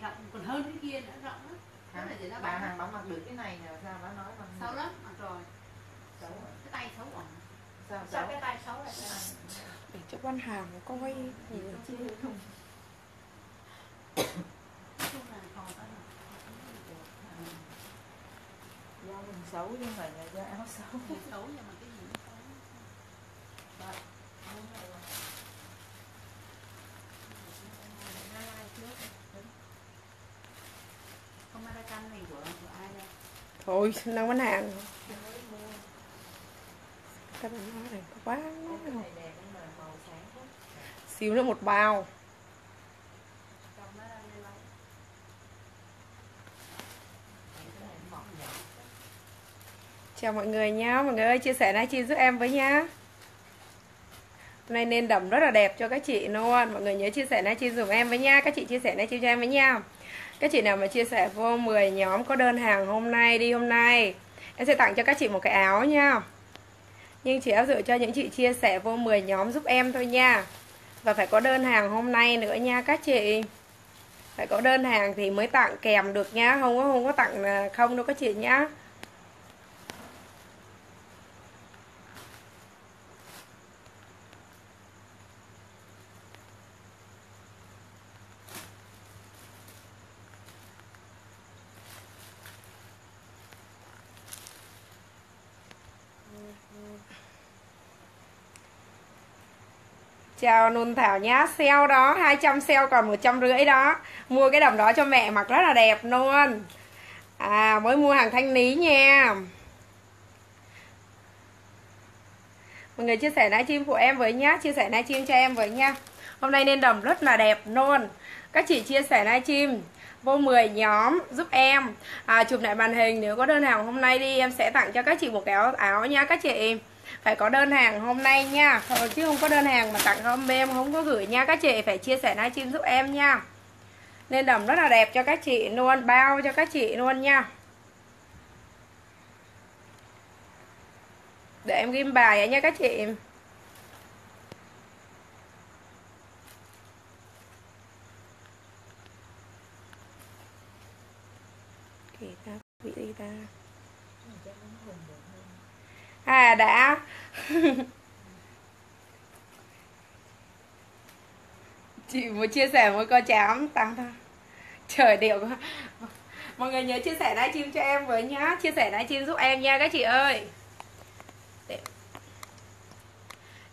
rộng còn hơn cái kia nữa rộng lắm? Thế là chị đã bà hàng bảo mặc được cái này nè sao bà nói bằng xấu lắm mặc rồi. Xấu cái tay xấu ổn sao sao cái tay xấu lại để cho con hàng nó coi nhiều chứ nói chung là còn có là do mình xấu không phải là do áo xấu. Xấu nhưng mà cái gì cũng xấu Rồi, đúng rồi. không ai canh này của của ai đâu thôi đang bán hàng các bạn nói này, có quá xíu nữa một bao. Chào mọi người nhá mọi người ơi, chia sẻ livestream giúp em với nhá hôm nay nên đầm rất là đẹp cho các chị luôn. Mọi người nhớ chia sẻ livestream dùm em với nha. Các chị chia sẻ livestream cho em với nha các chị nào mà chia sẻ vô 10 nhóm có đơn hàng hôm nay đi hôm nay, em sẽ tặng cho các chị một cái áo nha. Nhưng chỉ áp dụng cho những chị chia sẻ vô 10 nhóm giúp em thôi nha. Và phải có đơn hàng hôm nay nữa nha các chị. Phải có đơn hàng thì mới tặng kèm được nhá không có không có tặng không đâu các chị nhá. Chào Nôn Thảo nhá. Sale đó 200 sale còn 150 đó. Mua cái đầm đó cho mẹ mặc rất là đẹp luôn. À mới mua hàng thanh lý nha. Mọi người chia sẻ livestream của em với nhá. Chia sẻ livestream cho em với nha Hôm nay nên đầm rất là đẹp luôn. Các chị chia sẻ livestream. Vô 10 nhóm giúp em. À, Chụp lại màn hình. Nếu có đơn hàng hôm nay đi Em sẽ tặng cho các chị một cái áo, áo nha các chị phải có đơn hàng hôm nay nha. Thôi, chứ không có đơn hàng mà tặng không em không có gửi nha. Các chị phải chia sẻ livestream giúp em nha. Nên đầm rất là đẹp cho các chị luôn bao cho các chị luôn nha. Để em ghim bài nha các chị. Ta vị đi ta chắc nó hùng được hơn à đã. Chị muốn chia sẻ với con chám tăng thôi. Trời điệu quá. Mọi người nhớ chia sẻ livestream cho em với nhá. Chia sẻ livestream giúp em nha các chị ơi.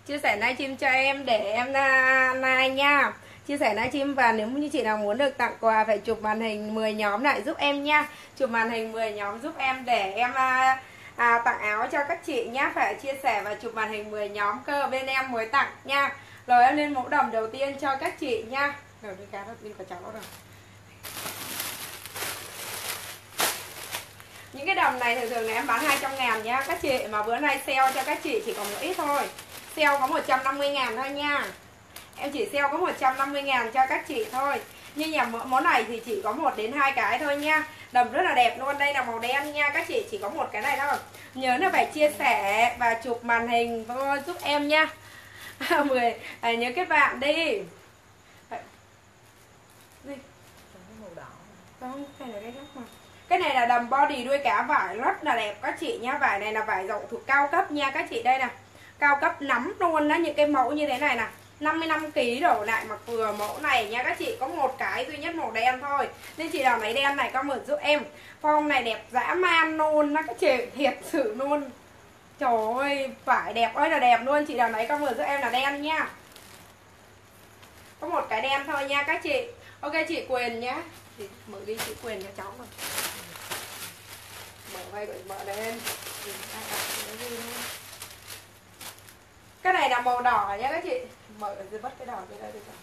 Chia sẻ livestream cho em để em na like nha. Chia sẻ livestream và nếu như chị nào muốn được tặng quà phải chụp màn hình 10 nhóm lại giúp em nha. Chụp màn hình 10 nhóm giúp em để em uh, à, tặng áo cho các chị nhé phải chia sẻ và chụp màn hình 10 nhóm cơ bên em mới tặng nha. Rồi em lên mẫu đầm đầu tiên cho các chị nha. Rồi đi cá đi vào cháu rồi. Những cái đầm này thường thường là em bán 200 ngàn nha. Các chị mà bữa nay sale cho các chị chỉ còn một ít thôi. Sale có 150 ngàn thôi nha. Em chỉ sale có 150 ngàn cho các chị thôi. Nhưng nhà món này thì chỉ có một đến hai cái thôi nha đầm rất là đẹp luôn. Đây là màu đen nha. Các chị chỉ có một cái này thôi. Nhớ là phải chia sẻ và chụp màn hình giúp em nha. 10 à, nhớ kết bạn đi. Đi. Cái màu đỏ không cái này là cái góc mà. Cái này là đầm body đuôi cá vải rất là đẹp các chị nha. Vải này là vải rộng thuộc cao cấp nha các chị. Đây nè. Cao cấp lắm luôn đó những cái mẫu như thế này nè. 55 kg đổ lại mặc vừa mẫu này nha các chị. Có một cái duy nhất màu đen thôi. Nên chị nào lấy đen này comment giúp em. Phong này đẹp dã man luôn đó các chị. Thiệt sự luôn. Trời ơi vải đẹp ơi là đẹp luôn. Chị nào lấy comment giúp em là đen nha. Có một cái đen thôi nha các chị. Ok chị quyền nhá. Chị mở đi chị quyền cho cháu rồi mở vai mở lên Ừ, ai cái gì nữa cái này là màu đỏ nhá các chị. Mở rồi bắt cái đỏ ra đây đi rồi.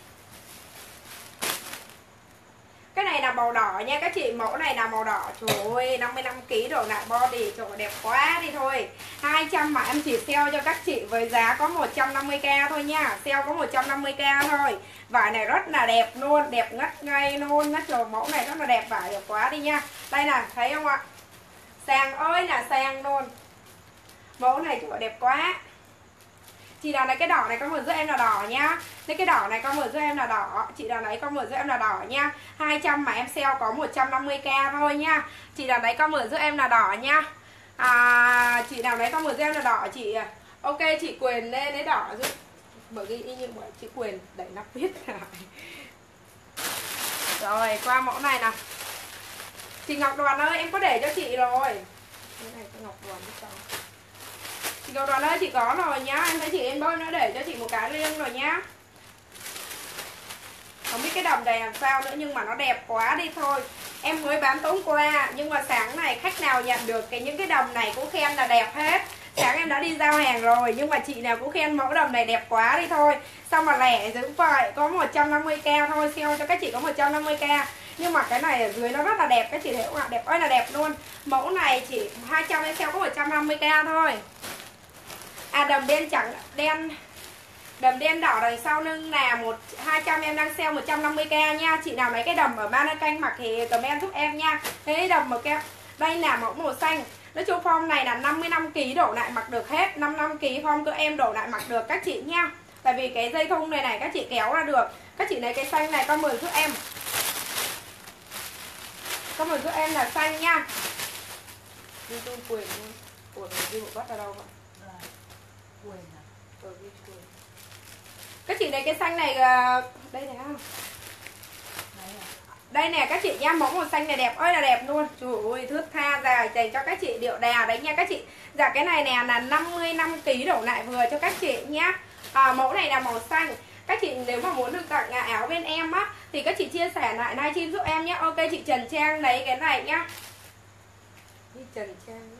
cái này là màu đỏ nha các chị. Mẫu này là màu đỏ. Trời ơi 55 kg đồ lại body. Trời ơi, đẹp quá đi thôi. 200 mà em chỉ sale cho các chị với giá có 150k thôi nha. Sale có 150k thôi. Vải này rất là đẹp luôn. Đẹp ngất ngay luôn. Nó trời mẫu này rất là đẹp. Vải đẹp quá đi nha. Đây nè thấy không ạ? Sang ơi là sang luôn. Mẫu này trời ơi, đẹp quá chị nào lấy cái đỏ này con vừa giúp em là đỏ nhá. Lấy cái đỏ này con vừa giúp em là đỏ. Chị nào lấy con vừa giúp em là đỏ nhá. 200 mà em sale có 150k thôi nhá. Chị nào lấy con vừa giúp em là đỏ nhá. À, chị nào lấy con vừa giúp em là đỏ. Chị ok chị quyền lên lấy đỏ giúp bởi ghi y như vậy chị quyền đẩy nắp viết lại. Rồi qua mẫu này nào. Chị Ngọc Đoàn ơi em có để cho chị rồi. Cái này cái Ngọc Đoàn biết sao? Chị Ngọc Đoàn ơi chị có rồi nhá em thấy chị em bôi nó để cho chị một cái riêng rồi nhá không biết cái đầm này làm sao nữa, nhưng mà nó đẹp quá đi thôi. Em mới bán tối qua, nhưng mà sáng này khách nào nhận được cái những cái đầm này cũng khen là đẹp hết. Sáng em đã đi giao hàng rồi, nhưng mà chị nào cũng khen mẫu đầm này đẹp quá đi thôi. Xong mà lẻ giữ vậy? Có 150k thôi, sale cho các chị có 150k nhưng mà cái này ở dưới nó rất là đẹp, các chị thấy không ạ? Đẹp ơi là đẹp luôn. Mẫu này chỉ 200 em sale có 150k thôi à đầm đen chẳng đen, đầm đen đỏ đằng sau lưng là một 200 em đang sale 150k nha. Chị nào lấy cái đầm ở ban canh mặc thì comment giúp em nha. Thế đầm một kem đây là mẫu màu xanh. Nói chung form này là 55 kg đổ lại mặc được hết 55 kg form cỡ em đổ lại mặc được các chị nha. Tại vì cái dây thun này này các chị kéo ra được. Các chị lấy cái xanh này con mời giúp em. Con mời giúp em là xanh nha. Đi tôi quyền luôn quyền đi một bắt ở đâu vậy là quyền à ừ, đi quyền các chị lấy cái xanh này ờ, đây này đây nè các chị nha mẫu màu xanh này đẹp ơi là đẹp luôn. Trời ơi thước tha dài dành cho các chị điệu đà đấy nha các chị. Dạ cái này nè là 55 kg đổ lại vừa cho các chị nhá. À, mẫu này là màu xanh. Các chị nếu mà muốn được tặng à, áo bên em á thì các chị chia sẻ lại livestream giúp em nhé ok chị Trần Trang lấy cái này nhá. Đi Trần Trang.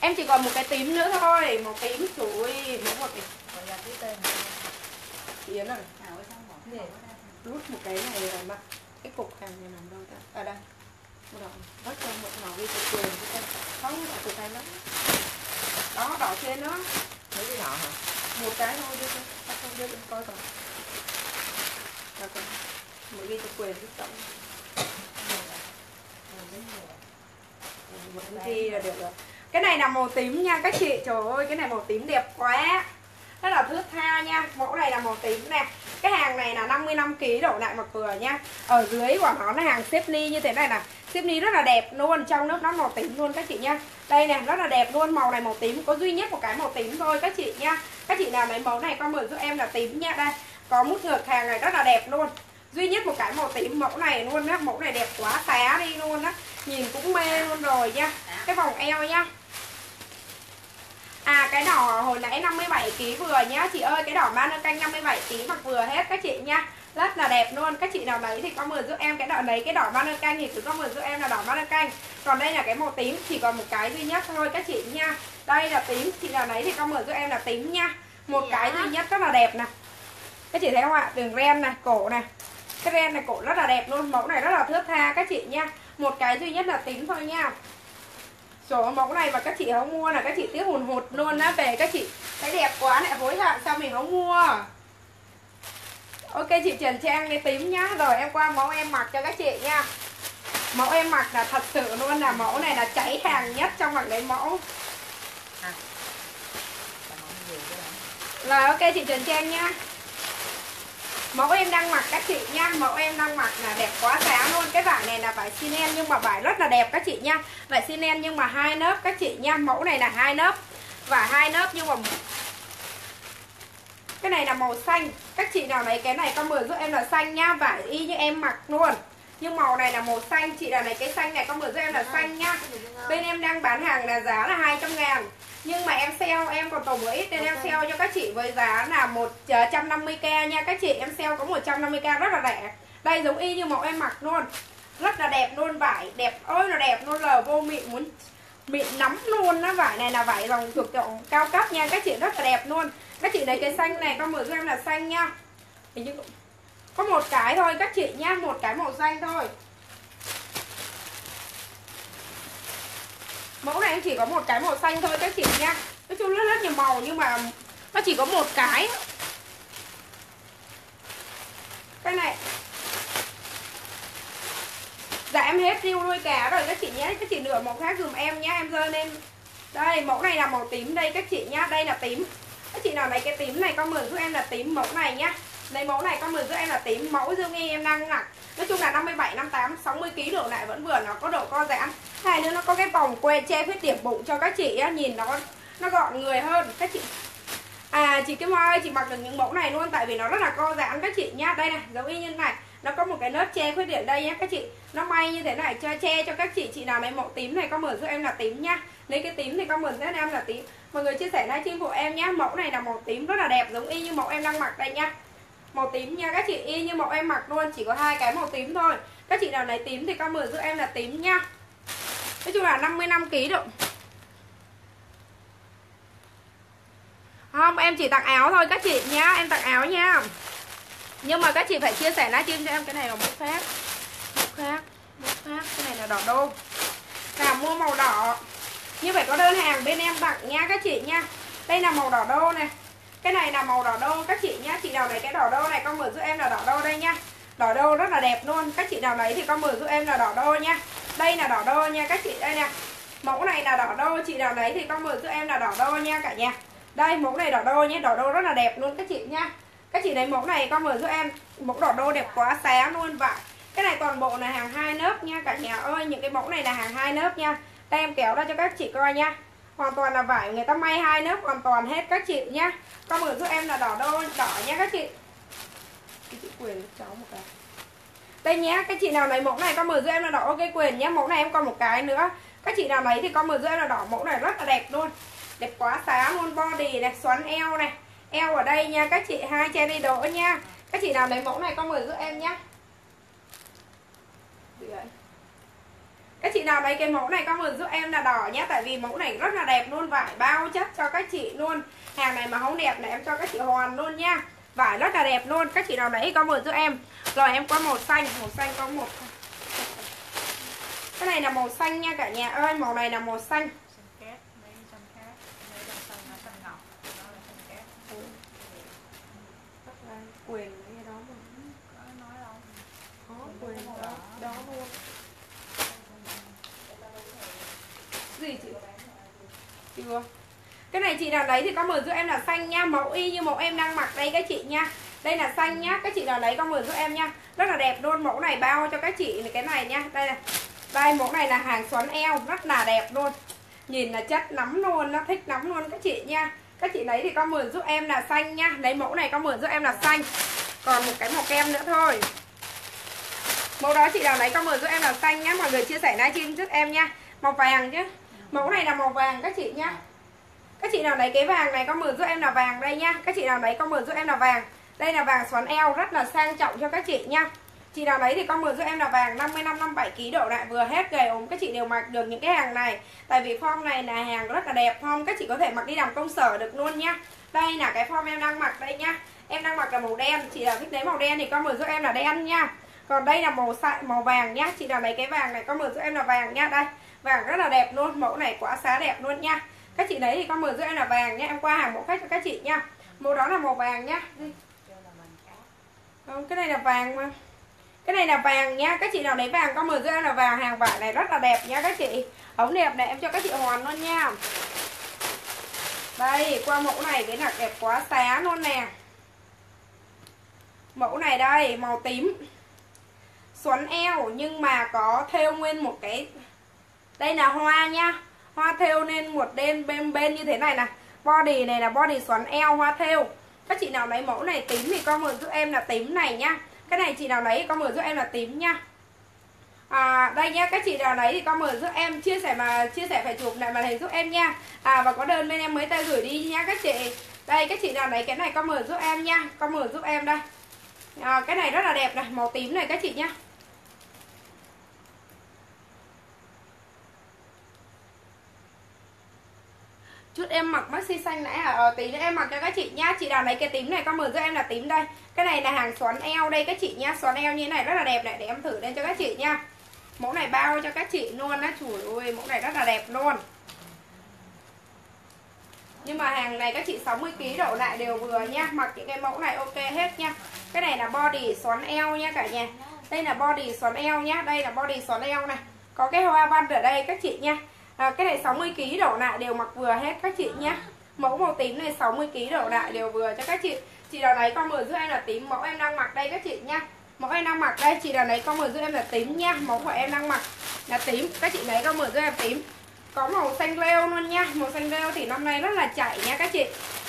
Em chỉ còn một cái tím nữa thôi. Màu tím trời ơi mẫu một cái cái tên Yến ra thì- rút một cái này là mặt cái cục hàng này nằm đâu ta? À đây. Một đỏ vắt cho một màu đi từ quyền cái con. Không đỏ từ tay lắm. Đó đỏ trên đó. Mấy cái nọ hả? Một cái thôi đi thôi. Ta không đưa coi còn Rồi. Còn một ghi từ quyền giúp tổng một ghi là được rồi. Cái này là màu tím nha các chị. Trời ơi cái này màu tím đẹp quá rất là thước tha nha. Mẫu này là màu tím nè. Cái hàng này là 55 kg đổ lại một cửa nha. Ở dưới của nó là hàng xếp ni như thế này nè. Xếp ni rất là đẹp luôn. Trong nước nó màu tím luôn các chị nha. Đây nè, rất là đẹp luôn. Màu này màu tím có duy nhất một cái màu tím thôi các chị nha. Các chị nào lấy mẫu này comment giúp em là tím nha. Đây, có mút ngược hàng này rất là đẹp luôn. Duy nhất một cái màu tím mẫu này luôn á. Mẫu này đẹp quá té đi luôn á. Nhìn cũng mê luôn rồi nha. Cái vòng eo nha À cái đỏ hồi nãy 57 kg vừa nhá. Chị ơi, cái đỏ ban canh 57 kg mặc vừa hết các chị nha Rất là đẹp luôn. Các chị nào lấy thì comment giúp em. Cái đỏ, lấy cái đỏ ban canh thì cứ comment giúp em là đỏ ban canh. Còn đây là cái màu tím, chỉ còn một cái duy nhất thôi các chị nha Đây là tím, Chị nào lấy thì comment giúp em là tím nha Một Dạ. cái duy nhất rất là đẹp nè. Các chị thấy không ạ? Đường ren này, cổ này. Cái ren này cổ rất là đẹp luôn. Mẫu này rất là thướt tha các chị nha Một cái duy nhất là tím thôi nha. Số mẫu này mà các chị không mua là các chị tiếc hùn hụt luôn á. Về các chị thấy đẹp quá lại hối hận sao mình không mua? Ok chị Trần Trang cái tím nhá. Rồi em qua mẫu em mặc cho các chị nha. Mẫu em mặc là thật sự luôn là mẫu này là cháy hàng nhất trong mặt đấy mẫu. Rồi ok chị Trần Trang nha Mẫu em đang mặc các chị nha. Mẫu em đang mặc là đẹp quá giá luôn. Cái vải này là vải xinen nhưng mà vải rất là đẹp các chị nha. Vải xinen nhưng mà hai lớp các chị nha. Mẫu này là hai lớp. Và hai lớp nhưng mà Cái này là màu xanh. Các chị nào lấy cái này comment giúp em là xanh nha. Vải y như em mặc luôn. Nhưng màu này là màu xanh. Chị nào lấy cái xanh này comment giúp em là xanh nha. Bên em đang bán hàng là giá là 200 ngàn Nhưng mà em sale em còn tổng ít Nên em sale cho các chị với giá là 150k nha. Các chị em sale có 150k rất là rẻ Đây giống y như mẫu em mặc luôn. Rất là đẹp luôn vải Đẹp ơi là đẹp luôn lờ vô mịn muốn Mịn nắm luôn á Vải này là vải dòng thuộc kiểu cao cấp nha. Các chị rất là đẹp luôn. Các chị lấy cái xanh này con mở em là xanh nha. Hình như có một cái thôi các chị nha Một cái màu xanh thôi Mẫu này em chỉ có một cái màu xanh thôi các chị nha Nói chung rất rất nhiều màu nhưng mà nó chỉ có một cái. Cái này. Dạ em hết riêu nuôi cá rồi các chị nhé. Các chị lựa màu khác dùm em nhé Em dơ lên. Đây, mẫu này là màu tím đây các chị nhá. Đây là tím. Các chị nào lấy cái tím này con mời giúp em là tím mẫu này nhá lấy mẫu này comment giúp em là tím mẫu dương nghi em đang nặng. Nói chung là 57 58 60 kg đổ lại vẫn vừa nó có độ co giãn. Hai nữa nó có cái vòng que che khuyết điểm bụng cho các chị á, nhìn nó nó gọn người hơn. Các chị à chị Kim Hoa ơi chị mặc được những mẫu này luôn tại vì nó rất là co giãn các chị nhá. Đây này giống y như này nó có một cái lớp che khuyết điểm đây nhé các chị. Nó may như thế này cho che cho các chị. Chị nào lấy mẫu tím này con mở giúp em là tím nhá. Lấy cái tím thì con mở giúp em là tím. Mọi người chia sẻ livestream của em nhá. Mẫu này là màu tím rất là đẹp giống y như mẫu em đang mặc đây nhá màu tím nha, các chị. Y như mẫu em mặc luôn, chỉ có hai cái màu tím thôi. Các chị nào lấy tím thì comment giúp em là tím nha. Nói chung là 55 kg được. Không, em chỉ tặng áo thôi, các chị nhá em tặng áo nha. Nhưng mà các chị phải chia sẻ livestream cho em cái này là mẫu khác. Mẫu khác mẫu khác. Cái này là đỏ đô. Là mua màu đỏ. Như vậy có đơn hàng bên em tặng nha, các chị nha. Đây là màu đỏ đô này cái này là màu đỏ đô. Các chị nhá, chị nào lấy cái đỏ đô này, con mở giúp em là đỏ đô đây nha đỏ đô rất là đẹp luôn. Các chị nào lấy thì con mở giúp em là đỏ đô nha đây là đỏ đô nha, các chị. Đây nè. Mẫu này là đỏ đô, chị nào lấy thì con mở giúp em là đỏ đô nha cả nhà. Đây, mẫu này đỏ đô nhé. Đỏ đô rất là đẹp luôn, các chị nha các chị lấy mẫu này, con mở giúp em. Mẫu đỏ đô đẹp quá xé luôn vậy cái này toàn bộ là hàng hai lớp nha cả nhà ơi. Những cái mẫu này là hàng hai lớp nha. Đây em kéo ra cho các chị coi nha hoàn toàn là vải người ta may hai lớp, hoàn toàn hết các chị nhá. Con mở giúp em là đỏ đô, đỏ nhá các chị. Cái chị quyền cháu một cái. Đây nhé các chị nào lấy mẫu này con mở giúp em là đỏ, ok quyền nhé mẫu này em còn một cái nữa. Các chị nào lấy thì con mở giúp em là đỏ. Mẫu này rất là đẹp luôn. Đẹp quá xá luôn, body này, xoắn eo này. Eo ở đây nha các chị hai che đi đổ nha các chị nào lấy mẫu này con mời giúp em nhé các chị nào lấy cái mẫu này comment giúp em là đỏ nhé, tại vì mẫu này rất là đẹp luôn, vải bao chất cho các chị luôn. Hàng này mà không đẹp là em cho các chị hoàn luôn nha. Vải rất là đẹp luôn, các chị nào lấy comment giúp em. Rồi em có màu xanh màu xanh có một. Cái này là màu xanh nha cả nhà ơi, màu này là màu xanh. Quyền cái đó mà có nói đâu có quyền đó. Đó luôn. Gì chị? Chưa cái này chị nào lấy thì con mời giúp em là xanh nha mẫu y như mẫu em đang mặc đây các chị nha đây là xanh nhá, các chị nào lấy con mời giúp em nha rất là đẹp luôn, mẫu này bao cho các chị cái này nha đây này. Đây, mẫu này là hàng xoắn eo, rất là đẹp luôn. Nhìn là chất lắm luôn, nó thích lắm luôn các chị nha các chị lấy thì con mượn giúp em là xanh nhá. Lấy mẫu này con mượn giúp em là xanh. Còn một cái màu kem nữa thôi. Mẫu đó chị nào lấy con mượn giúp em là xanh nhá. Mọi người chia sẻ livestream giúp em nha màu vàng chứ mẫu này là màu vàng các chị nhá các chị nào lấy cái vàng này con mượn giúp em là vàng đây nhá các chị nào lấy con mượn giúp em là vàng đây là vàng xoắn eo rất là sang trọng cho các chị nhá, Chị nào lấy thì con mượn giúp em là vàng 55 57 kg độ lại vừa hết gầy ốm các chị đều mặc được những cái hàng này. Tại vì form này là hàng rất là đẹp form các chị có thể mặc đi làm công sở được luôn nhá. Đây là cái form em đang mặc đây nhá. Em đang mặc là màu đen, chị nào thích lấy màu đen thì con mượn giúp em là đen nhá, Còn đây là màu xanh màu vàng nhá. Chị nào lấy cái vàng này con mượn giúp em là vàng nhá Đây, vàng rất là đẹp luôn, mẫu này quá xá đẹp luôn nha. Các chị lấy thì con mười rưỡi em là vàng nhé Em qua hàng mẫu khách cho các chị nha. Màu đó là màu vàng nhá. Không, cái này là vàng mà. Cái này là vàng nhá các chị nào lấy vàng con mời rưỡi em là vàng. Hàng vải này rất là đẹp nha các chị. Ống đẹp này em cho các chị hoàn luôn nha. Đây qua mẫu này cái là đẹp quá xá luôn nè. Mẫu này đây màu tím. Xoắn eo nhưng mà có thêu nguyên một cái đây là hoa nha hoa thêu nên một bên bên bên như thế này nè body này là body xoắn eo hoa thêu. Các chị nào lấy mẫu này tím thì con mời giúp em là tím này nhá. Cái này chị nào lấy con mở giúp em là tím nha à, đây nhá các chị nào lấy thì con mời giúp em chia sẻ mà chia sẻ phải chụp lại màn hình giúp em nha à và có đơn bên em mới tay gửi đi nha các chị. Đây các chị nào lấy cái này con mời giúp em nha con mời giúp em đây. À, cái này rất là đẹp này màu tím này các chị nhá. Chút em mặc maxi xanh nãy à? Ờ, tí nữa em mặc cho các chị nhá. Chị nào lấy cái tím này con mời giúp em là tím đây. Cái này là hàng xoắn eo đây các chị nhá. Xoắn eo như thế này rất là đẹp này để em thử lên cho các chị nhá. Mẫu này bao cho các chị luôn á. Chủ ơi mẫu này rất là đẹp luôn. Nhưng mà hàng này các chị 60 kg đổ lại đều vừa nha mặc những cái mẫu này ok hết nha cái này là body xoắn eo nha cả nhà. Đây là body xoắn eo nhá. Đây là body xoắn eo này. Có cái hoa văn ở đây các chị nha à, cái này 60 kg đổ lại đều mặc vừa hết các chị nhé. Mẫu màu tím này 60 kg đổ lại đều vừa cho các chị. Chị nào lấy mời giúp em là tím mẫu em đang mặc đây các chị nha mẫu em đang mặc đây chị nào lấy mời giúp em là tím nha mẫu của em đang mặc là tím các chị lấy con mời giúp em tím. Có màu xanh leo luôn nha. Màu xanh leo thì năm nay rất là chạy nha các chị.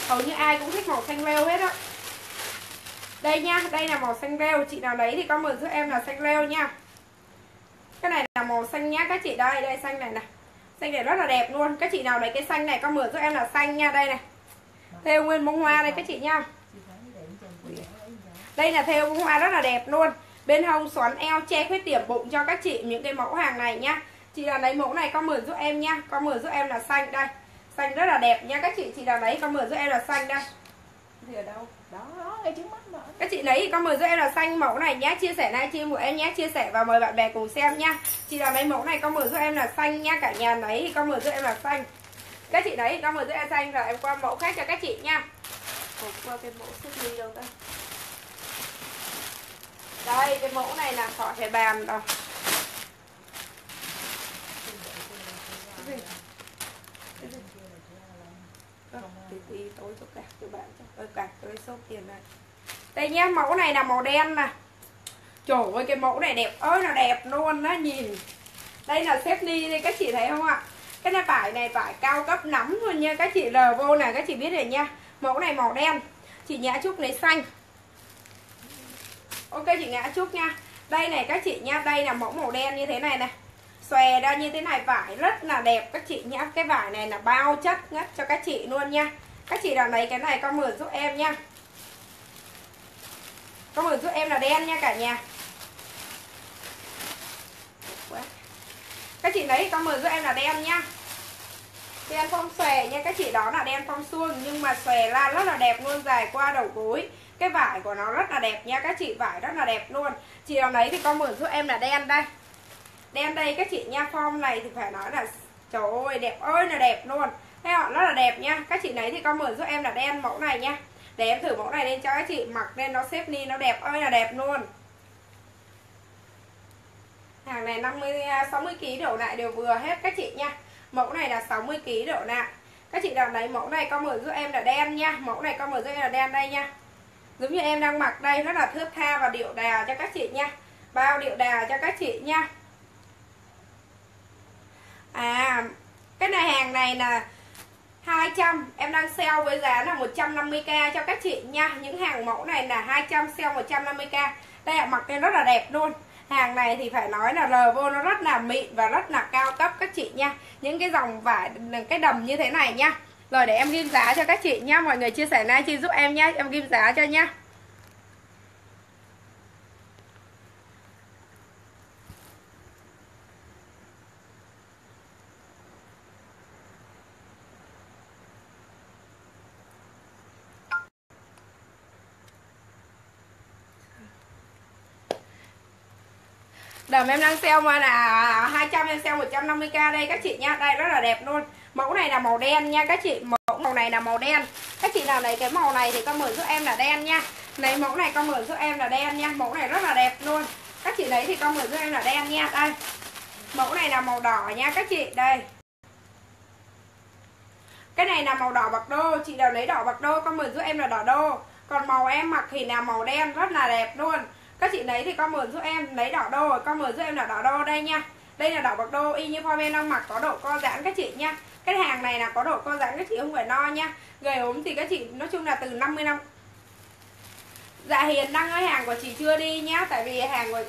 Hầu như ai cũng thích màu xanh leo hết á. Đây nha đây là màu xanh leo. Chị nào lấy thì comment giúp em là xanh leo nha. Cái này là màu xanh nhá các chị. Đây đây xanh này nè xanh này rất là đẹp luôn. Các chị nào lấy cái xanh này con mượn giúp em là xanh nha. Đây này. Theo nguyên bông hoa đây các chị nha. Đây là theo bông hoa rất là đẹp luôn. Bên hông xoắn eo che khuyết điểm bụng cho các chị những cái mẫu hàng này nhá chị là lấy mẫu này con mượn giúp em nha. Mượn giúp em là xanh đây. Xanh rất là đẹp nha các chị. Chị nào lấy con mượn giúp em là xanh đây. Thì ở đâu? Đó, đó, ngay trước mắt các chị lấy thì comment giúp em là xanh mẫu này nhá chia sẻ livestream của em nhé chia sẻ và mời bạn bè cùng xem nhá. Chị nào lấy mẫu này comment giúp em là xanh nhá cả nhà lấy thì comment giúp em là xanh. Các chị lấy thì comment giúp em xanh rồi em qua mẫu khác cho các chị nha Ủa, qua cái mẫu sức ly đâu ta? Đây cái mẫu này là khỏi phải bàn rồi. Ờ, tí tí tối cho cạc cho bạn cho. Tôi cạc tôi số tiền này đây nhá, mẫu này là màu đen nè. Trời ơi, cái mẫu này đẹp ơi là đẹp luôn á, nhìn. Đây là xếp ly đây các chị thấy không ạ? Cái này vải này, vải cao cấp lắm luôn nha, các chị lờ vô này các chị biết rồi nha. Mẫu này màu đen, chị nhã trúc lấy xanh. Ok, chị nhã trúc nha. Đây này, các chị nha, đây là mẫu màu đen như thế này này xòe ra như thế này, vải rất là đẹp, các chị nhá. Cái vải này là bao chất nhất cho các chị luôn nha. Các chị nào lấy cái này comment giúp em nha comment giúp em là đen nha cả nhà. Các chị lấy comment giúp em là đen nha. Đen phong xòe nha, các chị đó là đen phong xuông nhưng mà xòe ra rất là đẹp luôn, dài qua đầu gối. Cái vải của nó rất là đẹp nha, các chị, vải rất là đẹp luôn. Chị nào lấy thì comment giúp em là đen đây. Đen đây, các chị nha, form này thì phải nói là trời ơi, đẹp ơi là đẹp luôn. Thấy họ rất là đẹp nha. Các chị lấy thì comment giúp em là đen mẫu này nha để em thử mẫu này lên cho các chị, mặc lên nó xếp ni nó đẹp ơi là đẹp luôn. Hàng này 50 60 kg đổ lại đều vừa hết các chị nha. Mẫu này là 60 kg đổ lại. Các chị nào lấy mẫu này comment giúp em là đen nha. Mẫu này comment giúp em là đen đây nha. Giống như em đang mặc đây rất là thướt tha và điệu đà cho các chị nha. Bao điệu đà cho các chị nha. À cái này hàng này là 200 em đang sale với giá là 150k cho các chị nha. Những hàng mẫu này là 200 sale 150k đây là mặc lên rất là đẹp luôn. Hàng này thì phải nói là lờ vô nó rất là mịn và rất là cao cấp các chị nha. Những cái dòng vải cái đầm như thế này nha. Rồi để em ghim giá cho các chị nha. Mọi người chia sẻ livestream giúp em nha em ghim giá cho nha. Đầm em đang sale mà là 200 em sale 150k đây, các chị nha Đây, rất là đẹp luôn. Mẫu này là màu đen nha, các chị. Mẫu màu này là màu đen. Các chị nào lấy cái màu này thì con mời giúp em là đen nha. Lấy mẫu này con mời giúp em là đen nha. Mẫu này rất là đẹp luôn. Các chị lấy thì con mời giúp em là đen nha. Đây. Mẫu này là màu đỏ nha, các chị. Đây. Cái này là màu đỏ bạc đô. Chị nào lấy đỏ bạc đô, con mời giúp em là đỏ đô. Còn màu em mặc thì là màu đen, rất là đẹp luôn các chị lấy thì con mượn giúp em, lấy đỏ đô rồi comment giúp em là đỏ đô đây nha. Đây là đỏ bạc đô, y như formen đang mặc, có độ co giãn các chị nha. Cái hàng này là có độ co giãn các chị không phải no nha. Gầy ốm thì các chị, nói chung là từ 50 năm. Dạ hiền đăng ơi hàng của chị chưa đi nhá, tại vì hàng của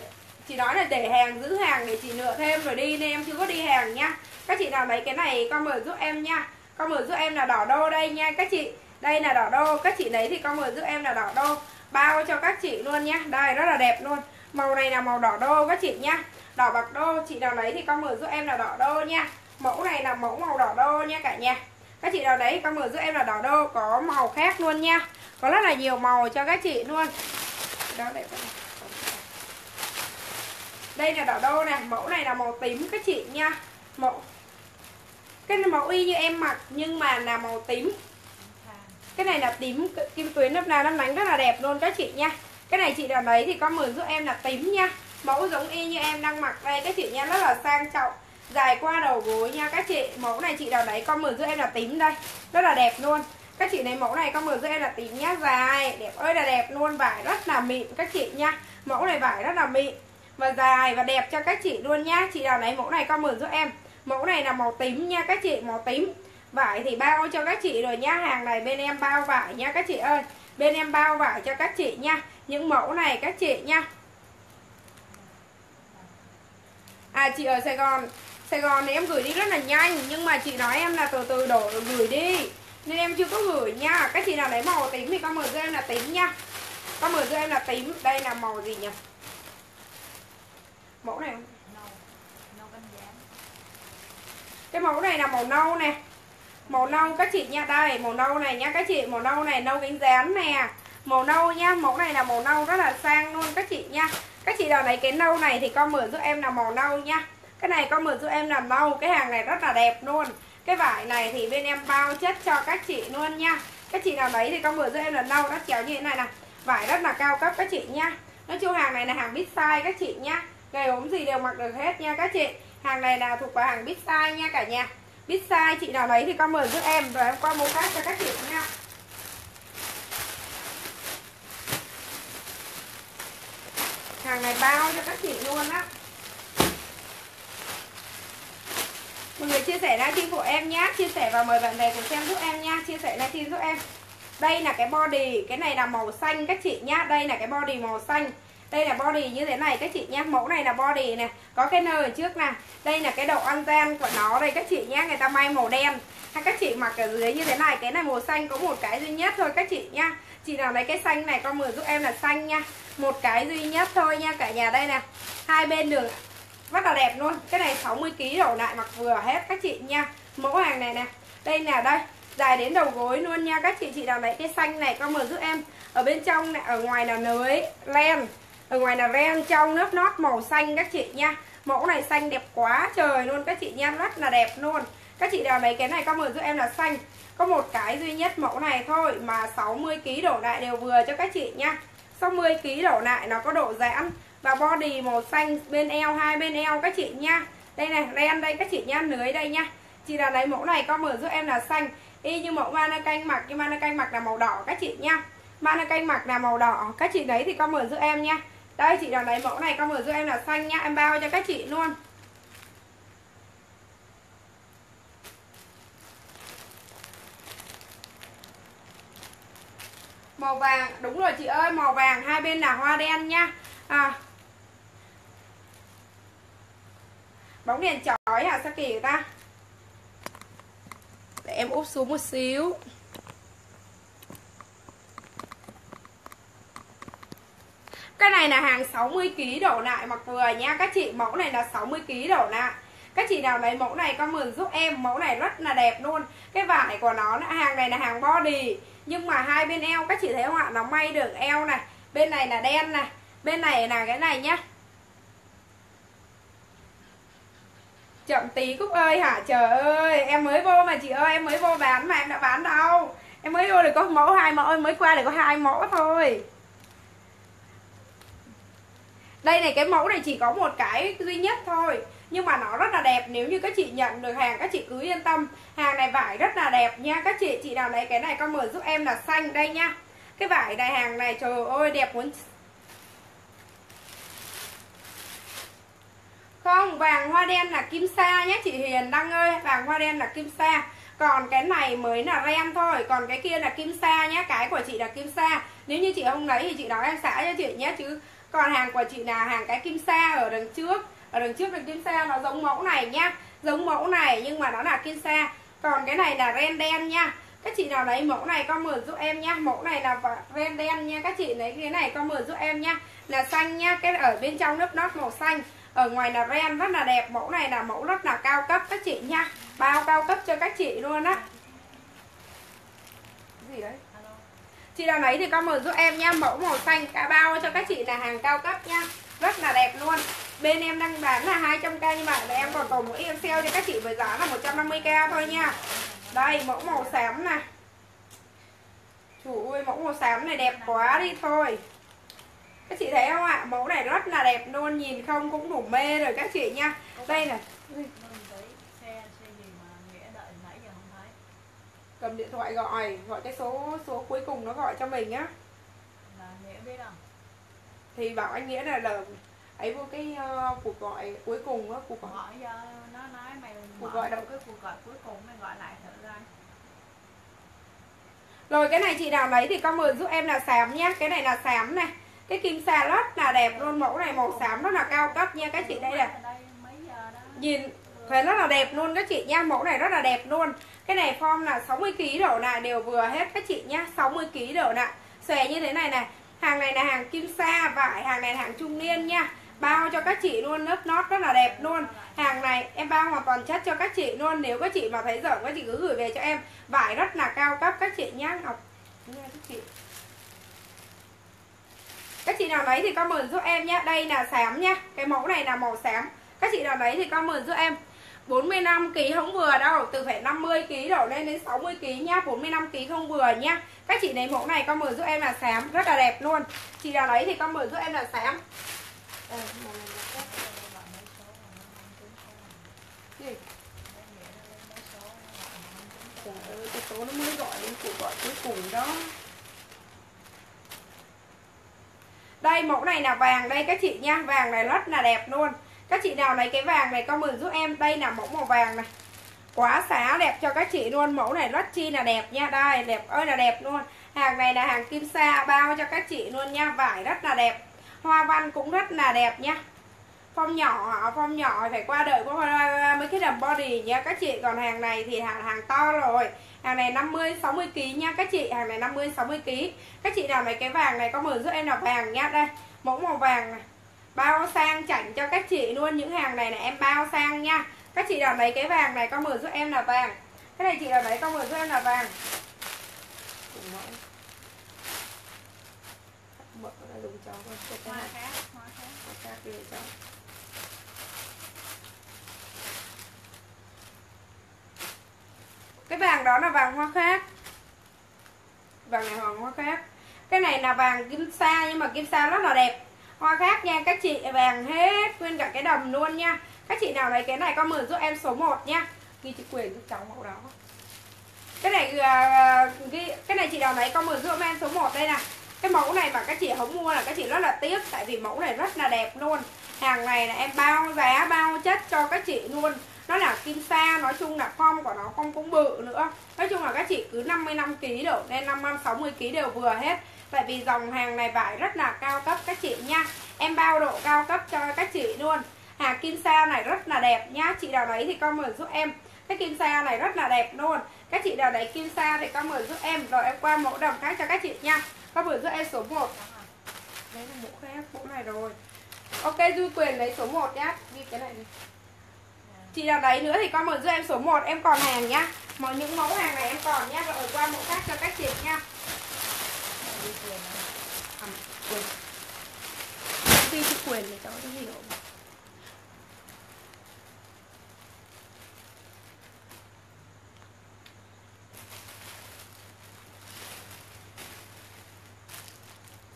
chị nói là để hàng, giữ hàng để chị lựa thêm rồi đi nên em chưa có đi hàng nha. Các chị nào lấy cái này, con comment giúp em nha. Con comment giúp em là đỏ đô đây nha các chị. Đây là đỏ đô, các chị lấy thì con comment giúp em là đỏ đô bao cho các chị luôn nhá. Đây, rất là đẹp luôn. Màu này là màu đỏ đô các chị nhá. Đỏ bạc đô, chị nào lấy thì comment giúp em là đỏ đô nha mẫu này là mẫu màu đỏ đô nha cả nhà. Các chị nào đấy comment giúp em là đỏ đô, có màu khác luôn nha có rất là nhiều màu cho các chị luôn. Đó đây đây là đỏ đô này mẫu này là màu tím các chị nha mẫu. Cái mẫu màu y như em mặc, nhưng mà là màu tím cái này là tím, kim tuyến lớp nào đâm đánh rất là đẹp luôn các chị nha. Cái này chị đã lấy thì comment giúp em là tím nha. Mẫu giống y như em đang mặc đây, các chị nha, rất là sang trọng, dài qua đầu gối nha các chị. Mẫu này chị nào đấy comment giúp em là tím đây, rất là đẹp luôn. Các chị này mẫu này comment giúp em là tím nhá, dài, đẹp ơi là đẹp luôn, vải rất là mịn các chị nha. Mẫu này vải rất là mịn và dài và đẹp cho các chị luôn nhá. Chị nào lấy mẫu này comment giúp em. Mẫu này là màu tím nha các chị, màu tím vải thì bao cho các chị rồi nhá hàng này bên em bao vải nha các chị ơi. Bên em bao vải cho các chị nha. Những mẫu này các chị nha. À chị ở Sài Gòn. Sài Gòn thì em gửi đi rất là nhanh nhưng mà chị nói em là từ từ đổ gửi đi. Nên em chưa có gửi nha. Các chị nào lấy màu tím thì comment cho em là tím nha. Comment cho em là tím. Đây là màu gì nhỉ? Mẫu này cái mẫu này là màu nâu nè màu nâu các chị nha. Đây, màu nâu này nha các chị. Màu nâu này, nâu cánh rán nè. Màu nâu nha. Mẫu này là màu nâu rất là sang luôn các chị nha. Các chị nào lấy cái nâu này thì con mở giúp em là màu nâu nha. Cái này con mở giúp em là nâu. Cái hàng này rất là đẹp luôn. Cái vải này thì bên em bao chất cho các chị luôn nha. Các chị nào lấy thì con mở giúp em là nâu. Nó chéo như thế này nè. Vải rất là cao cấp các chị nha. Nói chung hàng này là hàng big size các chị nha. Gầy ốm gì đều mặc được hết nha các chị. Hàng này là thuộc vào hàng big size nha cả nhà biết sai, chị nào lấy thì comment giúp em rồi em qua mẫu khác cho các chị nha hàng này bao cho các chị luôn á. Mọi người chia sẻ livestream của em nhé chia sẻ và mời bạn bè cùng xem giúp em nha chia sẻ livestream giúp em. Đây là cái body, cái này là màu xanh các chị nhá, đây là cái body màu xanh đây là body như thế này, các chị nhá. Mẫu này là body này có cái nơ ở trước nè đây là cái độ ăn gian của nó đây, các chị nhá. Người ta may màu đen. Hay các chị mặc ở dưới như thế này, cái này màu xanh có một cái duy nhất thôi, các chị nhá. Chị nào lấy cái xanh này, con mời giúp em là xanh nha. Một cái duy nhất thôi nha, cả nhà. Đây nè. Hai bên đường. Rất là đẹp luôn. Cái này 60 kg đổ lại mặc vừa hết, các chị nha mẫu hàng này nè. Đây nè, đây. Dài đến đầu gối luôn nha, các chị. Chị nào lấy cái xanh này, con mời giúp em. Ở bên trong này, ở ngoài là nới, len ở ngoài là ren trong lớp nót màu xanh các chị nha. Mẫu này xanh đẹp quá trời luôn các chị nha, rất là đẹp luôn. Các chị nào lấy cái này con giúp em là xanh. Có một cái duy nhất mẫu này thôi mà 60 kg đổ lại đều vừa cho các chị nha. 60 kg đổ lại nó có độ giãn và body màu xanh bên eo, hai bên eo các chị nha. Đây này ren đây các chị nha, lưới đây nha. Chị nào lấy mẫu này con mở giúp em là xanh. Y như mẫu mana canh mặc nhưng mana canh mặc là màu đỏ các chị nha. Mana canh mặc là màu đỏ. Các chị lấy thì con mở giúp em nha đây chị đang lấy mẫu này con vừa giúp em là xanh nhá em bao cho các chị luôn. Màu vàng đúng rồi chị ơi màu vàng. Hai bên là hoa đen nha. À, bóng đèn chói à sao kỳ ta? Để em úp xuống một xíu. Cái này là hàng 60kg đổ lại mặc vừa nha. Các chị, mẫu này là 60kg đổ lại. Các chị nào lấy mẫu này comment giúp em. Mẫu này rất là đẹp luôn. Cái vải của nó là hàng này là hàng body. Nhưng mà hai bên eo, các chị thấy không ạ? Nó may được eo này. Bên này là đen này. Bên này là cái này nhá. Chậm tí cúc ơi hả? Trời ơi, em mới vô mà chị ơi, em mới vô bán mà em đã bán đâu? Em mới vô được có mẫu hai mẫu mới qua được có hai mẫu thôi đây này, cái mẫu này chỉ có một cái duy nhất thôi. Nhưng mà nó rất là đẹp. Nếu như các chị nhận được hàng, các chị cứ yên tâm. Hàng này vải rất là đẹp nha. Các chị chị nào lấy cái này con mở giúp em là xanh đây nha. Cái vải này, hàng này, trời ơi, đẹp muốn không, vàng hoa đen là kim sa nhé chị Hiền, Đăng ơi. Vàng hoa đen là kim sa. Còn cái này mới là ren thôi. Còn cái kia là kim sa nhé cái của chị là kim sa. Nếu như chị không lấy thì chị nói em xã cho chị nhé, chứ còn hàng của chị là hàng cái kim sa ở đằng trước. Ở đằng trước là kim sa, nó giống mẫu này nhá. Giống mẫu này, nhưng mà nó là kim sa. Còn cái này là ren đen nha các chị nào lấy mẫu này con mở giúp em nhá. Mẫu này là ren đen nha các chị lấy cái này con mở giúp em nhá. Là xanh nhá. Cái ở bên trong lớp nót màu xanh. Ở ngoài là ren, rất là đẹp. Mẫu này là mẫu rất là cao cấp, các chị nha bao cao cấp cho các chị luôn á. Gì đấy? Chị nào lấy thì comment giúp em nha mẫu màu xanh cả bao cho các chị là hàng cao cấp nha rất là đẹp luôn. Bên em đang bán là 200k nhưng mà em còn còn mỗi em sale cho các chị với giá là 150k thôi nha đây, mẫu màu xám nè chủ ơi, mẫu màu xám này đẹp quá đi thôi. Các chị thấy không ạ? Mẫu này rất là đẹp luôn. Nhìn không cũng đủ mê rồi các chị nha đây này Mình thấy xe xe gì mà nghĩa đợi nãy giờ không thấy cầm điện thoại gọi gọi cái số số cuối cùng nó gọi cho mình á. Không thì bảo anh nghĩa là là ấy vô cái uh, cuộc gọi cuối cùng á cuộc gọi. Hỏi cho nó nói mày Cuộc gọi đâu? cái cuộc gọi cuối cùng mày gọi lại thử coi. Rồi cái này chị nào lấy thì comment giúp em là xám nhá. Cái này là xám này. Cái kim sa rất là đẹp luôn mẫu này màu xám rất là cao cấp nha các chị. Đây giờ đó? nhìn thấy rất là đẹp luôn các chị nha mẫu này rất là đẹp luôn cái này form là 60 kg đổ lại đều vừa hết các chị nhá 60 kg đổ lại xòe như thế này này hàng này là hàng kim sa vải hàng này là hàng trung niên nha bao cho các chị luôn, lớp nót rất là đẹp luôn. Hàng này em bao hoàn toàn chất cho các chị luôn, nếu các chị mà thấy dở các chị cứ gửi về cho em. Vải rất là cao cấp các chị nhá, ngọc. Nha các chị. Các chị nào lấy thì comment giúp em nhé đây là xám nhá, cái mẫu này là màu xám. Các chị nào lấy thì comment giúp em. 45 kg không vừa đâu từ phải 50 kg đổ lên đến 60 kg nhá 45 kg không vừa nhá các chị lấy mẫu này con comment giúp em là xám rất là đẹp luôn. Chị nào lấy thì con comment giúp em là xám. Trời ơi, cái số nó mới gọi đến cuộc gọi cuối cùng đó. Đây mẫu này là vàng đây các chị nha Vàng này rất là đẹp luôn. Các chị nào lấy cái vàng này comment giúp em. Đây là mẫu màu vàng này. Quá xá đẹp cho các chị luôn. Mẫu này rất chi là đẹp nha. Đây đẹp ơi là đẹp luôn. Hàng này là hàng kim sa bao cho các chị luôn nha. Vải rất là đẹp. Hoa văn cũng rất là đẹp nha. Phong nhỏ phong nhỏ phải qua đợi qua mấy cái đầm body nha. Các chị Còn hàng này thì hàng hàng to rồi. Hàng này 50 60 kg nha các chị, hàng này 50 60 kg. Các chị nào lấy cái vàng này có mở giúp em là vàng nha. Đây. Mẫu màu vàng này. Bao sang chảnh cho các chị luôn, những hàng này là em bao sang nha. Các chị nào lấy cái vàng này có mời giúp em là vàng. Cái này chị nào lấy có mời giúp em là vàng. Cùng mẫu. Mỡ là dùng cho con cho cái này. khác hoa khác khác đi cho. Cái vàng đó là vàng hoa khác Vàng này hoàng hoa khác Cái này là vàng kim sa nhưng mà kim sa rất là đẹp Hoa khác nha các chị vàng hết Nguyên cả cái đầm luôn nha. Các chị nào lấy cái này con comment giúp em số 1 nha. Ghi chữ quyền giúp cháu mẫu đó. Cái này à, ghi, Cái này chị nào lấy con comment giúp em số 1 đây nè. Cái mẫu này mà các chị không mua là các chị rất là tiếc Tại vì mẫu này rất là đẹp luôn. Hàng này là em bao giá bao chất cho các chị luôn. Nó là kim sa nói chung là form của nó không cũng bự nữa. Nói chung là các chị cứ 55 kg đổ nên 55 60 kg đều vừa hết tại vì dòng hàng này vải rất là cao cấp, các chị nha. Em bao độ cao cấp cho các chị luôn. Hàng kim sa này rất là đẹp nhá chị nào lấy thì comment giúp em. Cái kim sa này rất là đẹp luôn. Các chị nào lấy kim sa thì comment giúp em. Rồi em qua mẫu đồng khác cho các chị nha. Comment giúp em số 1 đấy là mẫu khác, mẫu này rồi. Ok duy quyền lấy số 1 nhá. Ghi cái này đi. Chị nào đấy nữa thì comment giúp em số 1 em còn hàng nhá mọi những mẫu hàng này em còn nhá rồi qua mẫu khác cho các chị nha đi quyền này. à, quyền phi chữ quyền để cháu có hiểu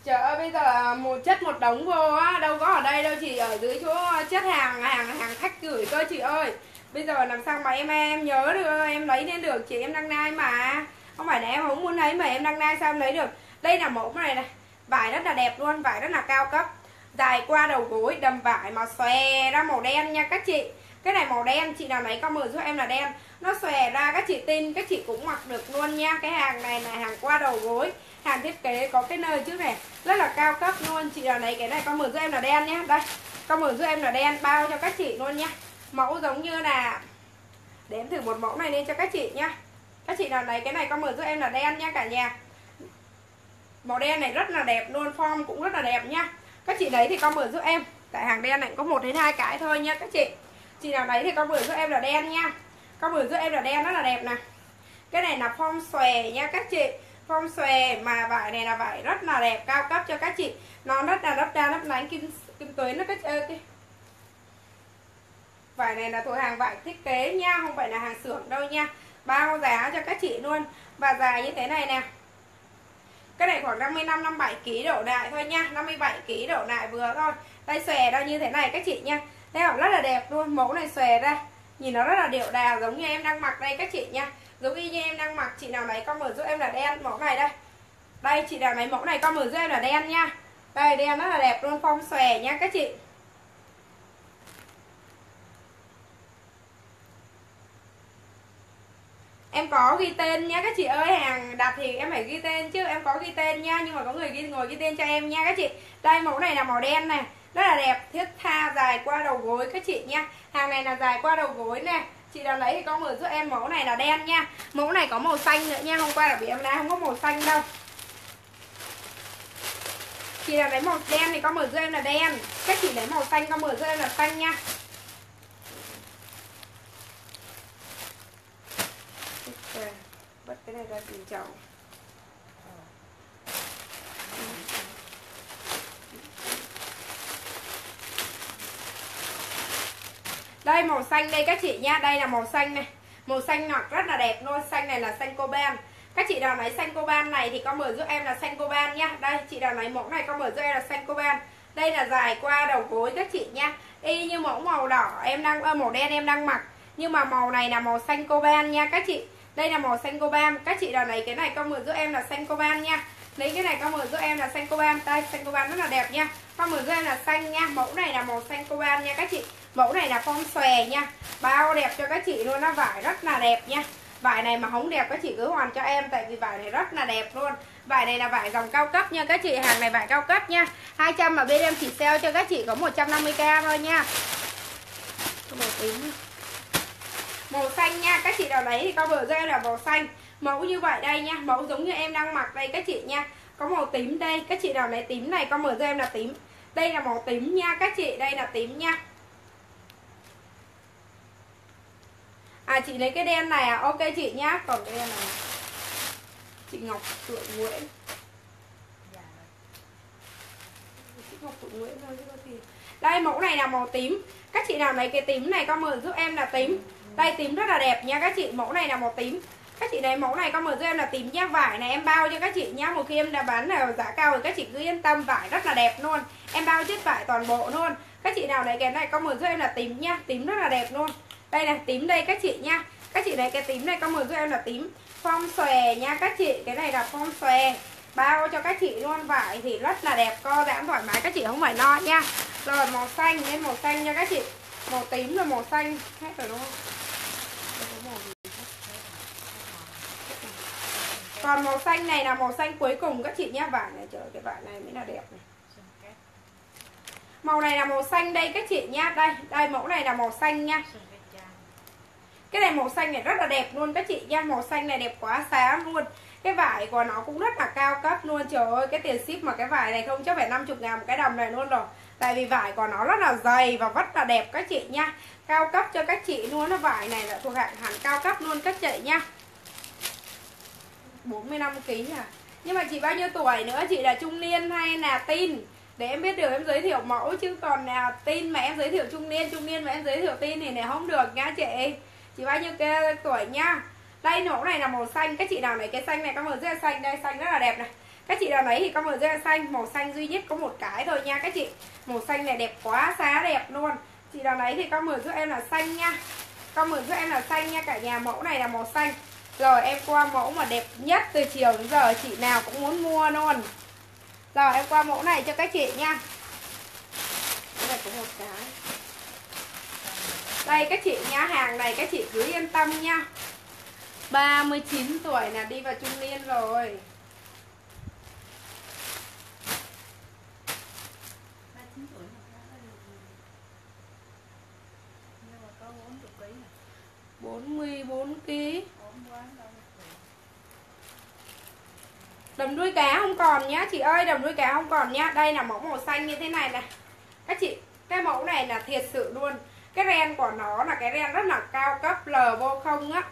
Trời ơi bây giờ một chất một đống vô á Đâu có ở đây đâu chị Ở dưới chỗ chất hàng hàng hàng khách gửi cơ chị ơi Bây giờ làm sao mà em em nhớ được Em lấy lên được chị em đăng nai mà Không phải là em không muốn lấy mà em đăng nai sao em lấy được đây là mẫu này này. Vải rất là đẹp luôn, Vải rất là cao cấp. Dài qua đầu gối, đầm vải mà xòe ra màu đen nha các chị. Cái này màu đen, chị nào lấy comment giúp em là đen. Nó xòe ra, các chị tin, các chị cũng mặc được luôn nha. Cái hàng này là hàng qua đầu gối. Hàng thiết kế có cái nơi trước này, rất là cao cấp luôn. Chị nào lấy cái này comment giúp em là đen nhé đây, comment giúp em là đen, bao cho các chị luôn nha mẫu giống như là đếm thử một mẫu này lên cho các chị nhá. Các chị nào lấy cái này comment giúp em là đen nha cả nhà màu đen này rất là đẹp luôn form cũng rất là đẹp nha các chị lấy thì con comment giúp em. Tại hàng đen này có một đến hai cái thôi nha các chị. Chị nào lấy thì con comment giúp em là đen nha. Comment giúp em là đen rất là đẹp nè. Cái này là form xòe nha các chị. Form xòe mà vải này là vải rất là đẹp cao cấp cho các chị. Nó rất là đắp đa đắp lánh kim kim tuyến nó cái, chị cái vải này là thuộc hàng vải thiết kế nha không phải là hàng xưởng đâu nha. Bao giá cho các chị luôn. Và dài như thế này nè cái này khoảng 55 57 kg đổ lại thôi nha. 57 kg đổ lại vừa thôi. Tay xòe ra như thế này các chị nha. Đây rất là đẹp luôn. Mẫu này xòe ra. Nhìn nó rất là điệu đà, giống như em đang mặc đây các chị nha. Giống y như em đang mặc. Chị nào lấy con mở giúp em là đen. Mẫu này đây. Đây, chị nào lấy mẫu này con mở giúp em là đen nha. Đây, đen rất là đẹp luôn. Phong xòe nha các chị. Em có ghi tên nha các chị ơi, hàng đặt thì em phải ghi tên chứ, em có ghi tên nha, nhưng mà có người ghi, ngồi ghi tên cho em nha các chị. Đây, mẫu này là màu đen này, rất là đẹp, thiết tha dài qua đầu gối các chị nha. Hàng này là dài qua đầu gối nè, chị đã lấy thì có mở giúp em mẫu này là đen nha. Mẫu này có màu xanh nữa nha, hôm qua là bị em đã không có màu xanh đâu. Chị là lấy màu đen thì có mở giúp em là đen, các chị lấy màu xanh có mở giúp em là xanh nha. Vứt cái này ra tìm chậu đây, màu xanh đây các chị nha đây là màu xanh này. Màu xanh ngọt rất là đẹp luôn. Xanh này là xanh coban các chị nào lấy xanh coban này thì có mở giúp em là xanh coban nhá. Đây, chị nào lấy mẫu này có mở giúp em là xanh coban đây là dài qua đầu gối các chị nhá. Y như mẫu màu đỏ, em đang ờ, màu đen em đang mặc. Nhưng mà màu này là màu xanh coban nha các chị đây là màu xanh coban các chị nào lấy cái này con mượn giúp em là xanh coban nha. Lấy cái này con mượn giúp em là xanh coban đây, xanh coban rất là đẹp nha. Con mượn giúp em là xanh nha. Mẫu này là màu xanh coban nha các chị. Mẫu này là phong xòe nha. Bao đẹp cho các chị luôn nó vải rất là đẹp nha. Vải này mà không đẹp các chị cứ hoàn cho em, tại vì vải này rất là đẹp luôn. Vải này là vải dòng cao cấp nha các chị. Hàng này vải cao cấp nha. 200 mà bên em chỉ sale cho các chị có 150k thôi nha. Màu tím màu xanh nha, các chị nào lấy thì cover cho em là màu xanh. Mẫu như vậy đây nha mẫu giống như em đang mặc đây các chị nha. Có màu tím đây, các chị nào lấy tím này cover cho em là tím. Đây là màu tím nha, các chị, đây là tím nha. À chị lấy cái đen này à? Ok chị nhá. Còn cái đen này. Chị Ngọc Phượng Nguyễn. Chị Ngọc Phượng Nguyễn thôi chứ có gì. Đây, mẫu này là màu tím. Các chị nào lấy cái tím này comment giúp em là tím. Đây tím rất là đẹp nha, các chị. Mẫu này là màu tím. Các chị này mẫu này con mở cho em là tím nha vải này em bao cho các chị nhá. Một khi em đã bán là giá cao thì các chị cứ yên tâm. Vải rất là đẹp luôn. Em bao chiếc vải toàn bộ luôn. Các chị nào lấy cái này con mở cho em là tím nha tím rất là đẹp luôn. Đây là tím đây, các chị nha các chị lấy cái tím này con mở cho em là tím. Phong xòe nha, các chị. Cái này là phong xòe. Bao cho các chị luôn. Vải thì rất là đẹp, co giãn thoải mái. Các chị không phải lo nha. Rồi, màu xanh lên màu xanh nha, các chị. Màu tím rồi màu xanh. Hết rồi, đúng không? Còn màu xanh này là màu xanh cuối cùng các chị nhá vải này, trời, cái vải này mới là đẹp này. Màu này là màu xanh đây các chị nhá đây đây, mẫu này là màu xanh nha. Cái này màu xanh này rất là đẹp luôn các chị nha màu xanh này đẹp quá sáng luôn. Cái vải của nó cũng rất là cao cấp luôn. Trời ơi, cái tiền ship mà cái vải này không chắc phải 50 ngàn một cái đầm này luôn rồi. Tại vì vải của nó rất là dày và rất là đẹp các chị nha cao cấp cho các chị luôn. Nó vải này là thuộc hạng hẳn cao cấp luôn các chị nha 45 kg à nhưng mà chị bao nhiêu tuổi nữa? Chị là trung niên hay là tin để em biết được, em giới thiệu mẫu chứ còn là tin mà em giới thiệu trung niên trung niên mà em giới thiệu tin thì này không được nha chị. Chị bao nhiêu cái tuổi nha? Đây mẫu này là màu xanh. Các chị nào lấy cái xanh này có màu rất là xanh. Đây, xanh rất là đẹp này. Các chị nào lấy thì có màu rất là xanh. Màu xanh duy nhất có một cái thôi nha các chị. Màu xanh này đẹp quá, xá đẹp luôn. Chị nào lấy thì có màu giúp em là xanh nha. Con màu giúp em là xanh nha. Cả nhà mẫu này là màu xanh rồi em qua mẫu mà đẹp nhất từ chiều đến giờ chị nào cũng muốn mua luôn. Rồi em qua mẫu này cho các chị nha. Đây này có một cái. Đây các chị nha Hàng này các chị cứ yên tâm nha. 39 tuổi là đi vào trung niên rồi. Bốn mươi bốn kg đầm đuôi cá không còn nhá. Chị ơi, đầm đuôi cá không còn nhá. Đây là mẫu màu xanh như thế này này. Các chị, cái mẫu này là thiệt sự luôn. Cái ren của nó là cái ren rất là cao cấp, l vô không á.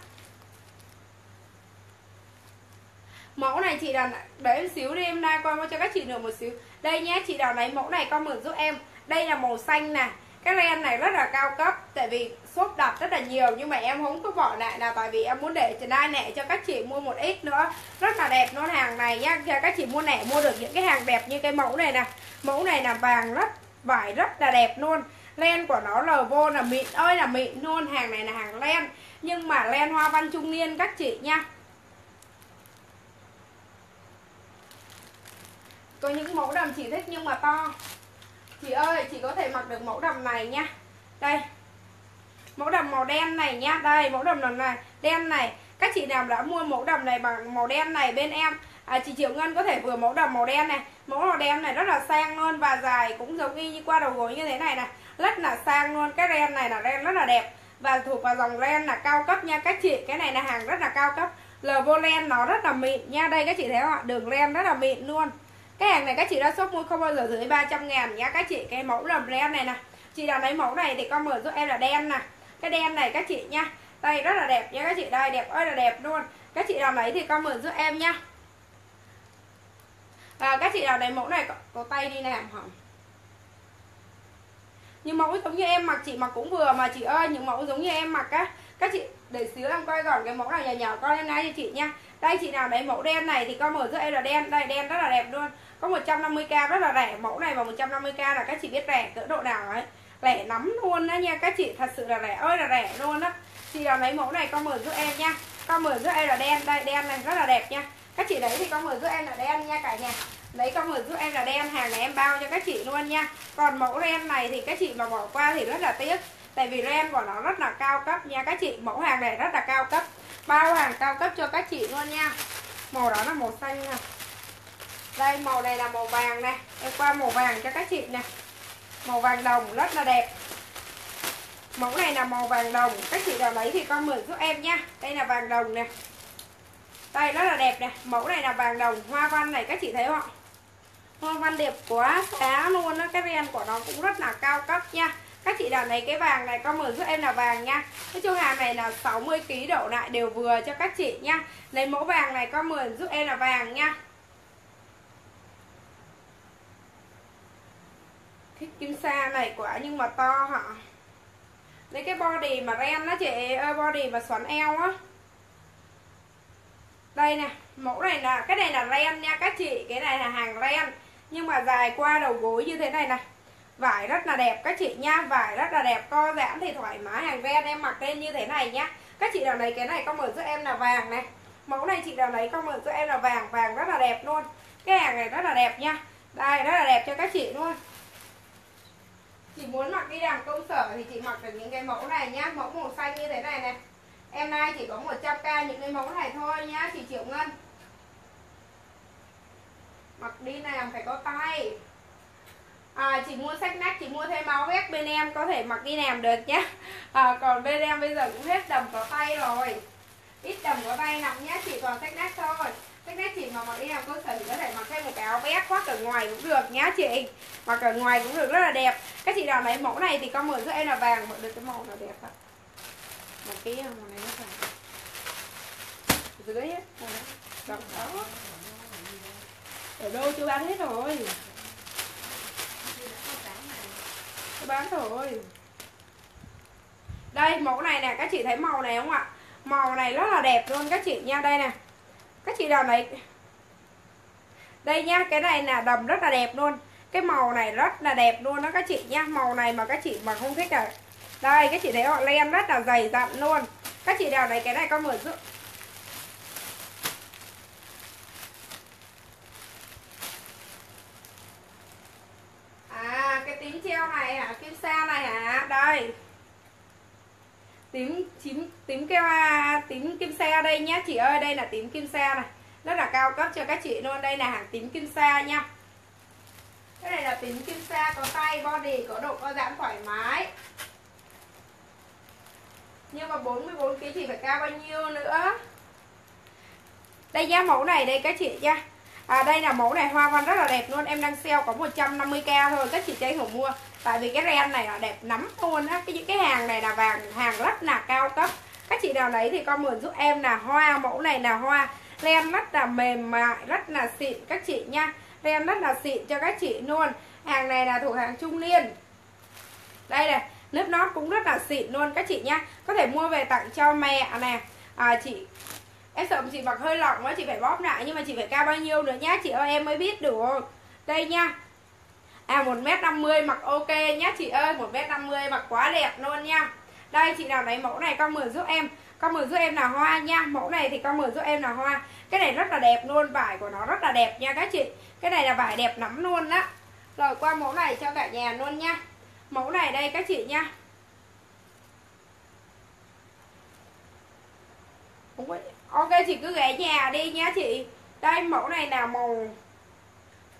Mẫu này chị đàn để em xíu đi, em ra coi cho các chị được một xíu. Đây nhé chị đào lấy mẫu này con mượn giúp em. Đây là màu xanh nè cái len này rất là cao cấp, tại vì shop đặt rất là nhiều, nhưng mà em không có bỏ lại là tại vì em muốn để đai nẻ cho các chị mua một ít nữa. Rất là đẹp nó hàng này nha các chị mua nẻ, mua được những cái hàng đẹp như cái mẫu này nè. Mẫu này là vàng rất, vải rất là đẹp luôn. Len của nó lờ vô là mịn, ơi là mịn luôn, hàng này là hàng len. Nhưng mà len hoa văn trung niên các chị nha có những mẫu đầm chị thích nhưng mà to chị ơi chị có thể mặc được mẫu đầm này nha. Đây. Mẫu đầm màu đen này nhá đây mẫu đầm đầm này đen này. Các chị nào đã mua mẫu đầm này bằng màu đen này bên em? À, chị Triệu Ngân có thể vừa mẫu đầm màu đen này. Mẫu màu đen này rất là sang luôn và dài cũng giống y như qua đầu gối như thế này này. Rất là sang luôn. Cái ren này là ren rất là đẹp và thuộc vào dòng ren là cao cấp nha các chị. Cái này là hàng rất là cao cấp. Lvo ren nó rất là mịn nha. Đây các chị thấy không ạ? Đường ren rất là mịn luôn cái hàng này các chị đã shop mua không bao giờ dưới 300 ngàn nhá. Các chị cái mẫu là brand này nè. Chị nào lấy mẫu này thì con mở giúp em là đen nè. Cái đen này các chị nha đây rất là đẹp nha các chị. Đây đẹp ơi là đẹp luôn. Các chị nào lấy thì con mở giúp em nha à, các chị nào lấy mẫu này có, có tay đi làm hả? Nhưng mẫu giống như em mặc chị mặc cũng vừa mà chị ơi. Những mẫu giống như em mặc á. Các chị để xíu em coi gọn cái mẫu này nhỏ nhỏ con em ngay cho chị nha đây chị nào lấy mẫu đen này thì con mở giúp em là đen. Đây đen rất là đẹp luôn có 150k rất là rẻ, mẫu này và 150k là các chị biết rẻ cỡ độ nào ấy. Rẻ lắm luôn đó nha, các chị thật sự là rẻ ơi là rẻ luôn đó chị nào lấy mẫu này con mở giúp em nha. Con mở giúp em là đen, đây, đen này rất là đẹp nha. Các chị lấy thì con mở giúp em là đen nha cả nhà. Lấy con mở giúp em là đen, hàng này em bao cho các chị luôn nha. Còn mẫu ren này thì các chị mà bỏ qua thì rất là tiếc. Tại vì ren của nó rất là cao cấp nha, các chị. Mẫu hàng này rất là cao cấp. Bao hàng cao cấp cho các chị luôn nha. Màu đó là màu xanh nha đây, màu này là màu vàng nè em qua màu vàng cho các chị nè. Màu vàng đồng, rất là đẹp. Mẫu này là màu vàng đồng. Các chị nào lấy thì con mượn giúp em nha đây là vàng đồng nè. Đây, rất là đẹp nè. Mẫu này là vàng đồng. Hoa văn này, các chị thấy không hoa văn đẹp quá khá luôn á. Cái ren của nó cũng rất là cao cấp nha. Các chị nào lấy cái vàng này con mượn giúp em là vàng nha. Cái chung hàng này là 60 kg đổ lại đều vừa cho các chị nha. Lấy mẫu vàng này con mượn giúp em là vàng nha. Kim sa này quả nhưng mà to hả? Lấy cái body mà ren đó chị ơi body mà xoắn eo á. Đây nè, mẫu này là, cái này là ren nha các chị, cái này là hàng ren. Nhưng mà dài qua đầu gối như thế này này vải rất là đẹp các chị nha, vải rất là đẹp co giãn thì thoải mái, hàng ren em mặc lên như thế này nhá. Các chị nào lấy cái này con mở giữa em là vàng này. Mẫu này chị nào lấy con mở giữa em là vàng vàng rất là đẹp luôn. Cái hàng này rất là đẹp nha. Đây, rất là đẹp cho các chị luôn chị muốn mặc đi làm công sở thì chị mặc được những cái mẫu này nhá mẫu màu xanh như thế này này. Em nay chỉ có 100k những cái mẫu này thôi nhá chị Triệu Ngân. Mặc đi làm phải có tay. À, chị mua sách nách chị mua thêm áo vest bên em có thể mặc đi làm được nhá. À, còn bên em bây giờ cũng hết đầm có tay rồi. Ít đầm có tay nằm nhá chỉ còn sách nách thôi các nét chị mà mặc đi làm cơ sở thì có thể mặc thêm một cái áo vest khoác ở ngoài cũng được nhá chị. Mặc ở ngoài cũng được rất là đẹp. Các chị nào lấy mẫu này thì con mượn giúp em là vàng mượn được cái màu nào đẹp ạ? Một cái màu này nó phải dưới á. Đó ở đâu chưa bán hết rồi? Chưa bán rồi. Đây, mẫu này nè, Các chị thấy màu này không ạ? Màu này rất là đẹp luôn các chị nha. Đây nè. Các chị nào này? Đây nha, Cái này là đầm rất là đẹp luôn. Cái màu này rất là đẹp luôn đó các chị nha. Màu này mà các chị mà không thích à Đây, các chị thấy họ len rất là dày dặn luôn. Các chị nào này, cái này có mở giúp À cái tím treo này hả? Kim sa này hả? Đây tím tím tím keo à, tím kim sa đây nhá. Chị ơi đây là tím kim sa này. Rất là cao cấp cho các chị luôn. Đây là hàng tím kim sa nha cái này là tím kim sa có tay body có độ co giãn thoải mái. Nhưng mà 44 kg thì phải cao bao nhiêu nữa? Đây giá mẫu này đây các chị nha à, đây là mẫu này hoa văn rất là đẹp luôn. Em đang sale có 150k thôi. Các chị cháy thử mua tại vì cái ren này là đẹp lắm luôn á. Cái cái hàng này là vàng hàng rất là cao cấp. Các chị nào lấy thì con mượn giúp em là hoa mẫu này là hoa. Ren rất là mềm mại rất là xịn các chị nha. Ren rất là xịn cho các chị luôn. Hàng này là thuộc hàng trung niên. Đây này lớp nót cũng rất là xịn luôn các chị nhá có thể mua về tặng cho mẹ nè. À, chị em sợ chị mặc hơi lỏng quá chị phải bóp lại. Nhưng mà chị phải cao bao nhiêu nữa nhá chị ơi em mới biết được. Đây nha à 1m50 mặc ok nhá, chị ơi 1m50 mặc quá đẹp luôn nha. Đây, chị nào lấy mẫu này con mở giúp em. Con mở giúp em là hoa nha. Mẫu này thì con mở giúp em là hoa. Cái này rất là đẹp luôn, vải của nó rất là đẹp nha các chị. Cái này là vải đẹp lắm luôn á. Rồi, qua mẫu này cho cả nhà luôn nha. Mẫu này đây các chị nha. Ok, chị cứ ghé nhà đi nha chị. Đây, mẫu này là màu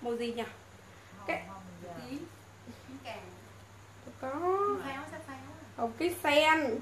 màu gì nhỉ? Có. Hồng cái sen.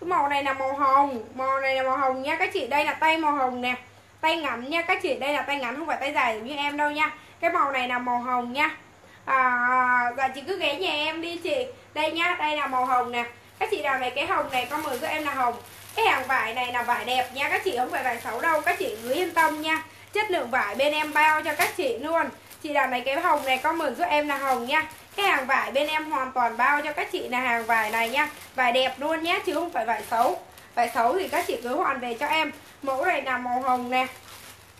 Cái màu này là màu hồng. Màu này là màu hồng nha. Các chị đây là tay màu hồng nè. Tay ngắn nha. Các chị đây là tay ngắn không phải tay dài như em đâu nha. Cái màu này là màu hồng nha. À, và chị cứ ghé nhà em đi chị. Đây nhá đây là màu hồng nè. Các chị nào này cái hồng này con mời giúp em là hồng. Cái hàng vải này là vải đẹp nha. Các chị không phải vải xấu đâu. Các chị cứ yên tâm nha. Chất lượng vải bên em bao cho các chị luôn. Chị nào này cái hồng này con mời giúp em là hồng nha cái hàng vải bên em hoàn toàn bao cho các chị là hàng vải này nha. Vải đẹp luôn nhé, chứ không phải vải xấu. Vải xấu thì các chị cứ hoàn về cho em. Mẫu này là màu hồng nè.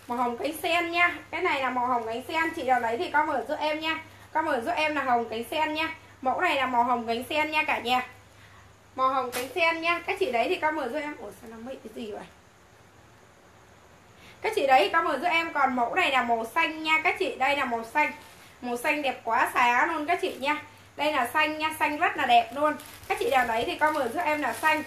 Màu hồng cánh sen nha. Cái này là màu hồng cánh sen. Chị nào lấy thì con mở giúp em nha. Con mở giúp em là hồng cánh sen nha. Mẫu này là màu hồng cánh sen nha cả nhà. Màu hồng cánh sen nha. Các chị đấy thì con mở giúp em. Ủa, sao nó bị cái gì vậy? Các chị đấy con mở giúp em. Còn mẫu này là màu xanh nha. Các chị, đây là màu xanh màu xanh đẹp quá xá luôn các chị nha. Đây là xanh nha, xanh rất là đẹp luôn. Các chị nào lấy thì con mời giúp em là xanh.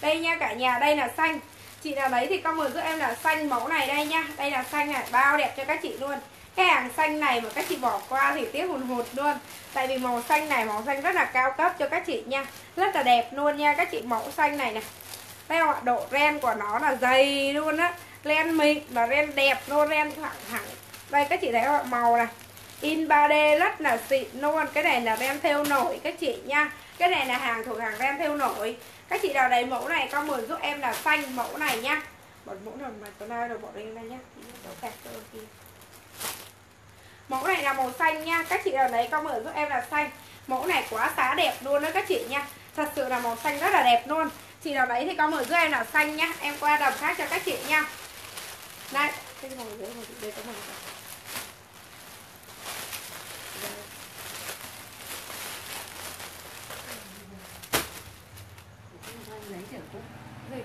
Đây nha cả nhà, đây là xanh. Chị nào lấy thì con comment giúp em là xanh mẫu này đây nha. Đây là xanh này, bao đẹp cho các chị luôn. Cái hàng xanh này mà các chị bỏ qua thì tiếc hùn hụt luôn. Tại vì màu xanh này, màu xanh rất là cao cấp cho các chị nha. Rất là đẹp luôn nha, các chị mẫu xanh này này đây ạ độ ren của nó là dày luôn á. Ren mịn và ren đẹp luôn, ren thẳng thẳng. Đây, các chị thấy không màu này in 3D rất là xịn. Luôn cái này là ren theo nổi các chị nha. Cái này là hàng thuộc hàng ren theo nổi. Các chị nào đấy mẫu này con mời giúp em là xanh mẫu này nhá một mẫu nào mà tối nay rồi bỏ đây ra nhá mẫu này là màu xanh nha. Các chị nào đấy con mời giúp em là xanh. Mẫu này quá xá đẹp luôn đó các chị nha. Thật sự là màu xanh rất là đẹp luôn. Chị nào đấy thì con mời giúp em là xanh nhá em qua đầm khác cho các chị nha. Đây cái màu dưới màu dưới có màu lấy chở cũng gì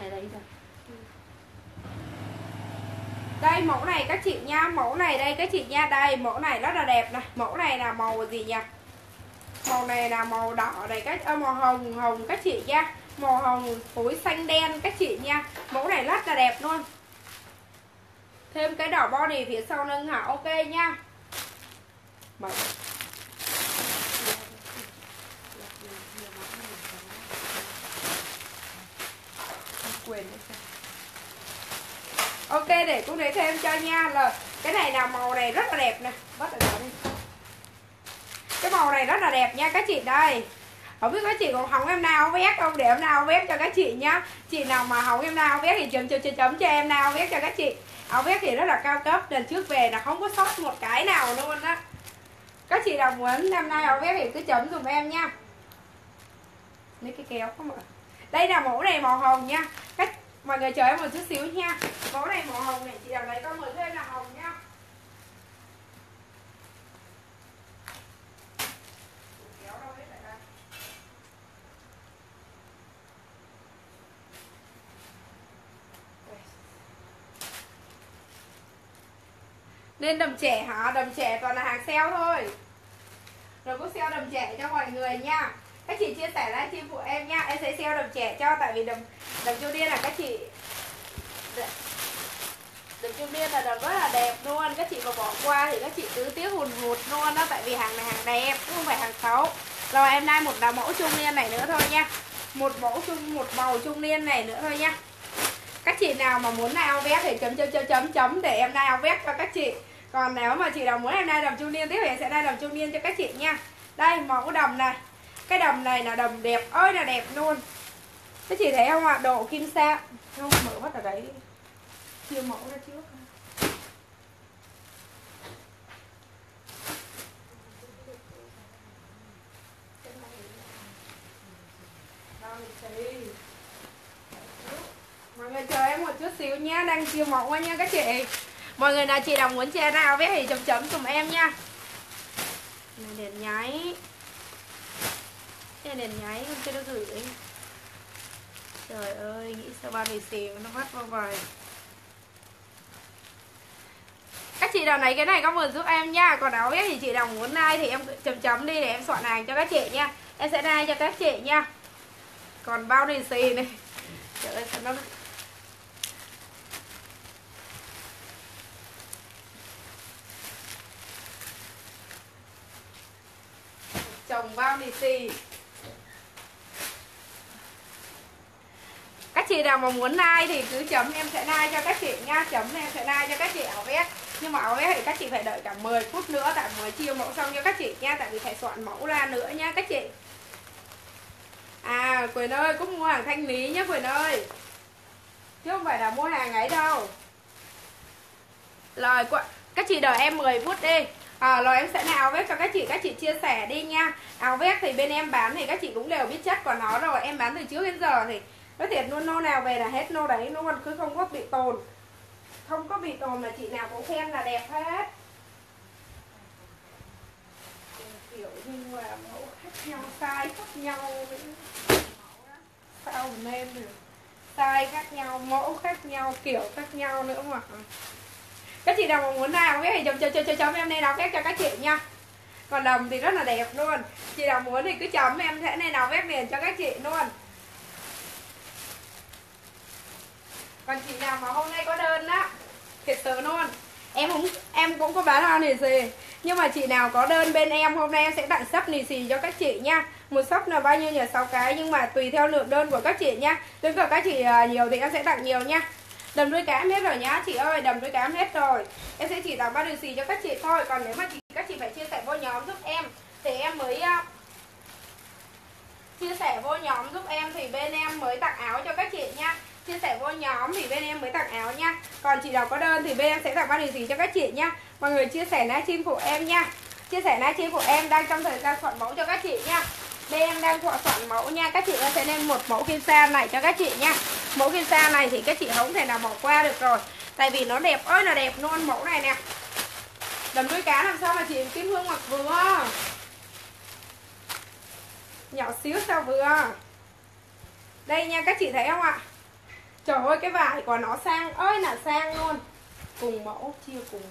này đấy rồi đây mẫu này các chị nha mẫu này đây các chị nha. Đây mẫu này rất là đẹp này mẫu này là màu gì nhỉ? Màu này là màu đỏ này các à, màu hồng hồng các chị nha. Màu hồng phối xanh đen các chị nha. Mẫu này rất là đẹp luôn. Thêm cái đỏ body phía sau lưng hả? Ok nha. Quyền ok để cô để thêm cho nha. Là cái này là màu này rất là đẹp nè. Bắt ở đây cái màu này rất là đẹp nha các chị. Đây. Không biết các chị còn hỏng em nào vét không? Để em nào vét cho các chị nhá. Chị nào mà hỏng em nào vét thì chấm chấm chấm, chấm cho em nào vét cho các chị. Áo vét thì rất là cao cấp. Lần trước về là không có sót một cái nào luôn á. Các chị nào muốn năm nay áo vét thì cứ chấm dùm em nha. Lấy cái kéo không ạ? Đây là mẫu này màu hồng nha. Cách mọi người chờ em một chút xíu nha. Mẫu này màu hồng này, chị đã lấy con mười thêm là hồng nha. Nên đầm trẻ hả? Đầm trẻ toàn là hàng sale thôi. Rồi cũng sale đầm trẻ cho mọi người nha. Các chị chia sẻ livestream của em nha Em sẽ sale đồng trẻ cho, Tại vì đồng đồng chu điên là các chị đồng chu điên là đồng rất là đẹp luôn. Các chị mà bỏ qua thì các chị cứ tiếc hùn hụt luôn đó. Tại vì hàng này, hàng đẹp Không phải hàng xấu Rồi em nay một là mẫu trung niên này nữa thôi nha Một mẫu trung, một màu trung niên này nữa thôi nha các chị nào mà muốn nào vét thì chấm chấm chấm chấm chấm để em nào vét cho các chị. Còn nếu mà chị nào muốn em nay đầm trung niên tiếp thì em sẽ nay đầm trung niên cho các chị nha đây, mẫu đầm này cái đầm này là đầm đẹp ơi là đẹp luôn. Các chị thấy không ạ? À? độ kim sa. Không mở hết ở đấy. Chưa mẫu ra trước. Mọi người chờ em một chút xíu nha, Đang chiều mẫu nha các chị. Mọi người nào chị đồng muốn che nào với thì chấm chấm cùng em nha. Đèn nháy cái đèn nháy con chưa được gửi trời ơi, nghĩ sao bao lì xì nó vắt vào vời. Các chị nào lấy cái này comment giúp em nha. Còn áo vest thì chị nào muốn like thì em chấm chấm đi để em soạn hàng cho các chị nha. Em sẽ like cho các chị nha. Còn bao lì xì này. Trời ơi, sao nó chồng bao lì xì. Chị nào mà muốn like thì cứ chấm em sẽ like cho các chị nha chấm em sẽ like cho các chị áo vest. Nhưng mà áo vest thì các chị phải đợi cả 10 phút nữa tại mới chia mẫu xong cho các chị nha tại vì phải soạn mẫu ra nữa nha các chị. À quyền ơi cũng mua hàng thanh lý nhé quyền ơi. Chứ không phải là mua hàng ấy đâu. Lời các chị đợi em 10 phút đi. À, rồi em sẽ nào áo vest cho các chị các chị chia sẻ đi nha. Áo vest thì bên em bán thì các chị cũng đều biết chất của nó rồi. Em bán từ trước đến giờ thì nói thiệt luôn nô nào về là hết nô đấy nó còn cứ không có bị tồn. Không có bị tồn mà chị nào cũng khen là đẹp hết. Kiểu như là mẫu khác nhau, size khác nhau. Sao nên được? Size khác nhau, mẫu khác nhau, kiểu khác nhau nữa mà. Các chị nào mà muốn nào cái thì chấm chấm chấm chấm em nên nào ghép cho các chị nha. Còn đầm thì rất là đẹp luôn. Chị nào muốn thì cứ chấm em sẽ nên nào vét liền cho các chị luôn. Còn chị nào mà hôm nay có đơn á thiệt sự luôn. Em không em cũng có bán hoa lì xì nhưng mà chị nào có đơn bên em hôm nay em sẽ tặng sắp lì xì cho các chị nha. Một sắp là bao nhiêu nhỉ? Sáu cái nhưng mà tùy theo lượng đơn của các chị nha. Đơn của các chị à, nhiều thì em sẽ tặng nhiều nha. Đầm đuôi cá em hết rồi nhá chị ơi đầm đuôi cá em hết rồi. Em sẽ chỉ tặng bao lì xì cho các chị thôi còn nếu mà chị, các chị phải chia sẻ vô nhóm giúp em thì em mới uh, chia sẻ vô nhóm giúp em thì bên em mới tặng áo cho các chị nha chia sẻ vô nhóm thì bên em mới tặng áo nha. Còn chị nào có đơn thì bên em sẽ tặng bao điều gì cho các chị nha. Mọi người chia sẻ livestream của em nha. Chia sẻ livestream của em đang trong thời gian soạn mẫu cho các chị nha. Bên em đang soạn mẫu nha. Các chị em sẽ nên một mẫu kim sa này cho các chị nha. Mẫu kim sa này thì các chị không thể nào bỏ qua được rồi. Tại vì nó đẹp ơi, là đẹp luôn mẫu này nè. Đầm đuôi cá làm sao mà chị kim hương mặc vừa? Nhỏ xíu sao vừa? Đây nha, các chị thấy không ạ? Trời ơi cái vải của nó sang. Ơi là sang luôn. Cùng mẫu chia cùng.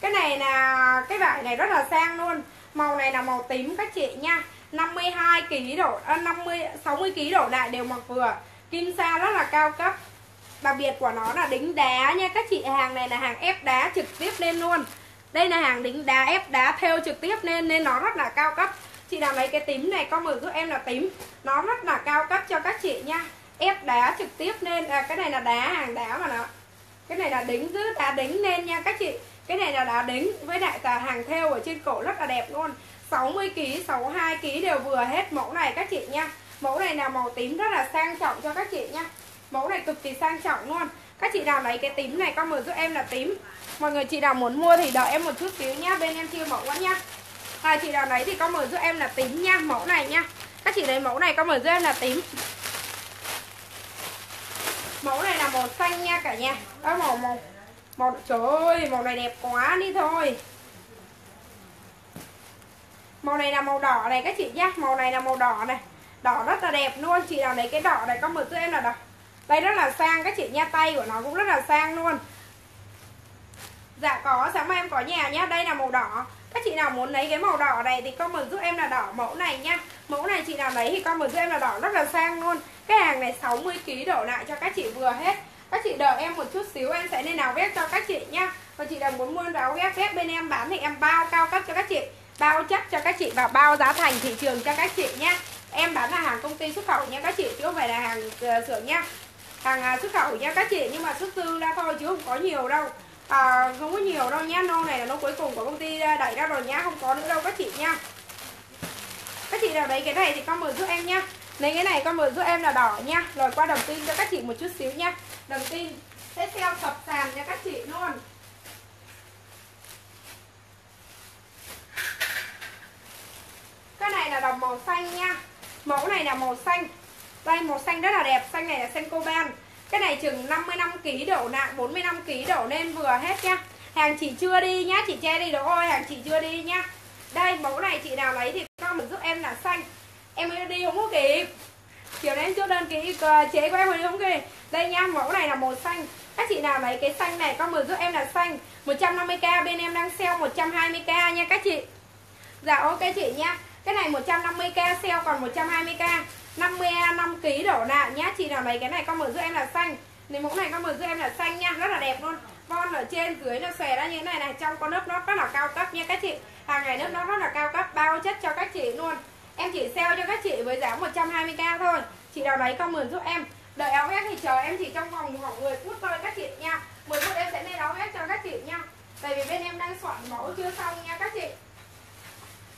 Cái này là cái vải này rất là sang luôn. Màu này là màu tím các chị nha. 52 kg độ à, 50 60 kg độ đại đều mặc vừa. Kim sa rất là cao cấp. Đặc biệt của nó là đính đá nha. Các chị hàng này là hàng ép đá trực tiếp lên luôn. Đây là hàng đính đá ép đá theo trực tiếp lên nên nó rất là cao cấp. Chị nào lấy cái tím này con mời giúp em là tím. Nó rất là cao cấp cho các chị nha ép đá trực tiếp lên. À, cái này là đá hàng đá mà nó. Cái này là đính giữ đá đính lên nha các chị. Cái này là đá đính với lại tà hàng theo ở trên cổ rất là đẹp luôn. 60 kg 62 kg đều vừa hết mẫu này các chị nha. Mẫu này là màu tím rất là sang trọng cho các chị nha. Mẫu này cực kỳ sang trọng luôn. Các chị nào lấy cái tím này con mời giúp em là tím. Mọi người chị nào muốn mua thì đợi em một chút xíu nhá bên em chia mẫu quá nhá à, chị nào lấy thì con mời giúp em là tím nha. Mẫu này nha. Các chị lấy mẫu này con mời giúp em là tím mẫu này là màu xanh nha cả nhà. Đó màu màu màu, trời ơi, màu này đẹp quá đi thôi. Màu này là màu đỏ này các chị nhá. Màu này là màu đỏ này. Đỏ rất là đẹp luôn. Chị nào lấy cái đỏ này có mực giúp em là đỏ. Đây rất là sang các chị nha. Tay của nó cũng rất là sang luôn. Dạ có. Sáng mai em có nhà nhá. Đây là màu đỏ. Các chị nào muốn lấy cái màu đỏ này thì comment giúp em là đỏ mẫu này nha. Mẫu này chị nào lấy thì comment giúp em là đỏ. Rất là sang luôn cái hàng này 60 kg đổ lại cho các chị vừa hết. Các chị đợi em một chút xíu em sẽ lên nào vét cho các chị nhá còn chị đồng muốn mua áo vét vét bên em bán thì em bao cao cấp cho các chị bao chắc cho các chị và bao giá thành thị trường cho các chị nhá em bán là hàng công ty xuất khẩu nha các chị chứ không phải là hàng uh, xưởng nha. Hàng uh, xuất khẩu nha các chị nhưng mà xuất tư ra thôi chứ không có nhiều đâu. À, không có nhiều đâu nhá nô này là nô cuối cùng của công ty ờ, đẩy ra rồi nhá không có nữa đâu các chị nha. Các chị nào đấy cái này thì comment mời giúp em nhá lấy cái này con mời giúp em là đỏ nha. Rồi qua đồng tin cho các chị một chút xíu nha. Đồng tin sẽ theo sập sàn nha các chị luôn cái này là đồng màu xanh nha. Mẫu này là màu xanh. Đây, màu xanh rất là đẹp. Xanh này là xanh coban. Cái này chừng 55 kg đổ nặng 45 kg đổ nên vừa hết nha. Hàng chị chưa đi nhá, chị che đi đúng ơi hàng chị chưa đi nhá. Đây, mẫu này chị nào lấy thì comment giúp em là xanh em đi không có kịp. Chiều nay em chốt đơn ký chế của em đi không kịp. Đây nha, mẫu này là màu xanh. Các chị nào lấy cái xanh này comment giúp em là xanh. 150k bên em đang sale 120k nha các chị. Dạ ok chị nha. Cái này 150k sale còn 120k 50 5 kg đổ nạ nhá. Chị nào lấy cái này comment giúp em là xanh. Nên mẫu này comment giúp em là xanh nha. Rất là đẹp luôn. Von ở trên, dưới nó xòe ra như thế này này. Trong có lớp nó rất là cao cấp nha các chị. Hàng này lớp nó rất là cao cấp, bao chất cho các chị luôn em chỉ sale cho các chị với giá 120k thôi. Chị nào lấy comment giúp em. Đợi áo vest thì chờ em chỉ trong vòng khoảng 10 phút thôi các chị nha. 10 phút em sẽ lên áo vest cho các chị nha. Tại vì bên em đang soạn mẫu chưa xong nha các chị.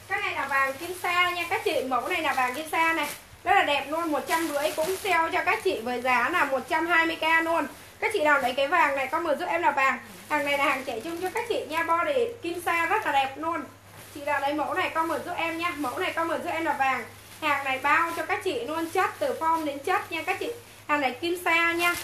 Cái này là vàng kim sa nha các chị. Mẫu này là vàng kim sa này. Rất là đẹp luôn. một trăm rưỡi cũng sale cho các chị với giá là 120k luôn. Các chị nào lấy cái vàng này có comment giúp em là vàng. Hàng này là hàng trẻ trung cho các chị nha. Body kim sa rất là đẹp luôn chị nào lấy mẫu này comment giúp em nha. Mẫu này comment giúp em là vàng. Hàng này bao cho các chị luôn, chất từ form đến chất nha các chị. Hàng này kim sa nha.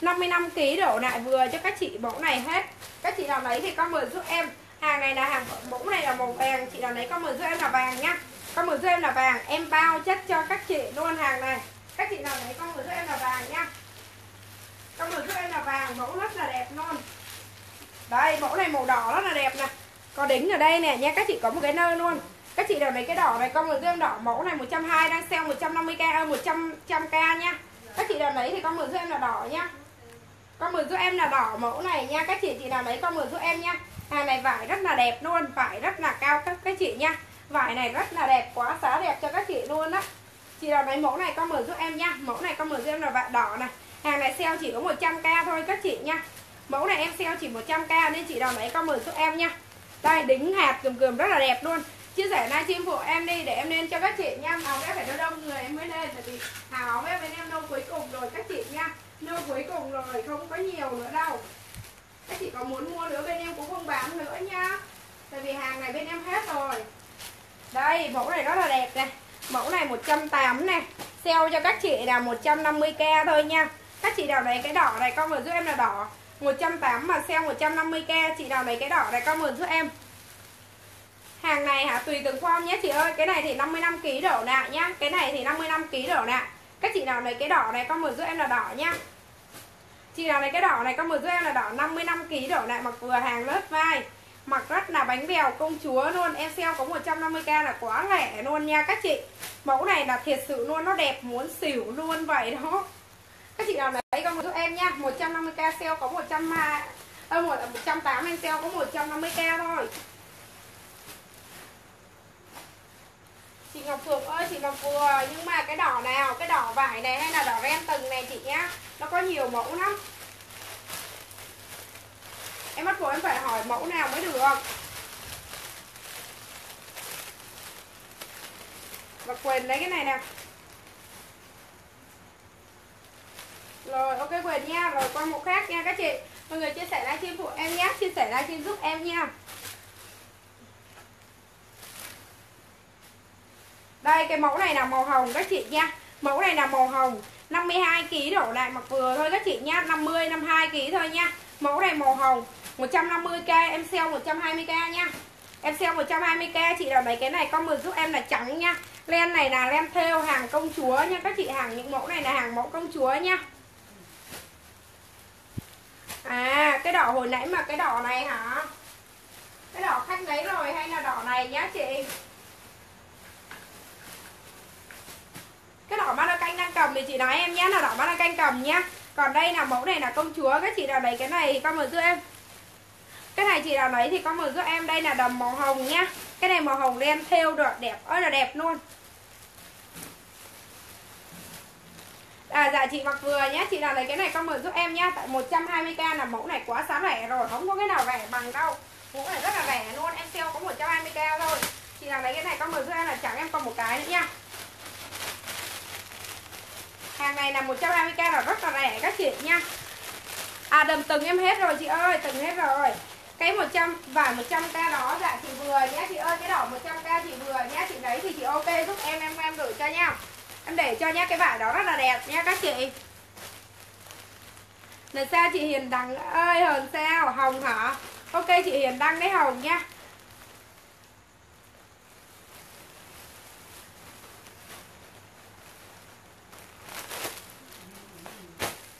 55 kg đổ lại vừa cho các chị mẫu này hết. Các chị nào lấy thì comment giúp em. Hàng này là hàng mẫu này là màu vàng. Chị nào lấy comment giúp em là vàng nha. Comment giúp em là vàng. Em bao chất cho các chị luôn hàng này. Các chị nào lấy comment giúp em là vàng nha. Comment giúp em là vàng. Mẫu rất là đẹp luôn. Đây, mẫu này màu đỏ rất là đẹp nè có đính ở đây nè, nha, các chị có một cái nơ luôn. Các chị đều lấy cái đỏ này, con mượn em đỏ mẫu này 120 đang sale 150k 100 100k nha. Các chị nào lấy thì con mượn giúp em là đỏ nha. Comment giúp em là đỏ mẫu này nha. Các chị chị nào lấy con mượn giúp em nha. Hàng này vải rất là đẹp luôn, vải rất là cao cấp các chị nha. Vải này rất là đẹp, quá xá đẹp cho các chị luôn á. Chị nào lấy mẫu này con mượn giúp em nha. Mẫu này comment giúp em là vải đỏ này. Hàng này sale chỉ có 100k thôi các chị nha. Mẫu này em sale chỉ 100k nên chị nào lấy con mượn giúp em nha đây, đính hạt cườm cườm rất là đẹp luôn. Chia sẻ livestream của em đi, để em lên cho các chị nha. Áo vest phải đâu đông người em mới lên tại vì hàng áo bên em đâu cuối cùng rồi, các chị nha. Nâu cuối cùng rồi, không có nhiều nữa đâu. Các chị có muốn mua nữa bên em cũng không bán nữa nha. Tại vì hàng này bên em hết rồi. Đây, mẫu này rất là đẹp này. Mẫu này 180 này. Sale cho các chị là 150k thôi nha. Các chị nào đấy cái đỏ này, con vừa giúp em là đỏ. 180 mà sale 150k chị nào lấy cái đỏ này comment giúp em. Hàng này hả? Tùy từng form nhé chị ơi. Cái này thì 55 kg đổ nạ nhá. Cái này thì 55 kg đổ nạ. Các chị nào lấy cái đỏ này comment giúp em là đỏ nhá. Chị nào lấy cái đỏ này comment giúp em là đỏ. 55 kg đổ nạ. Mặc vừa hàng lớp vai. Mặc rất là bánh bèo công chúa luôn. Em sale có 150k là quá rẻ luôn nha các chị. Mẫu này là thiệt sự luôn. Nó đẹp muốn xỉu luôn vậy đó các chị nào lấy con giúp em nha 150k sale có 100 à, ơ, một 180 em sale có 150k thôi. Chị Ngọc Phượng ơi, chị Ngọc vừa nhưng mà cái đỏ nào, cái đỏ vải này hay là đỏ ren từng này chị nhá, nó có nhiều mẫu lắm. Em bắt buộc em phải hỏi mẫu nào mới được. Và quên lấy cái này nè. Rồi, ok quên nha. Rồi, qua mẫu khác nha các chị. Mọi người chia sẻ livestream phụ em nhé. Chia sẻ livestream giúp em nha. Đây, cái mẫu này là màu hồng các chị nha. Mẫu này là màu hồng. 52 kg đổ lại mặc vừa thôi các chị nha. 50 52 kg thôi nha. Mẫu này màu hồng. 150k em sale 120k nha. Em sale 120k chị là mấy cái này comment giúp em là trắng nha. Len này là len theo hàng công chúa nha các chị. Hàng những mẫu này là hàng mẫu công chúa nha à cái đỏ hồi nãy mà cái đỏ này hả? Cái đỏ khách lấy rồi hay là đỏ này nhá chị? Cái đỏ ba canh đang cầm thì chị nói em nhé là đỏ ba canh cầm nhá. Còn đây là mẫu này là công chúa, các chị nào lấy cái này thì comment giúp em. Cái này chị nào lấy thì comment giúp em. Đây là đầm màu hồng nhá. Cái này màu hồng đen, thêu được, đẹp, ơi là đẹp luôn. À dạ chị mặc vừa nhé. Chị nào lấy cái này comment giúp em nhá. Tại 120k là mẫu này quá giá rẻ rồi. Không có cái nào rẻ bằng đâu. Mẫu này rất là rẻ luôn. Em sale có 120k thôi. Chị nào lấy cái này comment giúp em là chẳng em còn một cái nữa nha. Hàng này là 120k là rất là rẻ các chị nha. À đầm từng em hết rồi chị ơi. Từng hết rồi. Cái 100 và 100k đó dạ chị vừa nhé. Chị ơi, cái đỏ 100k chị vừa nhé. Chị lấy thì chị ok. Giúp em em em gửi cho nha. Em để cho nhá, cái vải đó rất là đẹp nha các chị. Là sao chị Hiền Đăng ơi hờn sao? Hồng hả? Ok, chị Hiền Đăng đấy Hồng nha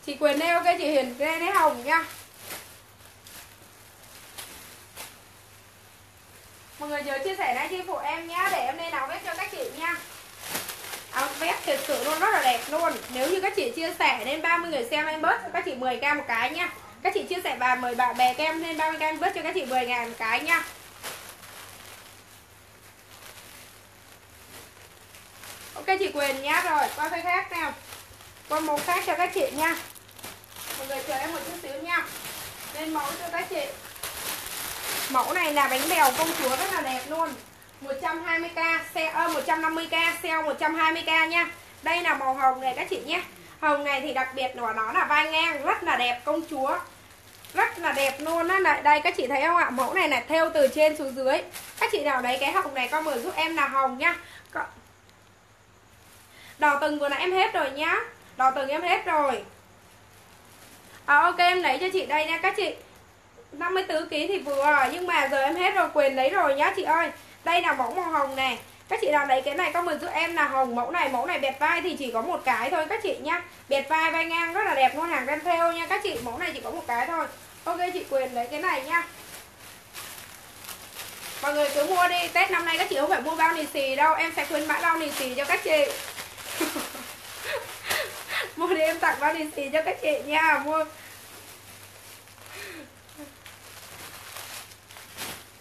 Chị Quyền đây ok chị Hiền đây đấy Hồng nha Mọi người nhớ chia sẻ livestream phụ em nhá, Để em lên nào bếp cho các chị nha Áo vest thật sự luôn, rất là đẹp luôn. Nếu như các chị chia sẻ lên 30 người xem em bớt cho các chị 10k một cái nha. Các chị chia sẻ và mời bạn bè kem lên 30k em bớt cho các chị 10 ngàn một cái nha. Ok, chị Quyền nhá, Rồi, qua cái khác nào? Qua màu khác cho các chị nha. Mọi người chờ em một chút xíu nha. Lên mẫu cho các chị. Mẫu này là bánh bèo công chúa rất là đẹp luôn. 120k, xe ơ 150k, sale 120k nha. Đây là màu hồng này các chị nhé. Hồng này thì đặc biệt của nó là vai ngang Rất là đẹp công chúa. Rất là đẹp luôn á. Đây các chị thấy không ạ? Mẫu này là theo từ trên xuống dưới. Các chị nào đấy cái hồng này con mở giúp em là hồng nhá Đỏ từng vừa nãy em hết rồi nhá. Đỏ từng em hết rồi. À, Ok em lấy cho chị đây nha các chị. 54 kg thì vừa nhưng mà giờ em hết rồi quyền lấy rồi nhá chị ơi đây là mẫu màu hồng này. Các chị nào lấy cái này comment giúp em là hồng. Mẫu này mẫu này bẹt vai thì chỉ có một cái thôi các chị nhá. Bẹt vai vai ngang rất là đẹp luôn, hàng đem theo nha các chị. Mẫu này chỉ có một cái thôi. Ok, chị quyền lấy cái này nhá. Mọi người cứ mua đi. Tết năm nay các chị không phải mua bao lì xì đâu. Em sẽ khuyến mãi bao lì xì cho các chị. Mua đi, em tặng bao lì xì cho các chị nha. Mua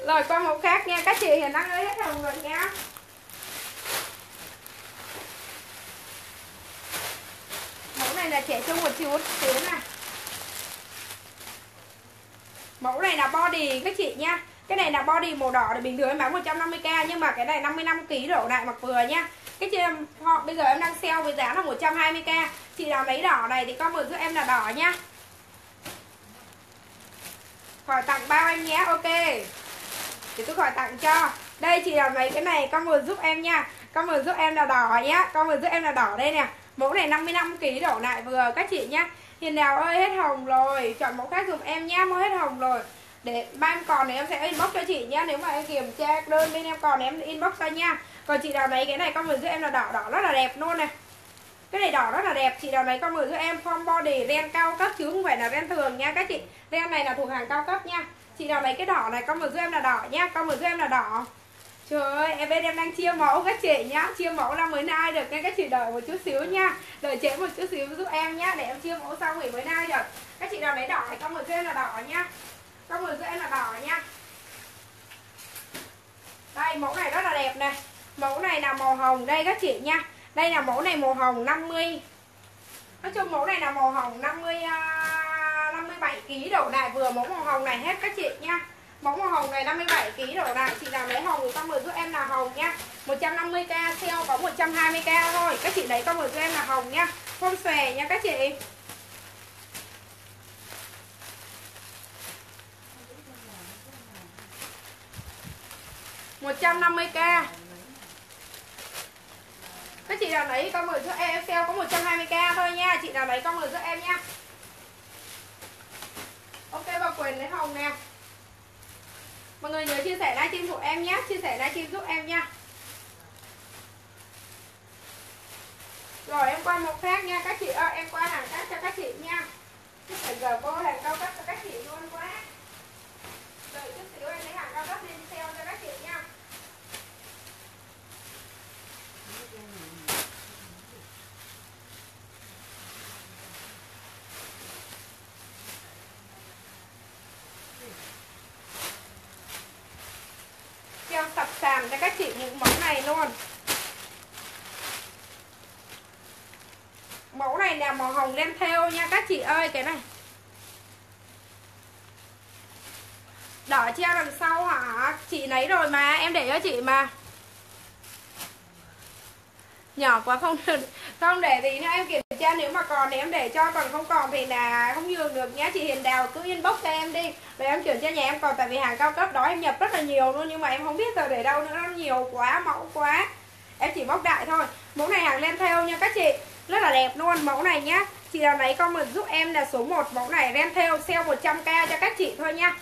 Rồi con mẫu khác nha. Các chị hiện đang lấy hết hồng rồi nha. Mẫu này là trẻ trung một chút xíu nè Mẫu này là body, các chị nha. Cái này là body màu đỏ thì bình thường em bán 150k Nhưng mà cái này 55kg đổ lại mặc vừa nha. Cái chị họ bây giờ em đang sale với giá là 120k Chị nào lấy đỏ này thì comment giúp em là đỏ nha. Khỏi tặng bao em nhé, Ok thì tôi khỏi tặng cho. Đây, chị là lấy cái này, con vừa giúp em nha. Con vừa giúp em là đỏ nhá con vừa giúp em là đỏ đây nè. Mẫu này 55 kg đổ lại vừa các chị nhá. Hiền đào ơi, hết hồng rồi. Chọn mẫu khác giúp em nhá, mua hết hồng rồi. Để ban còn thì em sẽ inbox cho chị nhá. Nếu mà em kiểm tra đơn bên em còn em inbox cho nha. Còn chị nào lấy cái này, con vừa giúp em là đỏ. Đỏ rất là đẹp luôn này cái này đỏ rất là đẹp. Chị nào lấy con vừa giúp em form body ren cao cấp chứ không phải là ren thường nha các chị. Ren này là thuộc hàng cao cấp nha. Chị nào lấy cái đỏ này con comment giúp em là đỏ nhá con Comment giúp em là đỏ. Trời ơi em bên em đang chia mẫu các chị nhá Chia mẫu là mới nai được nên các chị đợi một chút xíu nha Đợi chế một chút xíu giúp em nhá Để em chia mẫu xong thì mới nai được. Các chị nào lấy đỏ này con comment giúp em là đỏ nhá. Con Comment giúp em là đỏ nhá. Đây mẫu này rất là đẹp này. Mẫu này là màu hồng đây các chị nha Đây là mẫu này màu hồng 50 Nói chung mẫu này là màu hồng 50 uh, 57 kg đổ lại vừa mẫu màu hồng này hết các chị nha. Mẫu màu hồng này 57 kg đổ lại, chị nào lấy hồng thì mời giúp em là hồng nha. 150k sale có 120k thôi. Các chị lấy mời giúp em là hồng nha. Không xòe nha các chị. một trăm năm mươi k các chị nào lấy con mời giúp em sale có 120k thôi nha chị nào lấy con mời giúp em nha ok và quyền lấy hồng nè. Mọi người nhớ chia sẻ livestream của em nhé, chia sẻ livestream giúp em nha. Rồi, em qua một khác nha. Các chị ơi, em qua hàng khác cho các chị nha. Phải giờ cô hàng cao cấp cho các chị luôn quá. Đợi chút xíu em lấy hàng cao cấp lên sale cho các chị nha keo sập sàn cho các chị những mẫu này luôn mẫu này là màu hồng đen theo nha đây, cái này. Đỏ treo đằng sau hả? Chị lấy rồi mà, em để cho chị mà. Nhỏ quá, không không để thì nữa, em kiểm tra nếu mà còn thì em để cho, còn không còn thì là không nhường được nhá. Chị Hiền Đào cứ inbox cho em đi. Rồi em chuyển cho nhà em, còn tại vì hàng cao cấp đó em nhập rất là nhiều luôn, nhưng mà em không biết giờ để đâu nữa, nó nhiều quá mẫu quá. Em chỉ bóc đại thôi. Mẫu này hàng len theo nha các chị rất là đẹp luôn, mẫu này nhá. Chị nào lấy comment giúp em là số 1 mẫu này ren theo, sale 100k cho các chị thôi nha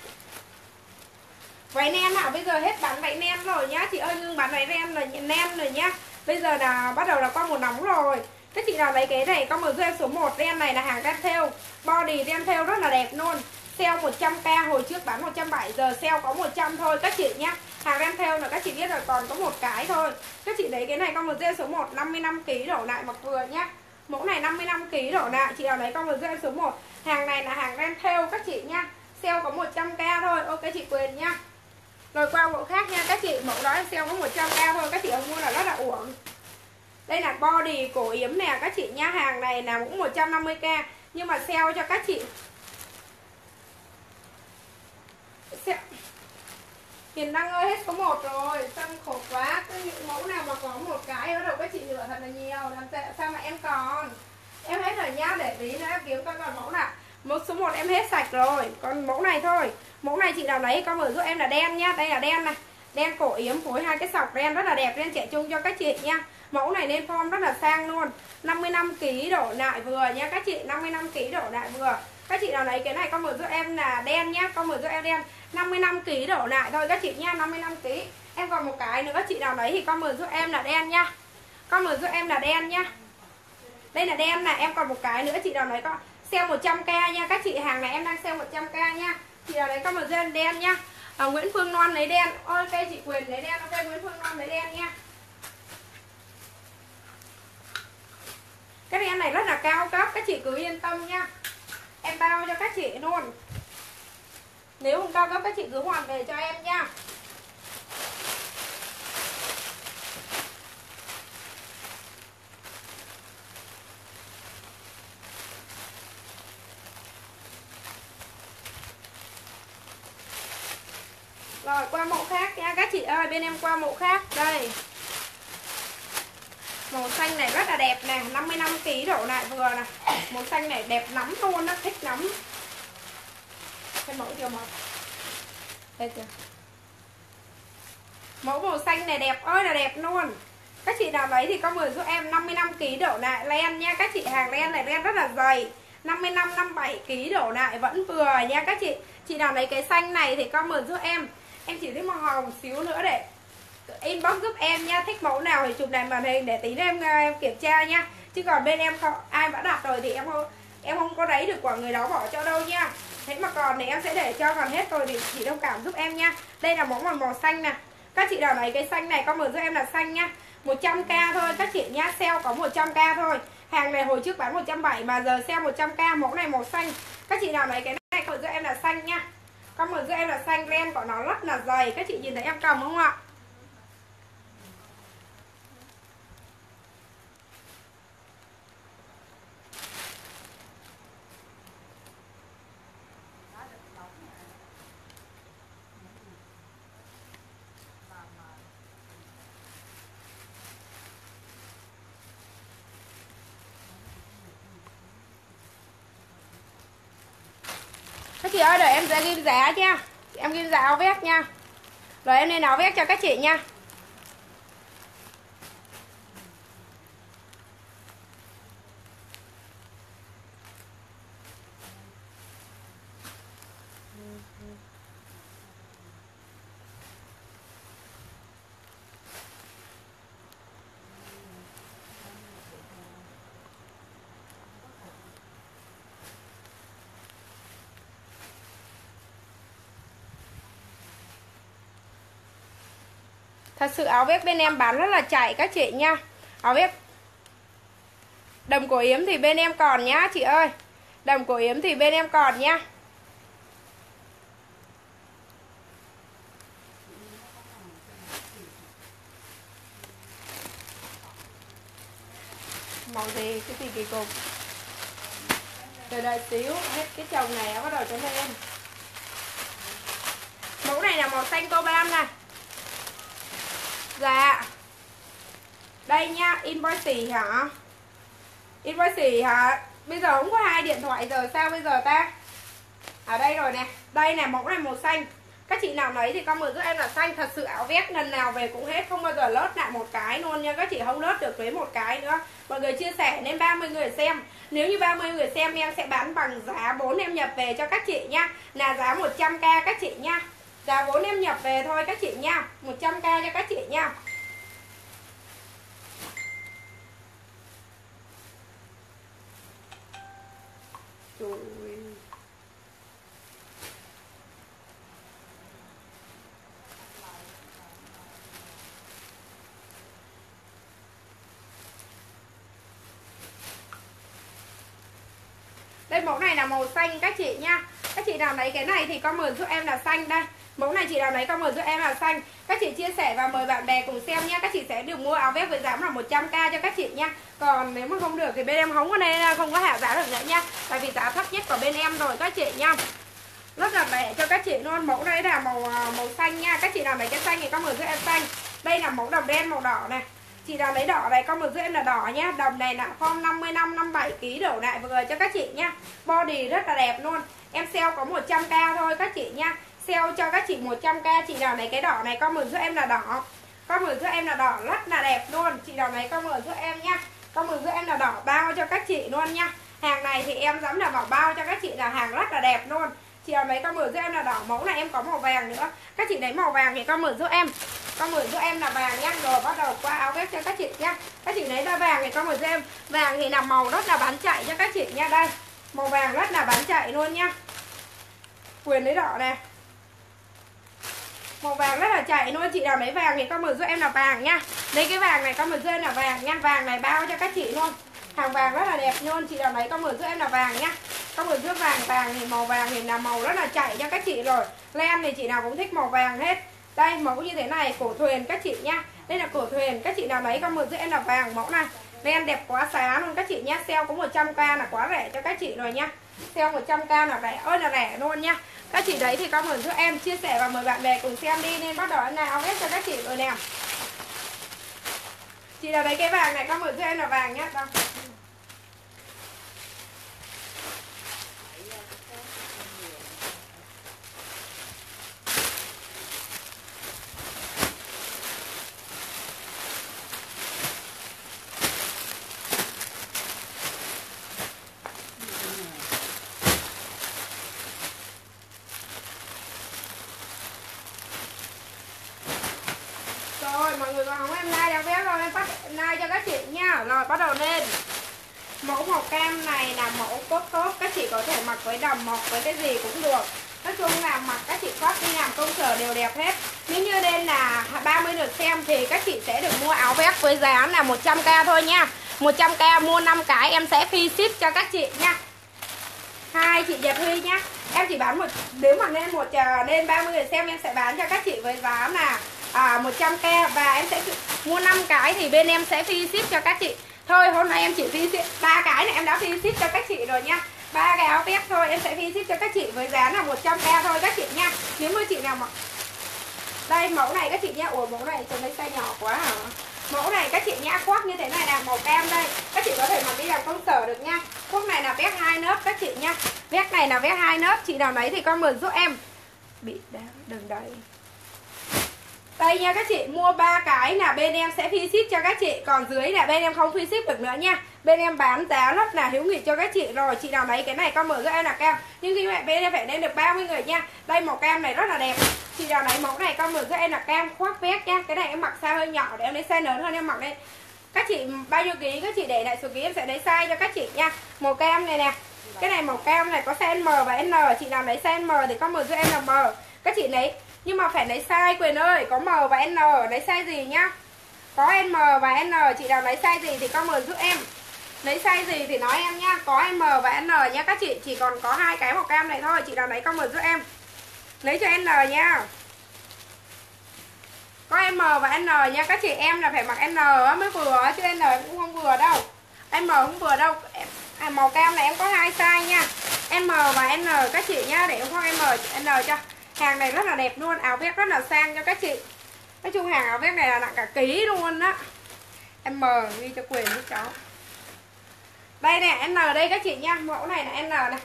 váy nem hả bây giờ hết bán váy nem rồi nhá. Chị ơi ngưng bán váy nem rồi nem rồi nhá. Bây giờ là bắt đầu là qua mùa nóng rồi. Các chị nào lấy cái này comment giúp em số 1 ren này là hàng ren theo. Body ren theo rất là đẹp luôn. Sale 100k hồi trước bán 170 giờ sale có 100 thôi, các chị nhá hàng em theo là các chị biết rồi, còn có một cái thôi. Các chị lấy cái này con một dê số 1 55 kg đổ lại mặc vừa nhá. Mẫu này 55 kg đổ lại, chị nào lấy con một dê số 1 hàng này là hàng em theo các chị nhá. Sale có 100k thôi, ok chị quyền nhá. Rồi qua mẫu khác nha, các chị, mẫu đó sale có 100k thôi, các chị không mua là rất là uổng. Đây là body cổ yếm nè, các chị nha hàng này là cũng 150k nhưng mà sale cho các chị. Sale Hiền Đăng ơi hết số 1 rồi. Xong khổ quá. Cứ những mẫu nào mà có một cái Bắt đầu các chị lựa thật là nhiều. Làm tệ, Sao mà em còn? Em hết rồi nhá Để tí nữa em kiếm coi còn mẫu nào. Mẫu số 1 em hết sạch rồi. Còn mẫu này thôi. Mẫu này chị nào lấy con mở giúp em là đen nhá Đây là đen này. Đen cổ yếm phối hai cái sọc đen rất là đẹp Đen trẻ trung cho các chị nha. Mẫu này lên form rất là sang luôn. 55kg đổ lại vừa nha các chị. 55kg đổ lại vừa. Các chị nào lấy cái này con mở giúp em là đen nhá. Con mở giúp em đen. 55 kg đổ lại thôi các chị nhá 55 kg em còn một cái nữa các chị nào lấy thì con mời giúp em là đen nhá. Con mời giúp em là đen nhá. Đây là đen này em còn một cái nữa chị nào lấy con. Sale 100k nha các chị hàng này em đang sale 100k nha. Chị nào lấy comment giúp em đen nhá. À, Nguyễn Phương Loan lấy đen. Ok chị Quyền lấy đen. Ok Nguyễn Phương Loan lấy đen nha. Cái đen này rất là cao cấp các chị cứ yên tâm nha các chị luôn. Nếu không cao cấp các chị cứ hoàn về cho em nha. Rồi, qua mẫu khác nha. Các chị ơi, Bên em qua mẫu khác. Đây. Màu xanh này rất là đẹp nè. 55kg đổ lại vừa nè. Màu xanh này đẹp lắm luôn nó Thích lắm cái mẫu chưa màu đây chưa mẫu màu xanh này đẹp ơi là đẹp luôn. Các chị nào lấy thì có 10 giúp em. 55 kg đổ lại len nha. Các chị hàng len này len rất là dày. 55 57 kg đổ lại vẫn vừa nha các chị. Chị nào lấy cái xanh này thì có 10 giúp em. Em chỉ thích màu hồng xíu nữa để inbox giúp em nha. Thích mẫu nào thì chụp lại màn hình để tí nữa em, ờ, em kiểm tra nha. Chứ còn bên em không ai đã đặt rồi thì em không em không có lấy được của người đó bỏ cho đâu nha thế mà còn thì em sẽ để cho còn hết rồi thì chị thông cảm giúp em nha. Đây là mẫu màu màu xanh nè. Các chị nào lấy cái xanh này con comment giúp em là xanh nha 100k thôi, các chị nhá. Sale có 100k thôi. Hàng này hồi trước bán 170 mà giờ sale 100k mẫu này màu xanh. Các chị nào lấy cái này comment giúp em là xanh nha comment giúp em là xanh len của nó rất là dày. Các chị nhìn thấy em cầm không ạ? Chị ơi đợi em sẽ ghim giá nha. Em ghim giá áo vest nha. Rồi em lên áo vest cho các chị nha. Thật sự áo vest bên em bán rất là chạy các chị nha. Áo vest Đầm cổ yếm thì bên em còn nhá chị ơi. Đầm cổ yếm thì bên em còn nhá Màu gì, cái gì kỳ cục? Từ đợi xíu, hết cái chồng này bắt đầu cho em Mẫu này là màu xanh cobalt này. Dạ. Đây nha, Invoice hả? Invoice hả? Bây giờ không có hai điện thoại rồi, sao bây giờ ta? Ở đây rồi nè. Đây nè, mẫu này màu xanh. Các chị nào lấy thì comment giúp em là xanh. Thật sự áo vest lần nào về cũng hết. Không bao giờ lót lại một cái luôn nha. Các chị không lót được với một cái nữa. Mọi người chia sẻ nên 30 người xem. Nếu như 30 người xem, em sẽ bán bằng giá 4 em nhập về cho các chị nha. Là giá 100k các chị nha giá 4 em nhập về thôi các chị nha. 100k cho các chị nha. Trời. Đây, mẫu này là màu xanh các chị nha. Các chị nào lấy cái này thì comment giúp em là xanh đây. Mẫu này chị nào lấy comment giúp em là xanh. Các chị chia sẻ và mời bạn bè cùng xem nha Các chị sẽ được mua áo vest với giá là 100k cho các chị nha Còn nếu mà không được thì bên em không có nên, không có hạ giá được nữa nha Tại vì giá thấp nhất của bên em rồi, các chị nha rất là rẻ cho các chị luôn. Mẫu này là màu à, màu xanh nha. Các chị nào lấy cái xanh thì comment giúp em xanh. Đây là mẫu đồng đen, màu đỏ này. Chị nào lấy đỏ này comment giúp em là đỏ nhá. Đồng này là form 55 57 kg đổ lại vừa cho các chị nha body rất là đẹp luôn. Em sale có 100k thôi các chị nha sale cho các chị 100k chị nào lấy cái đỏ này comment giúp em là đỏ. Comment giúp em là đỏ rất là đẹp luôn. Chị nào lấy comment giúp em nha. Comment giúp em là đỏ, bao cho các chị luôn nha. Hàng này thì em dám là bảo bao cho các chị là hàng rất là đẹp luôn. Chị nào lấy comment giúp em là đỏ. Mẫu này em có màu vàng nữa. Các chị lấy màu vàng thì comment giúp em. Comment giúp em là vàng nhá rồi bắt đầu qua áo vest cho các chị nhá các chị lấy ra vàng thì comment giúp em. Vàng thì là màu rất là bán chạy cho các chị nha. Đây, màu vàng rất là bán chạy luôn nhá quyền lấy đỏ này màu vàng rất là chạy luôn, chị nào lấy vàng thì comment giúp em là vàng nha. Lấy cái vàng này comment giúp em là vàng nha. Vàng này bao cho các chị luôn. Hàng vàng rất là đẹp luôn, chị nào lấy comment giúp em là vàng nhá comment giúp vàng vàng thì màu vàng thì là màu rất là chạy cho các chị rồi. Len thì chị nào cũng thích màu vàng hết. Đây, mẫu như thế này, cổ thuyền các chị nhá đây là cổ thuyền, các chị nào lấy comment giúp em là vàng mẫu này. Len đẹp quá, xá luôn các chị nhá. Sale có 100k là quá rẻ cho các chị rồi nhá sale 100k là rẻ. Ơi là rẻ luôn nhá các chị đấy thì comment giúp em chia sẻ và mời bạn bè cùng xem đi. Nên bắt đầu em nào hết cho các chị rồi nè. Chị nào lấy cái vàng này comment giúp em là vàng nhá. Đâu Rồi mọi người còn không em like đeo véo rồi em bắt like cho các chị nha Rồi bắt đầu lên Mẫu màu cam này là mẫu tốt tốt Các chị có thể mặc với đầm mọc với cái gì cũng được. Nói chung là mặc các chị khoác đi làm công sở đều đẹp hết. Nếu như đây là 30 lượt xem thì các chị sẽ được mua áo vest với giá là 100k thôi nha. 100k mua 5 cái em sẽ free ship cho các chị nha. Hai chị Diệp Huy nhá. Em chỉ bán một nếu mà lên một ờ, lên 30 người xem em sẽ bán cho các chị với giá là à, 100k và em sẽ mua 5 cái thì bên em sẽ free ship cho các chị. Thôi hôm nay em chỉ free ship ba cái này em đã free ship cho các chị rồi nha ba cái áo vest thôi, em sẽ phi ship cho các chị với giá là 100k thôi các chị nha. Nếu mà chị nào mà đây, mẫu này các chị nha. Ủa, mẫu này trông thấy size nhỏ quá hả? Mẫu này các chị nhã khoác như thế này là màu cam đây. Các chị có thể mặc đi làm công sở được nha. Khoác này là vest hai lớp các chị nha. Vest này là vest hai lớp. Chị nào lấy thì comment giúp em. Bị đá đừng đẩy đây nha, các chị, mua ba cái là bên em sẽ free ship cho các chị, Còn dưới là bên em không free ship được nữa nha. Bên em bán giá rất là hiếu nghị cho các chị rồi, Chị nào lấy cái này con mở cho em là cam Nhưng khi mẹ bên em phải lên được 30 người nha. Đây, màu cam này rất là đẹp. Chị nào lấy mẫu này con mở cho em là cam khoác vest nha. Cái này em mặc size hơi nhỏ để em lấy size lớn hơn em mặc đây. Các chị, bao nhiêu ký, các chị để lại số ký em sẽ lấy size cho các chị nha. Màu cam này nè. Cái này màu cam này có size M và N. Chị nào lấy size M thì con mở cho em là M. Các chị lấy nhưng mà phải lấy size Quyền ơi. Có M và N lấy size gì nhá? Có M và N. Chị nào lấy size gì thì comment giúp em. Lấy size gì thì nói em nhá. Có M và N nhá. Các chị Chỉ còn có hai cái màu cam này thôi. Chị nào lấy comment giúp em. Lấy cho N nhá. Có M và N nha Các chị em là phải mặc N mới vừa Chứ N cũng không vừa đâu. M không vừa đâu. À, Màu cam này em có hai size nha. M và N các chị nhá. Để em khoác M, N cho. Hàng này rất là đẹp luôn, áo vest rất là sang cho các chị. Nói chung hàng áo vest này là nặng cả ký luôn á. Em M ghi cho quyền với cháu. Đây nè, N đây các chị nha Mẫu này là N này.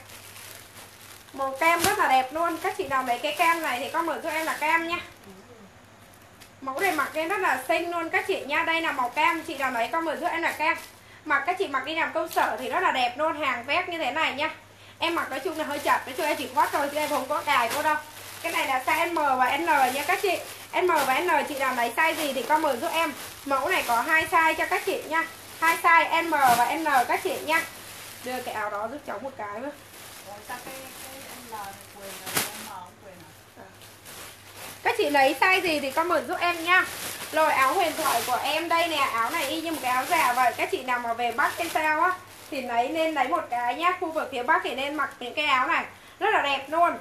Màu cam rất là đẹp luôn. Các chị nào lấy cái cam này thì con mở cho em là cam nha. Mẫu này mặc em rất là xinh luôn các chị nha. Đây là màu cam Chị nào lấy con mở cho em là cam Mặc các chị mặc đi làm công sở thì rất là đẹp luôn Hàng vét như thế này nha. Em mặc nói chung là hơi chặt Nói chung em chỉ khoác thôi chứ em không có cài cô đâu. Cái này là size M và N nha các chị. M và N chị nào lấy size gì thì comment giúp em. Mẫu này có hai size cho các chị nha. Hai size M và N các chị nha. Đưa cái áo đó giúp cháu một cái với. Quyền à? Các chị lấy size gì thì comment giúp em nha. Rồi áo huyền thoại của em đây nè. Áo này y như một cái áo giả vậy. Các chị nào mà về Bắc hay sao á Thì lấy nên lấy một cái nhá Khu vực phía Bắc thì nên mặc những cái áo này. Rất là đẹp luôn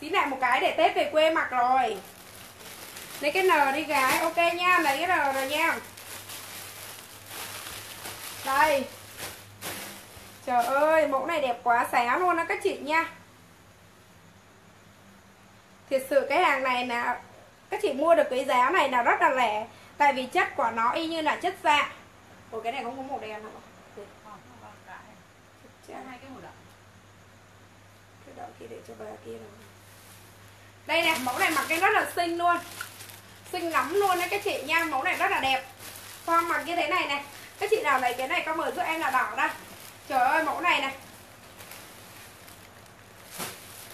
Xí lại một cái để Tết về quê mặc rồi. Lấy cái N đi gái Ok nha Lấy cái N rồi nha. Đây. Trời ơi mẫu này đẹp quá xá luôn đó các chị nha. Thật sự cái hàng này là Các chị mua được cái giá này là rất là rẻ Tại vì chất của nó y như là chất da Ủa cái này không có màu đen hả? Hai cái màu đỏ. Cái đó kia để cho bà kia rồi đây nè, mẫu này mặc cái rất là xinh luôn. Xinh lắm luôn đấy các chị nha Mẫu này rất là đẹp. Form mặc như thế này nè Các chị nào lấy cái này comment giúp em là đỏ đây. Trời ơi mẫu này này.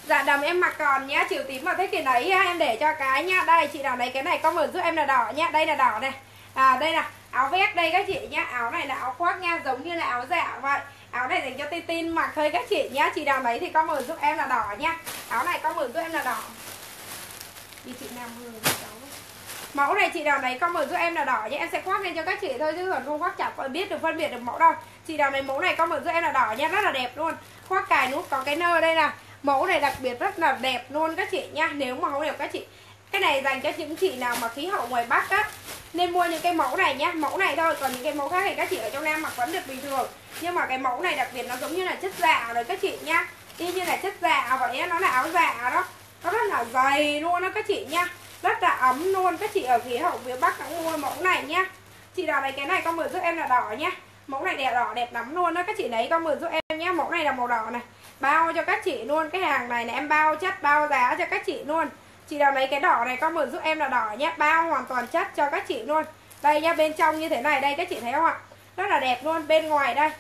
Dạ đầm em mặc còn nhá Chiều tím mà thích thì lấy em để cho cái nhá Đây chị nào lấy cái này comment giúp em là đỏ nhá Đây là đỏ này. À, Đây là áo vest đây các chị nhá. Áo này là áo khoác nha Giống như là áo dạ vậy. Áo này dành cho tin tin mặc thôi các chị nhá. Chị nào lấy thì comment giúp em là đỏ nhá Áo này comment giúp em là đỏ. Đi chị nào Hương với cháu Mẫu này, chị nào lấy comment giúp em là đỏ nhé. Em sẽ khoác lên cho các chị thôi, chứ còn không khoác chặt biết được, phân biệt được mẫu đâu. Chị nào lấy mẫu này comment giúp em là đỏ nha Rất là đẹp luôn. Khoác cài nút có cái nơ đây nè. Mẫu này đặc biệt rất là đẹp luôn các chị nha Nếu mà không đẹp các chị, Cái này dành cho những chị nào mà khí hậu ngoài Bắc á. Nên mua những cái mẫu này nhá. Mẫu này thôi, Còn những cái mẫu khác thì các chị ở trong Nam mặc vẫn được bình thường. Nhưng mà cái mẫu này đặc biệt nó giống như là chất dạ rồi các chị nhá. Y như là chất dạ vậy á, Nó là áo dạ đó. Nó rất là dày luôn đó các chị nha rất là ấm luôn. Các chị ở phía hậu phía bắc cũng mua mẫu này nhá. Chị nào lấy cái này con mượn giúp em là đỏ nhá. Mẫu này đẹp đỏ đẹp lắm luôn đó các chị lấy con mượn giúp em nhá. Mẫu này là màu đỏ này. Bao cho các chị luôn. Cái hàng này là em bao chất, bao giá cho các chị luôn. Chị nào lấy cái đỏ này con mượn giúp em là đỏ nhá. Bao hoàn toàn chất cho các chị luôn. Đây nhá, bên trong như thế này đây, các chị thấy không ạ? Rất là đẹp luôn. Bên ngoài đây.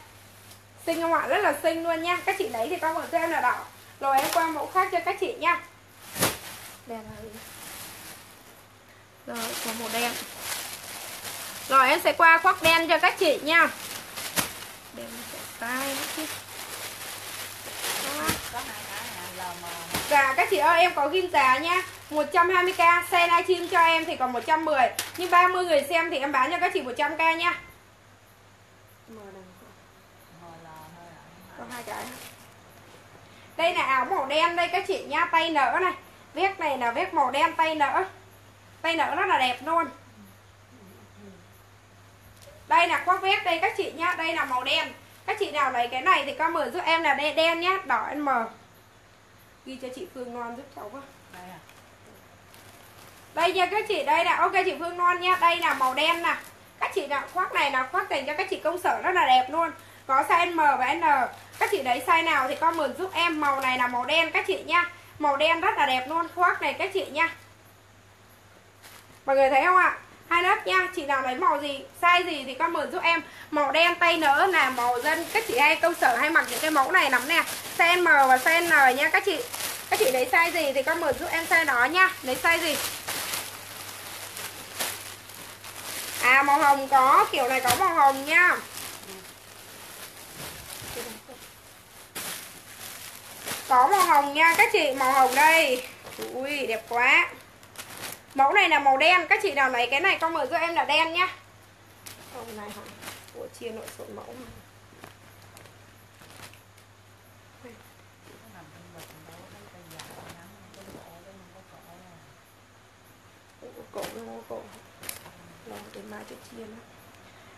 Xinh không ạ? Rất là xinh luôn nha các chị lấy thì con mượn giúp em là đỏ. Rồi em qua mẫu khác cho các chị nha đèn này rồi, có màu đen. Rồi, em sẽ qua khoác đen cho các chị nha. Đen sẽ tay nữa Dạ các chị ơi, em có ghim giá nha. 120k Xe livestream cho em thì còn 110 Nhưng 30 người xem thì em bán cho các chị 100k nha. Có hai cái. Đây là áo màu đen đây các chị nha. Tay nở này. Vét này là vét màu đen tay nở. Tay nở rất là đẹp luôn. Đây là khoác vest đây các chị nhá Đây là màu đen. Các chị nào lấy cái này thì comment giúp em là đen, đen nhá Đỏ M Ghi cho chị Phương ngon giúp cháu đây à. Đây nha các chị Đây là ok chị Phương non nha Đây là màu đen nè. Các chị nào khoác này là khoác dành cho các chị công sở rất là đẹp luôn. Có size M và N. Các chị lấy size nào thì comment giúp em Màu này là màu đen các chị nha Màu đen rất là đẹp luôn. Khoác này các chị nha. Mọi người thấy không ạ? Hai lớp nha, chị nào lấy màu gì, size gì thì comment giúp em. Màu đen tay nỡ là màu dân. Các chị hay công sở hay mặc những cái mẫu này lắm nè. Size M và size N nha các chị. Các chị lấy size gì thì comment giúp em size đó nha. Lấy size gì? À màu hồng có, kiểu này có màu hồng nha. Có màu hồng nha các chị, màu hồng đây. Ui đẹp quá. Mẫu này là màu đen Các chị nào lấy cái này con mời giúp em là đen nhá. Hồng này hả? Của chia nội sội mẫu mà. Cổ nó cổ để mai cho chia nó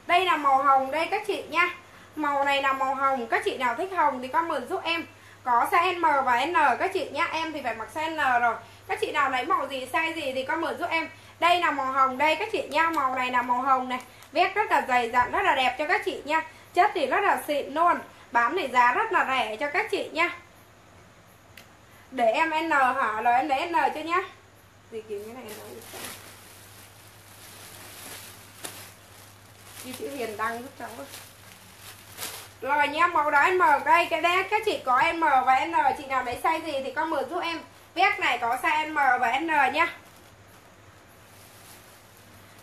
Đây là màu hồng đây các chị nha Màu này là màu hồng Các chị nào thích hồng thì comment giúp em. Có size M và N các chị nhá, Em thì phải mặc size N rồi. Các chị nào lấy màu gì, size gì thì comment giúp em. Đây là màu hồng đây, các chị nha Màu này là màu hồng này. Vét rất là dày dặn, rất là đẹp cho các chị nha Chất thì rất là xịn luôn Bán thì giá rất là rẻ cho các chị nha để em N hả? Rồi em lấy N cho nhá. Gì kiểu cái này đâu Như chữ hiền đăng giúp cháu rồi nha màu đó M đây, cái đen các chị có M và N chị nào lấy size gì thì comment giúp em. Vest này có size M và N nhá.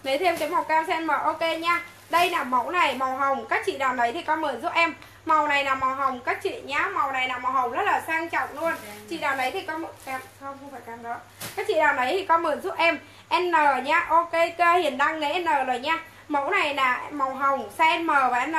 Lấy thêm cái màu cam size M ok nha đây là mẫu này, màu hồng. Các chị nào lấy thì comment giúp em. Màu này là màu hồng, các chị nhá. Màu này là màu hồng rất là sang trọng luôn. Chị nào lấy thì comment cam không không phải cam đó. Các chị nào lấy thì comment giúp em. N nhá, ok hiền đăng lấy N rồi nha mẫu này là màu hồng, size M và N.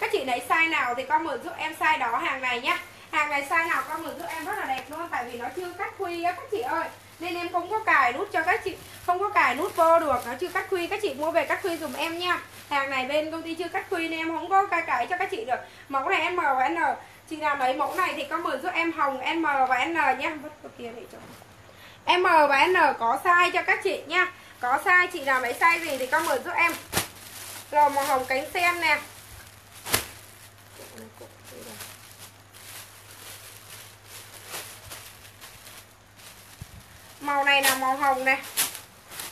Các chị lấy size nào thì comment giúp em size đó hàng này nhá. Hàng này size nào comment giúp em rất là đẹp luôn, tại vì nó chưa cắt khuy á các chị ơi. Nên em không có cài nút cho các chị, không có cài nút vô được, nó chưa cắt khuy. Các chị mua về cắt khuy dùm em nha. Hàng này bên công ty chưa cắt khuy nên em không có cài cài cho các chị được. Mẫu này M và N. Chị nào lấy mẫu này thì comment giúp em hồng M và N nhá. Vứt vào kia để cho. M và N có size cho các chị nha. Có size, chị nào lấy size gì thì comment giúp em lò màu hồng cánh sen nè. Màu này là màu hồng này.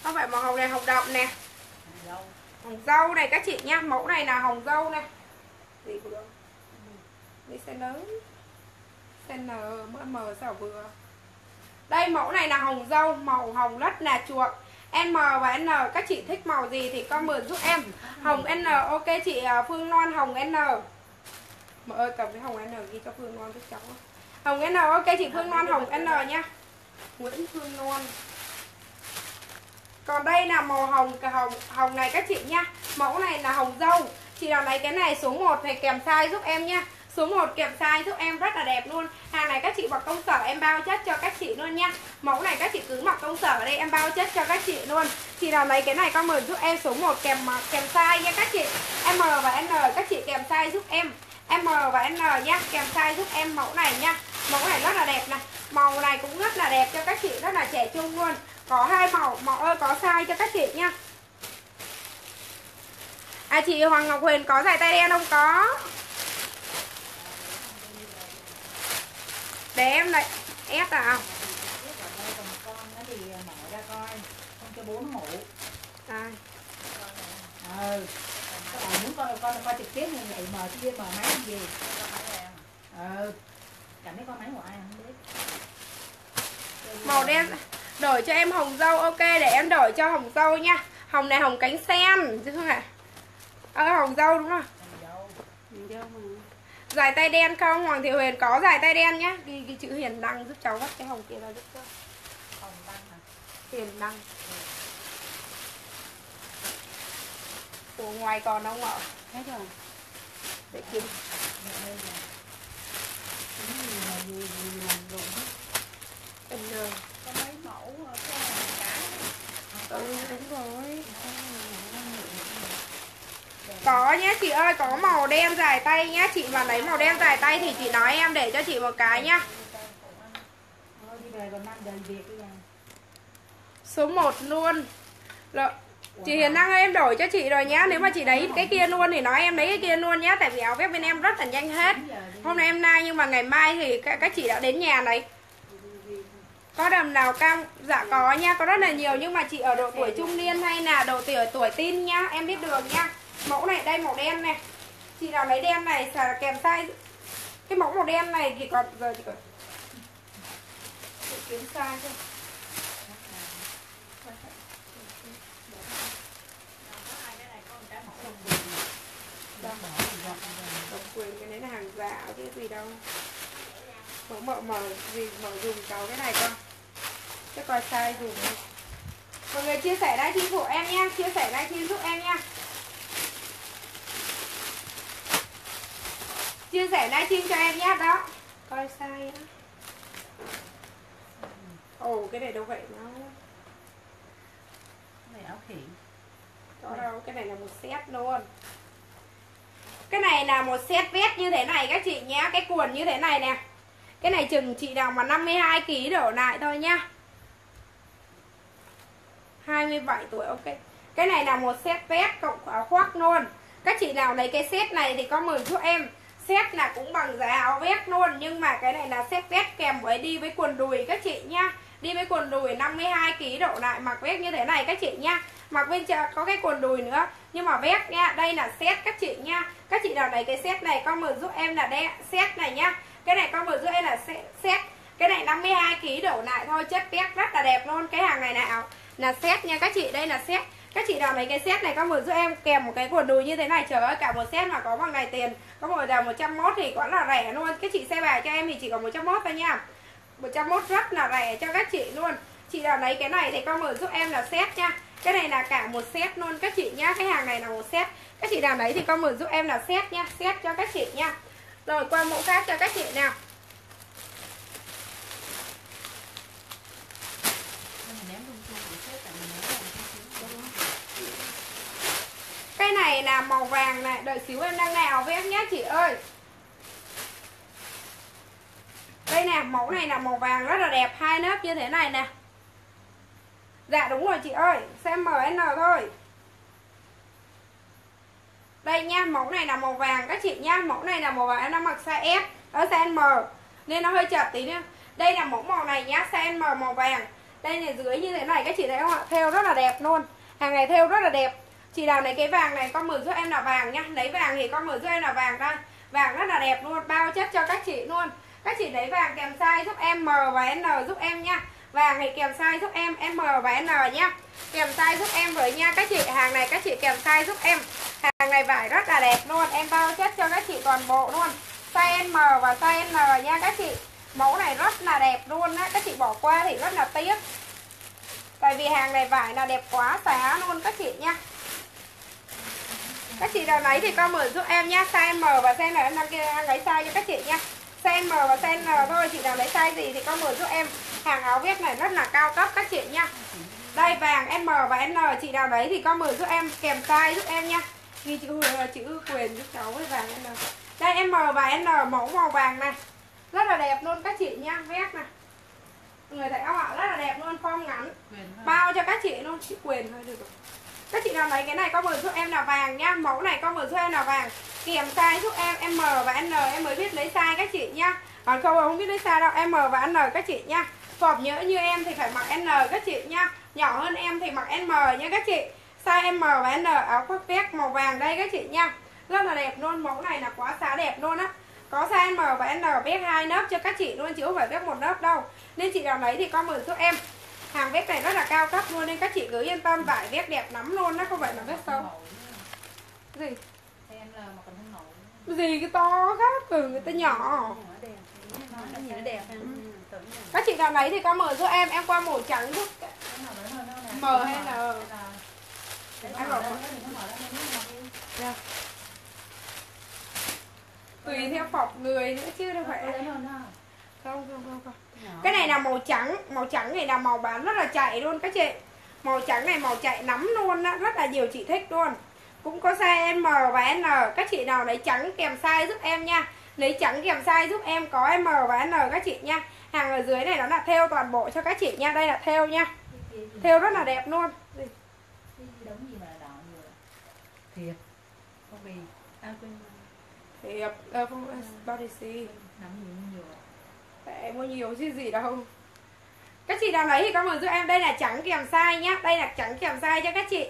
Không phải màu hồng này, hồng đậm nè. Hồng dâu này, các chị nhá. Mẫu này là hồng dâu này Gì của đâu? Xe lớn Xe N mỡ M sao vừa. Đây, mẫu này là hồng dâu, Màu hồng rất là chuộng. M và N, các chị thích màu gì thì comment giúp em. Hồng N, ok chị à, Phương Loan, hồng N. Mẹ ơi, cầm cái hồng N ghi cho Phương Loan giúp cháu Hồng N, ok chị, Phương Loan, hồng N nha Nguyễn Phương Loan. Còn đây là màu hồng cả hồng hồng này các chị nha Mẫu này là hồng dâu. Chị nào lấy cái này số 1 thì kèm size giúp em nha Số 1 kèm size giúp em rất là đẹp luôn. Hàng này các chị mặc công sở em bao chất cho các chị luôn nha. Mẫu này các chị cứ mặc công sở ở đây em bao chất cho các chị luôn. Chị nào lấy cái này comment giúp em số 1 kèm ờ, kèm size nha các chị. M và N các chị kèm size giúp em. M và N nha Kèm size giúp em mẫu này nha. Mẫu này rất là đẹp này. Màu này cũng rất là đẹp cho các chị, Rất là trẻ trung luôn. Có hai màu Màu ơi, có size cho các chị nha. À chị Hoàng Ngọc Huyền có dài tay đen không? Có. Để em lại ép à Không cho bốn hổ à, Ừ. Các bạn muốn coi con coi trực tiếp thì lại mở kia mở máy làm gì? Ừ. Chẳng biết con máy của ai không biết. Màu đen. Đổi cho em hồng dâu Ok để em đổi cho hồng dâu nha. Hồng này hồng cánh sen chứ không ạ Ờ hồng dâu đúng rồi Em dâu Dài tay đen không? Hoàng Thị Huyền có dài tay đen nhá. Ghi, ghi chữ Hiền Đăng giúp cháu vắt cái hồng kia ra giúp cho hồng đăng hả Hiền Đăng. Ủa ngoài còn không ạ? hết rồi. Để kiếm. Em rồi có mấy mẫu ở cái hàng cá Ừ đúng rồi có nhá chị ơi có màu đen dài tay nhá. Chị mà lấy màu đen dài tay thì chị nói em để cho chị một cái nhá. Số 1 luôn. Rồi. Chị Hiền năng ơi, em đổi cho chị rồi nhá. Nếu mà chị lấy cái kia luôn thì nói em lấy cái kia luôn nhá. Tại vì áo vest bên em rất là nhanh hết. Hôm nay em nay nhưng mà ngày mai thì các, các chị đã đến nhà này. Có đầm nào cao Dạ có nha, có rất là nhiều. Nhưng mà chị ở độ tuổi trung niên hay là độ tuổi tuổi tin nhá? Em biết đường nha Mẫu này, đây màu đen này. Chị nào lấy đen này là kèm size. Cái mẫu màu đen này thì còn giờ chị còn Để kiếm size thôi. Độc quyền, cái đấy là hàng giả chứ gì đâu? Mở mở mở gì mở dùng cháu cái này con chứ coi sai dùng. Mọi người chia sẻ livestream của em nha, chia sẻ livestream giúp em nha. Chia sẻ livestream cho em nhé đó. Coi sai á. Ồ cái này đâu vậy nó? Này áo khỉ. Có đâu cái này là một set luôn. Cái này là một set vest như thế này các chị nhé cái quần như thế này nè. Cái này chừng chị nào mà 52 kg đổ lại thôi nhá. 27 tuổi ok. Cái này là một set vest cộng áo khoác luôn. Các chị nào lấy cái set này thì có mời giúp em xét là cũng bằng giá áo vest luôn, nhưng mà cái này là xét vest kèm với đi với quần đùi các chị nha đi với quần đùi 52 kg độ lại, mặc vest như thế này các chị nha mặc bên trên có cái quần đùi nữa, nhưng mà vest nha, đây là set các chị nha các chị nào lấy cái set này con mở giúp em là đen set này nhá. Cái này con mở giúp em là set cái này 52 kg đổ lại thôi, chất vest rất là đẹp luôn. Cái hàng này nào là set nha các chị, đây là set các chị nào lấy cái set này, các vừa giúp em kèm một cái quần đùi như thế này, trời ơi, cả một set mà có bằng này tiền. Có một đồng 101 thì quá là rẻ luôn. Các chị xe bài cho em thì chỉ có 101 thôi nha. 101 rất là rẻ cho các chị luôn. Chị nào lấy cái này thì comment giúp em là set nha. Cái này là cả một set luôn, các chị nhá. Cái hàng này là một set. Các chị nào lấy thì comment giúp em là set nha. Set cho các chị nha. Rồi, qua mẫu khác cho các chị nào. Cái này là màu vàng này, đợi xíu em đang nào với em nhé, chị ơi. Đây nè, mẫu này là màu vàng rất là đẹp, hai lớp như thế này nè. Dạ đúng rồi chị ơi, xem MN thôi. Đây nha, mẫu này là màu vàng các chị nha, mẫu này là màu vàng, em đang mặc size S ở size M. Nên nó hơi chật tí nữa đây là mẫu màu này nhá, size M màu vàng. Đây này dưới như thế này các chị thấy không ạ? Theo rất là đẹp luôn. Hàng này theo rất là đẹp chị nào lấy cái vàng này, con mở giúp em là vàng nhá. Lấy vàng thì con mở giúp em là vàng đây vàng rất là đẹp luôn, bao chất cho các chị luôn. Các chị lấy vàng kèm size giúp em, M và N giúp em nha Vàng thì kèm size giúp em, M và N nhá. Kèm size giúp em với nha. Các chị, Hàng này các chị kèm size giúp em. Hàng này vải rất là đẹp luôn, Em bao chất cho các chị toàn bộ luôn. Size M và size N nha các chị. Mẫu này rất là đẹp luôn á, Các chị bỏ qua thì rất là tiếc. Tại vì hàng này vải là đẹp quá xá luôn các chị nha các chị nào lấy thì comment giúp em nha Size M và size N em đang lấy size cho các chị nha Size M và size N thôi Chị nào lấy size gì thì comment giúp em. Hàng áo vest này rất là cao cấp các chị nha Đây vàng M và N Chị nào lấy thì comment giúp em Kèm size giúp em nha Ghi chữ chữ quyền giúp cháu với vàng N. Đây M và N mẫu màu vàng này. Rất là đẹp luôn các chị nha Vest này. Người thấy không ạ? Rất là đẹp luôn Form ngắn. Bao cho các chị luôn Chữ quyền thôi được rồi các chị nào lấy cái này comment giúp em là vàng nha Mẫu này comment giúp em là vàng. Kèm size giúp em, M và N, Em mới biết lấy size các chị nha Còn à, không không biết lấy size đâu. M và N các chị nha Phọp nhớ như em thì phải mặc N các chị nha Nhỏ hơn em thì mặc M nha các chị. Size M và N, áo khoác vest màu vàng đây các chị nha Rất là đẹp luôn, Mẫu này là quá xá đẹp luôn á. Có size M và N vest hai lớp cho các chị luôn, chứ không phải vest một lớp đâu. Nên chị nào lấy thì comment giúp em hàng vest này rất là cao cấp luôn nên các chị cứ yên tâm vải vest đẹp lắm luôn nó không phải là vest xấu gì? Gì? Cái to khác từ người ta nhỏ. Các chị nào lấy thì có mở giúp em em qua màu trắng giúp. M hay là em bảo dạ. tùy theo phọc người nữa chứ đâu phải không không không không cái này là màu trắng màu trắng này là màu bán rất là chạy luôn các chị. Màu trắng này màu chạy nắm luôn á rất là nhiều chị thích luôn. Cũng có size M và N các chị nào lấy trắng kèm size giúp em nha. Lấy trắng kèm size giúp em có M và N các chị nha. Hàng ở dưới này nó là theo toàn bộ cho các chị nha đây là theo nha. Theo rất là đẹp luôn. Thiệp à quên. Thiệp uh, body C nắm nhiều nhiều để mua nhiều chứ gì đâu. Các chị nào lấy thì comment giúp em. Đây là trắng kèm size nhá. Đây là trắng kèm size cho các chị.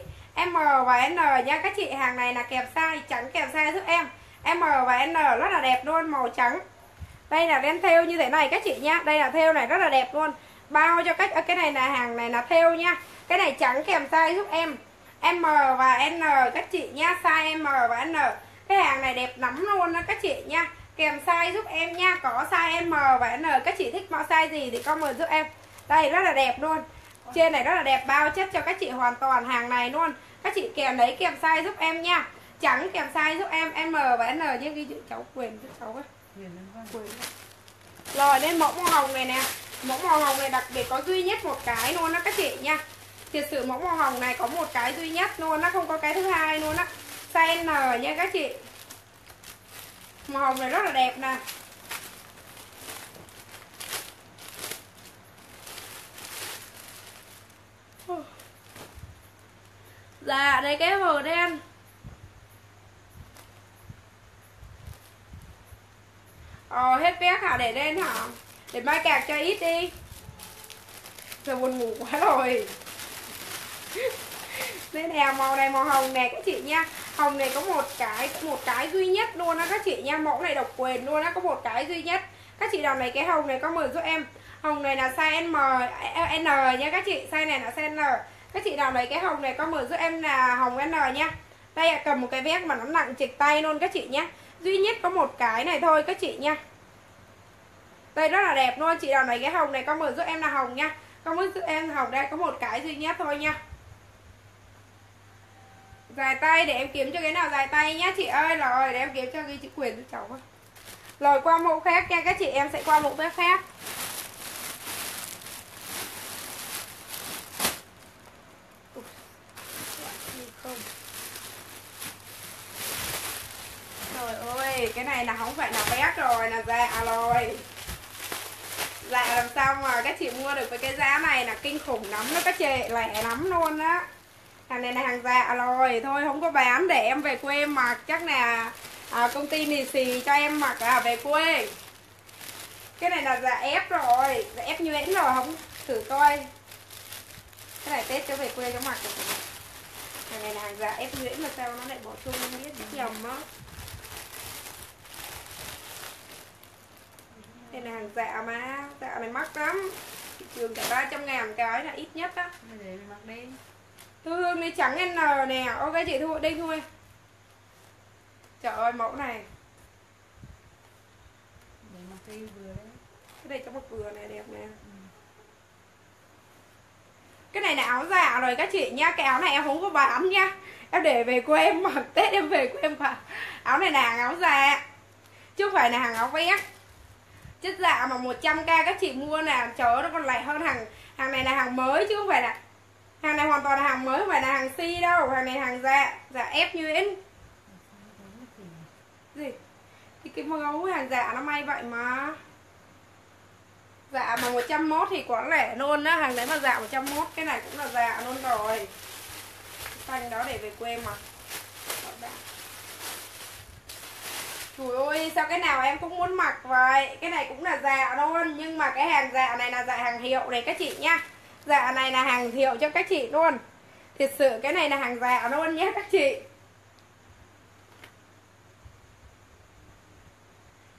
M và N nha Các chị, hàng này là kèm size, Trắng kèm size giúp em. M và N rất là đẹp luôn, Màu trắng. Đây là đen theo như thế này các chị nhá. Đây là theo này rất là đẹp luôn. Bao cho các ờ, Cái này là hàng này là theo nha Cái này trắng kèm size giúp em. M và N các chị nhá. Size M và N. Cái hàng này đẹp lắm luôn đó các chị nhá. Kèm size giúp em nha Có size M và N Các chị thích mẫu size gì thì comment giúp em. Đây rất là đẹp luôn. Trên này rất là đẹp bao chất cho các chị hoàn toàn hàng này luôn. Các chị kèm lấy kèm size giúp em nha. Trắng kèm size giúp em M và N Nhưng ghi chữ cháu quyền giúp cháu ấy. Quyền Rồi đến mẫu màu hồng này nè. Mẫu màu hồng này đặc biệt có duy nhất một cái luôn đó các chị nha. Thiệt sự mẫu màu hồng này có một cái duy nhất luôn Nó không có cái thứ hai luôn á. Size N nha các chị Màu hồng này rất là đẹp nè. Dạ đây cái màu đen Ờ hết vé hả? Để đen hả? Để mai cạc cho ít đi. Giờ buồn ngủ quá rồi. Đây nè, màu này màu hồng này các chị nha. Hồng này có một cái một cái duy nhất luôn á các chị nha. Mẫu này độc quyền luôn á, có một cái duy nhất. Các chị nào này, cái hồng này comment giúp em. Hồng này là size M N nha các chị. Size này là size N. Các chị nào lấy cái hồng này comment giúp em là hồng N nha. Đây ạ, cầm một cái vest mà nó nặng trịch tay luôn các chị nhé Duy nhất có một cái này thôi các chị nha. Đây rất là đẹp luôn. Chị nào lấy cái hồng này comment giúp em là hồng nha. Comment giúp em hồng, đây có một cái duy nhất thôi nha. Dài tay để em kiếm cho cái nào dài tay nhá chị ơi. Rồi để em kiếm cho ghi chữ quyền cho cháu. Rồi qua mẫu khác nha. Các chị em sẽ qua mẫu khác khác Trời ơi, cái này là không phải là bét rồi, là dạ à, rồi. Dạ làm sao mà các chị mua được với cái giá này là kinh khủng lắm đó các chị, lẻ lắm luôn á. Hàng này là hàng dạ rồi, thôi không có bán để em về quê em mặc. Chắc là à, công ty lì xì cho em mặc à, về quê. Cái này là dạ ép rồi, dạ ép nhuyễn rồi, không thử coi. Cái này Tết cho về quê cho mặc được. Hàng này là hàng dạ ép nhuyễn mà sao nó lại bỏ chung không biết nhầm á. Đây là hàng dạ mà. Dạ này mắc lắm. Thị trường cả 300 ngàn cái là ít nhất á. Để mình mặc đi Thu Hương đi trắng N nè. Ok chị Thu đi thôi Trời ơi mẫu này. Để mặc đi vừa đấy. Cái này cho một vừa này đẹp nè. Cái này là áo dạ rồi các chị nha. Cái áo này em không có bán nha. Em để về quê em mặc. Tết em về quê em mặc. Áo này là hàng áo dạ. Chứ không phải là hàng áo vest Chất dạ mà 100k các chị mua nè. Trời ơi nó còn lại hơn hàng Hàng này là hàng mới chứ không phải là Hàng này hoàn toàn là hàng mới, không phải là hàng si đâu. Hàng này hàng dạ Dạ ép như in. Gì? Thì cái mẫu hàng dạ nó may vậy mà. Dạ mà 101 thì quá rẻ luôn á, hàng đấy mà dạ 101 cái này cũng là dạ luôn rồi. Xanh đó để về quê mà. Trời ơi, sao cái nào em cũng muốn mặc vậy? Cái này cũng là dạ luôn, Nhưng mà cái hàng dạ này là dạ hàng hiệu này các chị nhá. Dạ này là hàng hiệu cho các chị luôn. Thật sự cái này là hàng dạ luôn nhé các chị.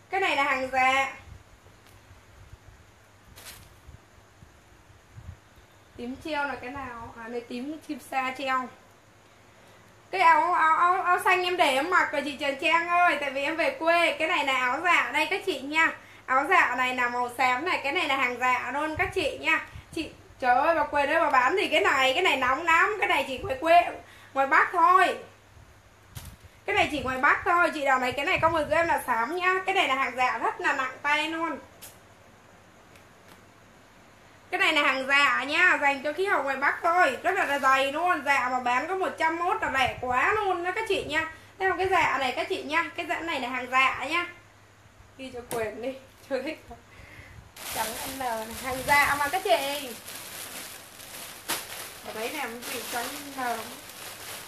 Cái này là hàng dạ Tím treo là cái nào? À này tím chim sa treo. Cái áo, áo áo áo xanh em để em mặc rồi chị Trần Trang ơi tại vì em về quê. Cái này là áo dạ đây các chị nha. Áo dạ này là màu xám này cái này là hàng dạ luôn các chị nha. Chị trời ơi vào quê đấy bà bán thì cái này cái này nóng lắm, cái này chỉ ngoài quê, ngoài bắc thôi. Cái này chỉ ngoài bắc thôi, chị nào này, cái này có một em là xám nhá. Cái này là hàng giả rất là nặng tay luôn. Cái này là hàng dạ giả nha dành cho khí hậu ngoài bắc thôi. Rất là dày luôn giả mà bán có 101 là rẻ quá luôn đó các chị nha đây là cái giả này các chị nha cái giả này là hàng giả nha ghi cho quyền đi chưa thích chẳng n hàng giả mà các chị ở đấy nè một gì trắng n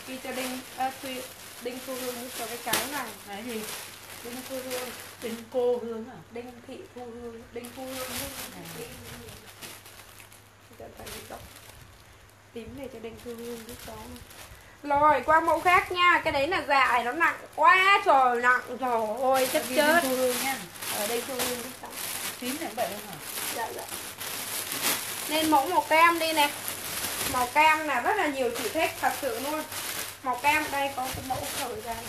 ghi cho đinh à, tuy, đinh thu hương cho cái cái này. Cái gì? đinh thu hương. Tên cô Hương à? đinh thị thu hương. Đinh thu hương À. Chẳng phải bị đọc. Tím này cho đinh thu hương chứ có. Rồi qua mẫu khác nha. Cái đấy là dạ nó nặng quá trời nặng trời ơi chất Ghi chết. Cô Hương nha. Ở đây thu hương chứ sao Tím này vậy không hả? dạ dạ. Nên mẫu màu cam đi nè màu cam là rất là nhiều chị thích thật sự luôn. Màu cam đây có cái mẫu khởi ra. Này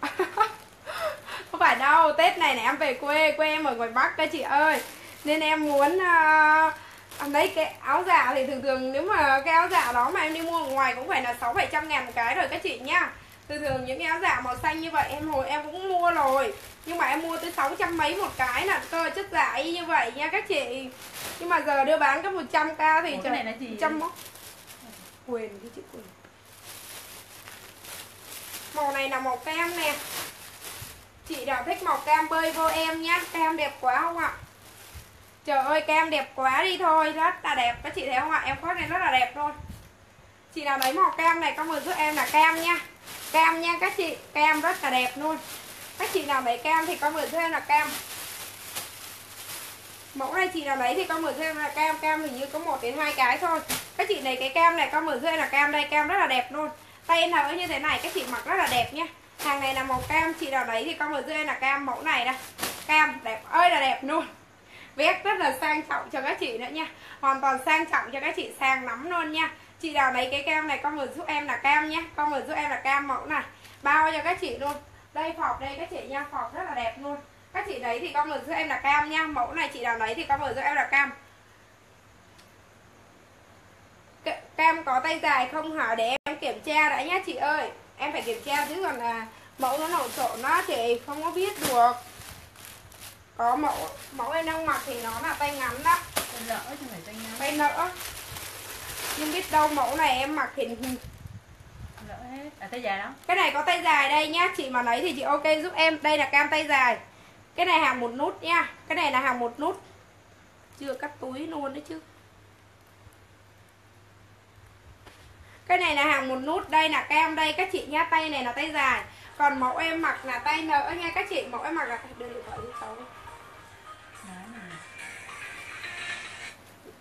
không phải đâu tết này này em về quê quê em ở ngoài bắc các chị ơi. Nên em muốn ờ, uh, lấy cái áo dạ thì thường thường nếu mà cái áo dạ đó mà em đi mua ở ngoài cũng phải là sáu bảy trăm ngàn một cái rồi các chị nhá thường thường những cái áo dạ màu xanh như vậy em hồi em cũng mua rồi. Nhưng mà em mua tới sáu trăm mấy một cái là cơ chất dạ y như vậy nha các chị. Nhưng mà giờ đưa bán có 100 k thì Ủa, cái này là gì? trăm mốt. Quyền cái chữ quyền. Màu này là màu cam nè. Chị nào thích màu cam bơi vô em nhá. Cam đẹp quá không ạ? Trời ơi cam đẹp quá đi thôi. Rất là đẹp. Các chị thấy không ạ? Em khoác này rất là đẹp luôn. Chị nào lấy màu cam này comment giúp em là cam nha cam nha, các chị. Cam rất là đẹp luôn. Các chị nào lấy cam thì con mượn thêm là cam mẫu này chị nào lấy thì con mượn thêm là cam cam hình như có một đến hai cái thôi. Các chị lấy cái cam này con mượn thêm là cam đây cam rất là đẹp luôn. Tay nào như thế này, các chị mặc rất là đẹp nhá hàng này là màu cam chị nào lấy thì con mượn thêm là cam mẫu này đây cam đẹp ơi là đẹp luôn. Vét rất là sang trọng cho các chị nữa nha. Hoàn toàn sang trọng cho các chị. Sang lắm luôn nha chị nào lấy cái cam này comment giúp em là cam nhé comment giúp em là cam mẫu này bao cho các chị luôn. Đây phọp đây các chị nha. Phọp rất là đẹp luôn. Các chị lấy thì comment giúp em là cam nha. Mẫu này chị nào lấy thì comment giúp em là cam. Cam có tay dài không hả? Để em kiểm tra đã nhá chị ơi. Em phải kiểm tra chứ còn là mẫu nó lộn xộn nó chị không có biết được. Có mẫu mẫu em đang mặc thì nó là tay ngắn đó. Tay lỡ chứ phải tay ngắn. Tay nỡ nhưng biết đâu mẫu này em mặc thì hết. À tay dài đó. Cái này có tay dài đây nhá. Chị mà lấy thì chị ok giúp em. Đây là cam tay dài. Cái này hàng một nút nha. Cái này là hàng một nút. Chưa cắt túi luôn đấy chứ. Cái này là hàng một nút. Đây là cam đây. Các chị nhá tay này là tay dài. Còn mẫu em mặc là tay nỡ nha các chị. Mẫu em mặc là đưa điện thoại đi xấu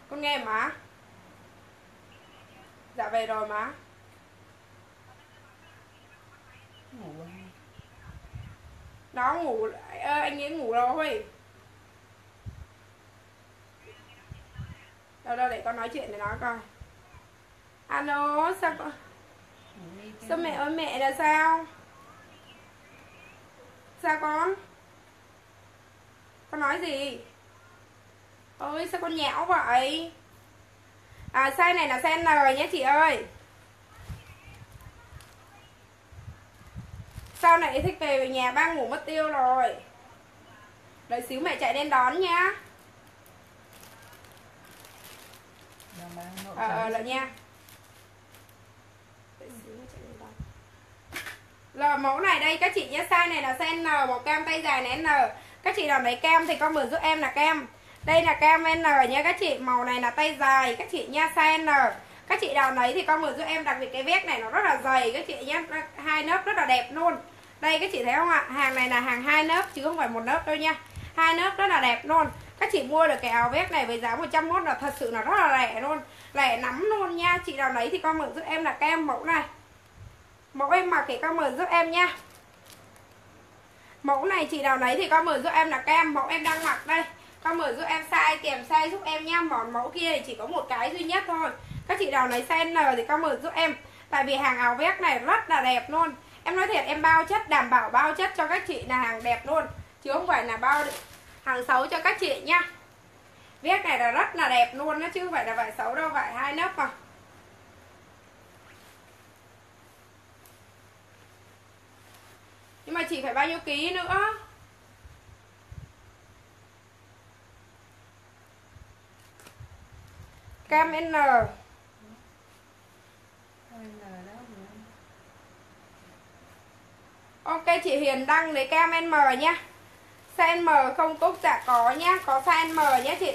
con nghe má dạ về rồi má ngủ à? nó ngủ ơ anh ấy ngủ rồi đâu đâu để con nói chuyện với nó coi. Alo sao con sao mẹ ơi mẹ là sao? Sao con? Con nói gì? Ôi sao con nhẽo vậy à size này là size N nhé chị ơi. Sau này thích về về nhà ba ngủ mất tiêu rồi. Đợi xíu mẹ chạy lên đón nhá. Ờ à, lợi nha. Đợi mẫu này đây các chị nhé size này là size N màu cam tay dài là N. Các chị nào lấy cam thì con mượn giúp em là cam đây là cam N nha các chị. Màu này là tay dài, các chị nha, size N. Các chị nào lấy thì con vừa giúp em đặc biệt cái vest này, nó rất là dày, các chị nhé. Hai lớp rất là đẹp luôn. Đây, các chị thấy không ạ? Hàng này là hàng hai lớp, chứ không phải một lớp đâu nha. Hai lớp rất là đẹp luôn. Các chị mua được cái áo vest này với giá 101 là thật sự là rất là rẻ luôn. Rẻ lắm luôn nha. Chị nào lấy thì con mượn giúp em là kem mẫu này. Mẫu em mặc thì con mượn giúp em nha. Mẫu này chị nào lấy thì con mượn giúp em là kem. Mẫu em đang mặc đây comment giúp em size, kèm size giúp em nha món mẫu kia thì chỉ có một cái duy nhất thôi. Các chị nào lấy size N thì comment giúp em. Tại vì hàng áo vest này rất là đẹp luôn. Em nói thiệt, em bao chất, đảm bảo bao chất cho các chị là hàng đẹp luôn. Chứ không phải là bao hàng xấu cho các chị nha vest này là rất là đẹp luôn đó chứ không phải là vải xấu đâu, vải hai lớp mà. Nhưng mà chị phải bao nhiêu ký nữa? Cam N. Ok chị Hiền đăng lấy cam M nhá. Size M không cúc dạ có nhá Có size M nhá chị.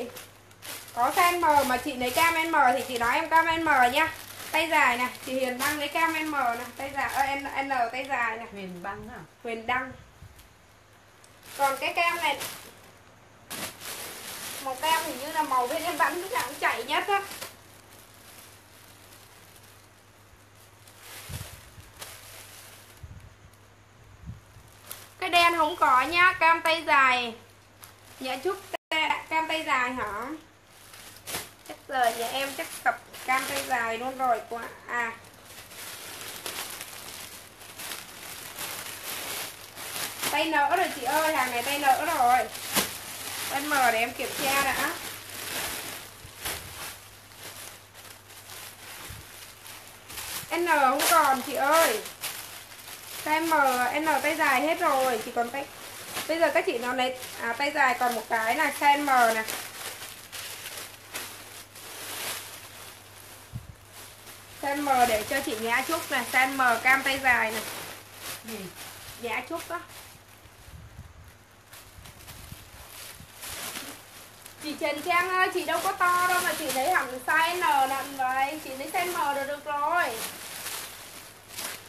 Có size M mà chị lấy cam M thì chị nói em cam M nhá. Tay dài nè Chị Hiền đăng lấy cam M nè. Tay dài ơ, N, N tay dài nè. Huyền băng à? Huyền đăng. Còn cái cam này Màu cam hình như là màu bên em bắn lúc nào cũng chảy nhất á. Cái đen không có nhá Cam tay dài. Dạ chút, ta- cam tay dài hả? Chắc giờ nhà em chắc tập cam tay dài luôn rồi quá. À. Tay nở rồi chị ơi hàng này tay nở rồi em mở để em kiểm tra đã. N không còn chị ơi. Tay M, N tay dài hết rồi. Chỉ còn tay Bây giờ các chị nó lấy à, tay dài còn một cái là size M nè. Size M để cho chị Nhã Trúc này. Size M cam tay dài này. Nhã Trúc đó. Chị Trần Trang ơi chị đâu có to đâu mà chị lấy hẳn size N nặng vậy. Chị lấy size M được, được rồi.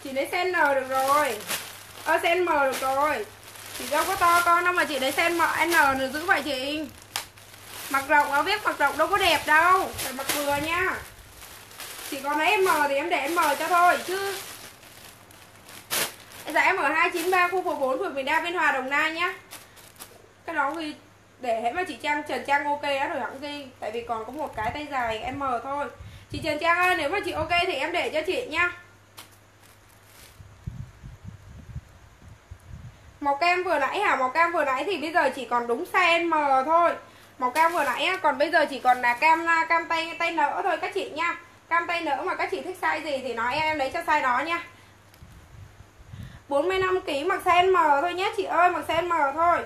Chị lấy size N được rồi. Ơ size M được rồi. Chị đâu có to con đâu mà chị lấy size M N được giữ vậy chị. Mặc rộng áo vest mặc rộng đâu có đẹp đâu. Phải mặc vừa nha. Chị còn lấy M thì em để M cho thôi chứ. Dạ em ở 293 khu phố 4 phường Bình Đa Biên Hòa Đồng Nai nhá. Cái đó thì để hết mà chị Trang Trần Trang ok á rồi hẳn ghi Tại vì còn có một cái tay dài em M thôi. Chị Trần Trang ơi nếu mà chị ok thì em để cho chị nha. Màu cam vừa nãy hả? Màu cam vừa nãy thì bây giờ chỉ còn đúng size M thôi. Màu cam vừa nãy á, còn bây giờ chỉ còn là cam à, cam tay tay nỡ thôi các chị nha. Cam tay nỡ mà các chị thích size gì thì nói em, em lấy cho size đó nha. 45 kg mặc size M thôi nhé chị ơi, mặc size M thôi.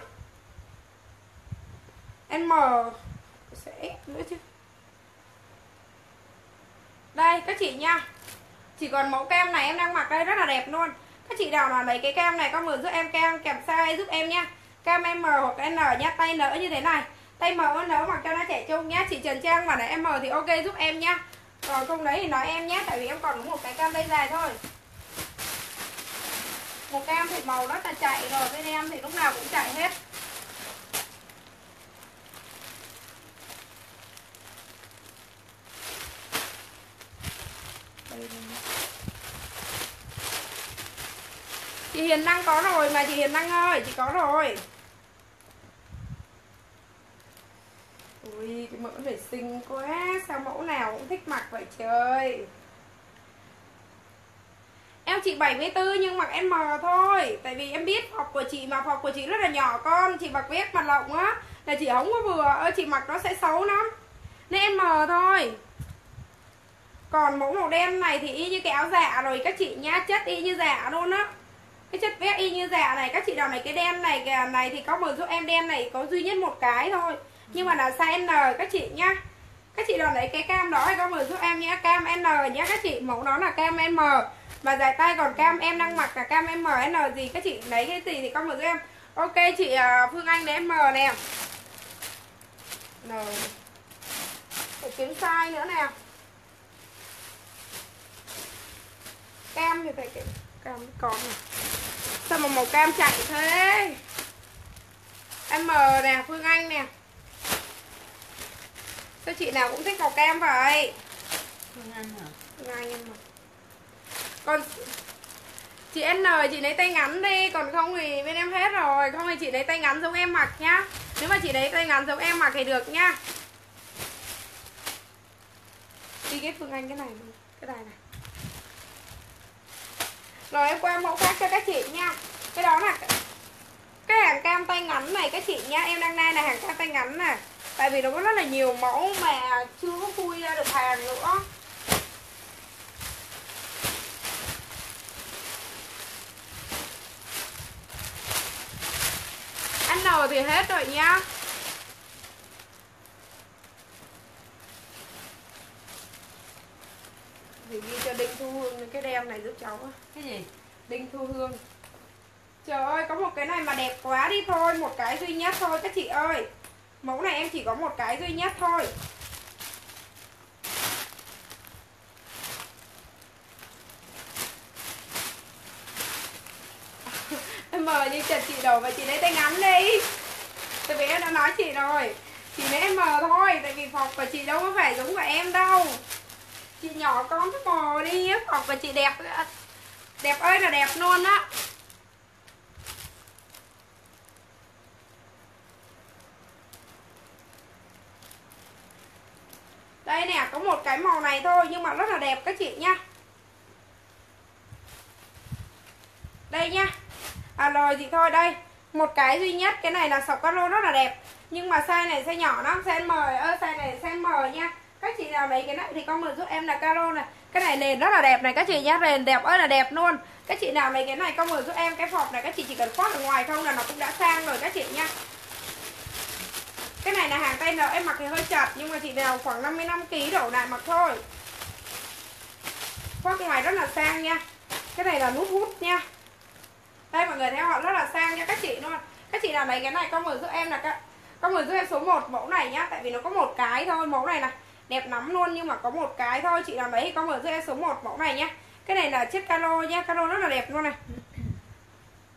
M sẽ nữa chứ. Đây các chị nha. Chỉ còn mẫu kem này em đang mặc đây rất là đẹp luôn. Các chị nào là lấy cái kem này có mượn giúp em kem kèm size giúp em nha. Kem M hoặc N nhá, tay nở như thế này. Tay M nỡ mặc cho nó trẻ trung nhá. Chị Trần Trang mà là M thì ok giúp em nhá. Còn không đấy thì nói em nhé, tại vì em còn có một cái cam tay dài thôi một cam thì màu rất là chạy rồi bên em thì lúc nào cũng chạy hết chị Hiền Năng có rồi, mà chị Hiền Năng ơi, chị có rồi. Ui, cái mẫu này xinh quá, sao mẫu nào cũng thích mặc vậy trời. Em chị 74 nhưng mặc em M thôi, Tại vì em biết học của chị mà, học của chị rất là nhỏ con, Chị mặc vest mặt lộng á. Là chị không có vừa ơ Chị mặc nó sẽ xấu lắm. Nên em M thôi. Còn mẫu màu đen này thì y như cái áo dạ rồi, Các chị nhá, chất y như dạ luôn á. Cái chất vét y như dạ này, Các chị nào này, cái đen này, cái này thì có mời giúp em đen này Có duy nhất một cái thôi. Nhưng mà là size N, các chị nhá. Các chị nào lấy cái cam đó thì có mời giúp em nhá, Cam N nhá, các chị. Mẫu đó là cam M và dài tay còn cam em đang mặc là cam M, N gì, các chị lấy cái gì thì comment giúp em. Ok, chị à, Phương Anh đến M nè. N phải kiếm size nữa nè. Cam thì phải cam còn. Này sao mà màu cam chạy thế? M nè Phương Anh nè. Sao chị nào cũng thích màu cam vậy? Phương Anh hả? Phương Anh em mà còn chị N chị lấy tay ngắn đi còn không thì bên em hết rồi. Không thì chị lấy tay ngắn giống em mặc nhá. Nếu mà chị lấy tay ngắn giống em mặc thì được nhá. Đi ghép Phương Anh cái này cái này này rồi em qua mẫu khác cho các chị nha. Cái đó là cái hàng cam tay ngắn này các chị nhá em đang nay là hàng cam tay ngắn này. Tại vì nó có rất là nhiều mẫu mà chưa có khui ra được hàng nữa. N thì hết rồi nha. Thì ghi cho Đinh Thu Hương cái đem này giúp cháu Cái gì? Đinh Thu Hương. Trời ơi có một cái này mà đẹp quá đi thôi Một cái duy nhất thôi các chị ơi. Mẫu này em chỉ có một cái duy nhất thôi. Em mời như chật chị đổ và chị lấy tay ngắn đi. Tại vì em đã nói chị rồi. Chị lấy em mờ thôi tại vì phòng của chị đâu có phải giống của em đâu chị nhỏ con cái bò đi, phòng của chị đẹp đẹp ơi là đẹp luôn á. Đây nè, có một cái màu này thôi, nhưng mà rất là đẹp các chị nha đây nha à rồi chị thôi, đây. Một cái duy nhất, cái này là sọc caro rất là đẹp. Nhưng mà size này size nhỏ lắm, size M, ơ, size này size M nha các chị nào lấy cái này thì comment giúp em là caro này. Cái này nền rất là đẹp này, các chị nhá, nền đẹp ơi là đẹp luôn. Các chị nào lấy cái này comment giúp em, cái hộp này các chị chỉ cần khoác ở ngoài không là nó cũng đã sang rồi các chị nhá. Cái này là hàng tay nào em mặc thì hơi chật, nhưng mà chị nào khoảng 55 kg đổ lại mặc thôi. Khoác ngoài rất là sang nha. Cái này là nút hút nha. Đây, mọi người thấy họ rất là sang nha các chị luôn. Các chị nào lấy cái này comment giúp em là các comment giúp em số 1 mẫu này nhá, tại vì nó có một cái thôi. Mẫu này này đẹp lắm luôn nhưng mà có một cái thôi chị nào đấy thì comment giúp em số 1 mẫu này nhá. Cái này là chiếc caro nhá caro rất là đẹp luôn này.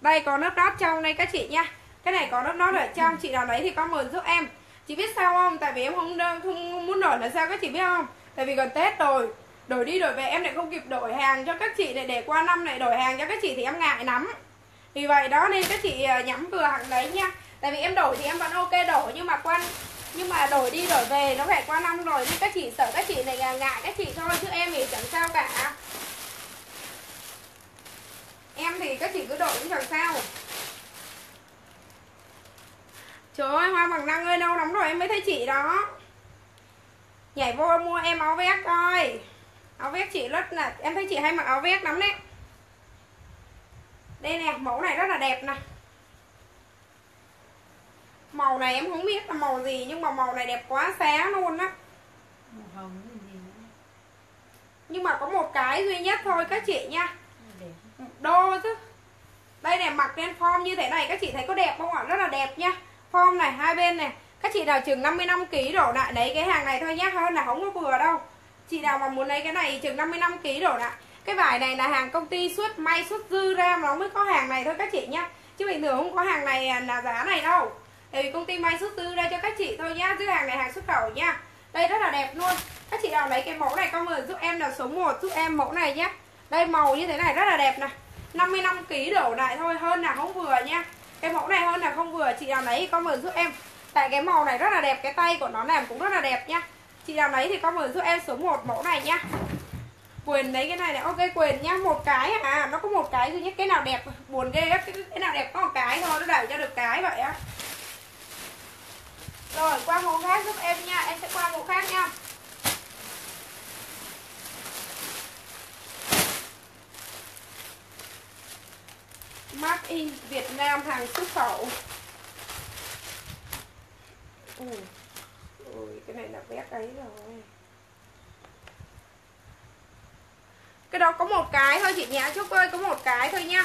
Đây có lớp lót trong đây các chị nhá. Cái này có lớp lót ở trong chị nào đấy thì comment giúp em. Chị biết sao không? Tại vì em không, không muốn đổi là sao các chị biết không? Tại vì gần tết rồi đổi đi đổi về em lại không kịp đổi hàng cho các chị để để qua năm này đổi hàng cho các chị thì em ngại lắm. Vì vậy đó nên các chị à, nhắm vừa hàng đấy nha tại vì em đổi thì em vẫn ok đổi nhưng mà quan nhưng mà đổi đi đổi về, nó phải qua năm rồi, nên các chị sợ các chị này ngại các chị thôi chứ em thì chẳng sao cả. Em thì các chị cứ đổi cũng chẳng sao. Trời ơi, hoa bằng năng ơi, lâu lắm rồi em mới thấy chị đó. Nhảy vô mua em áo vest coi áo vest chị rất là, em thấy chị hay mặc áo vest lắm đấy. Đây nè, mẫu này rất là đẹp nè màu này em không biết là màu gì nhưng mà màu này đẹp quá sáng luôn á. Màu hồng gì nữa? Nhưng mà có một cái duy nhất thôi các chị nha. Đẹp? Đô chứ. Đây này mặc lên form như thế này các chị thấy có đẹp không ạ? Rất là đẹp nha. Form này hai bên này. Các chị nào chừng 55 kg đổ lại lấy cái hàng này thôi nhá hơn là không có vừa đâu. Chị nào mà muốn lấy cái này chừng 55 kg đổ lại. Cái vải này là hàng công ty xuất may xuất dư ra mà nó mới có hàng này thôi các chị nhá. Chứ bình thường không có hàng này là giá này đâu tại vì công ty may xuất tư ra cho các chị thôi nhá chứ hàng này hàng xuất khẩu nha đây rất là đẹp luôn. Các chị nào lấy cái mẫu này comment giúp em là số 1 giúp em mẫu này nhé đây màu như thế này rất là đẹp này. 55 kg đổ lại thôi hơn là không vừa nha cái mẫu này hơn là không vừa chị nào lấy comment giúp em. Tại cái màu này rất là đẹp cái tay của nó làm cũng rất là đẹp nhá. Chị nào lấy thì comment giúp em số 1 mẫu này nhá. Quyền lấy cái này này ok quyền nhá một cái à nó có một cái duy nhất cái nào đẹp buồn ghê á cái, cái nào đẹp có một cái thôi nó đẩy cho được cái vậy á rồi qua mẫu khác giúp em nha em sẽ qua mẫu khác nha. Mark in Việt Nam hàng xuất khẩu. Ui, Ui cái này là vét ấy rồi. Cái đó có một cái thôi chị Nhã Trúc ơi Có một cái thôi nha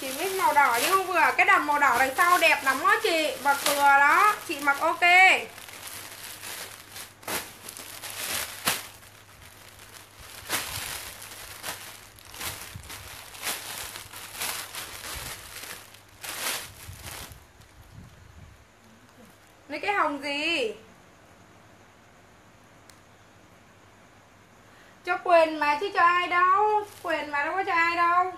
Chị biết màu đỏ nhưng không vừa Cái đầm màu đỏ đằng sau đẹp lắm cửa vừa đó, Chị mặc ok. Lấy cái hồng gì? Cho quyền mà chứ cho ai đâu, Quyền mà đâu có cho ai đâu.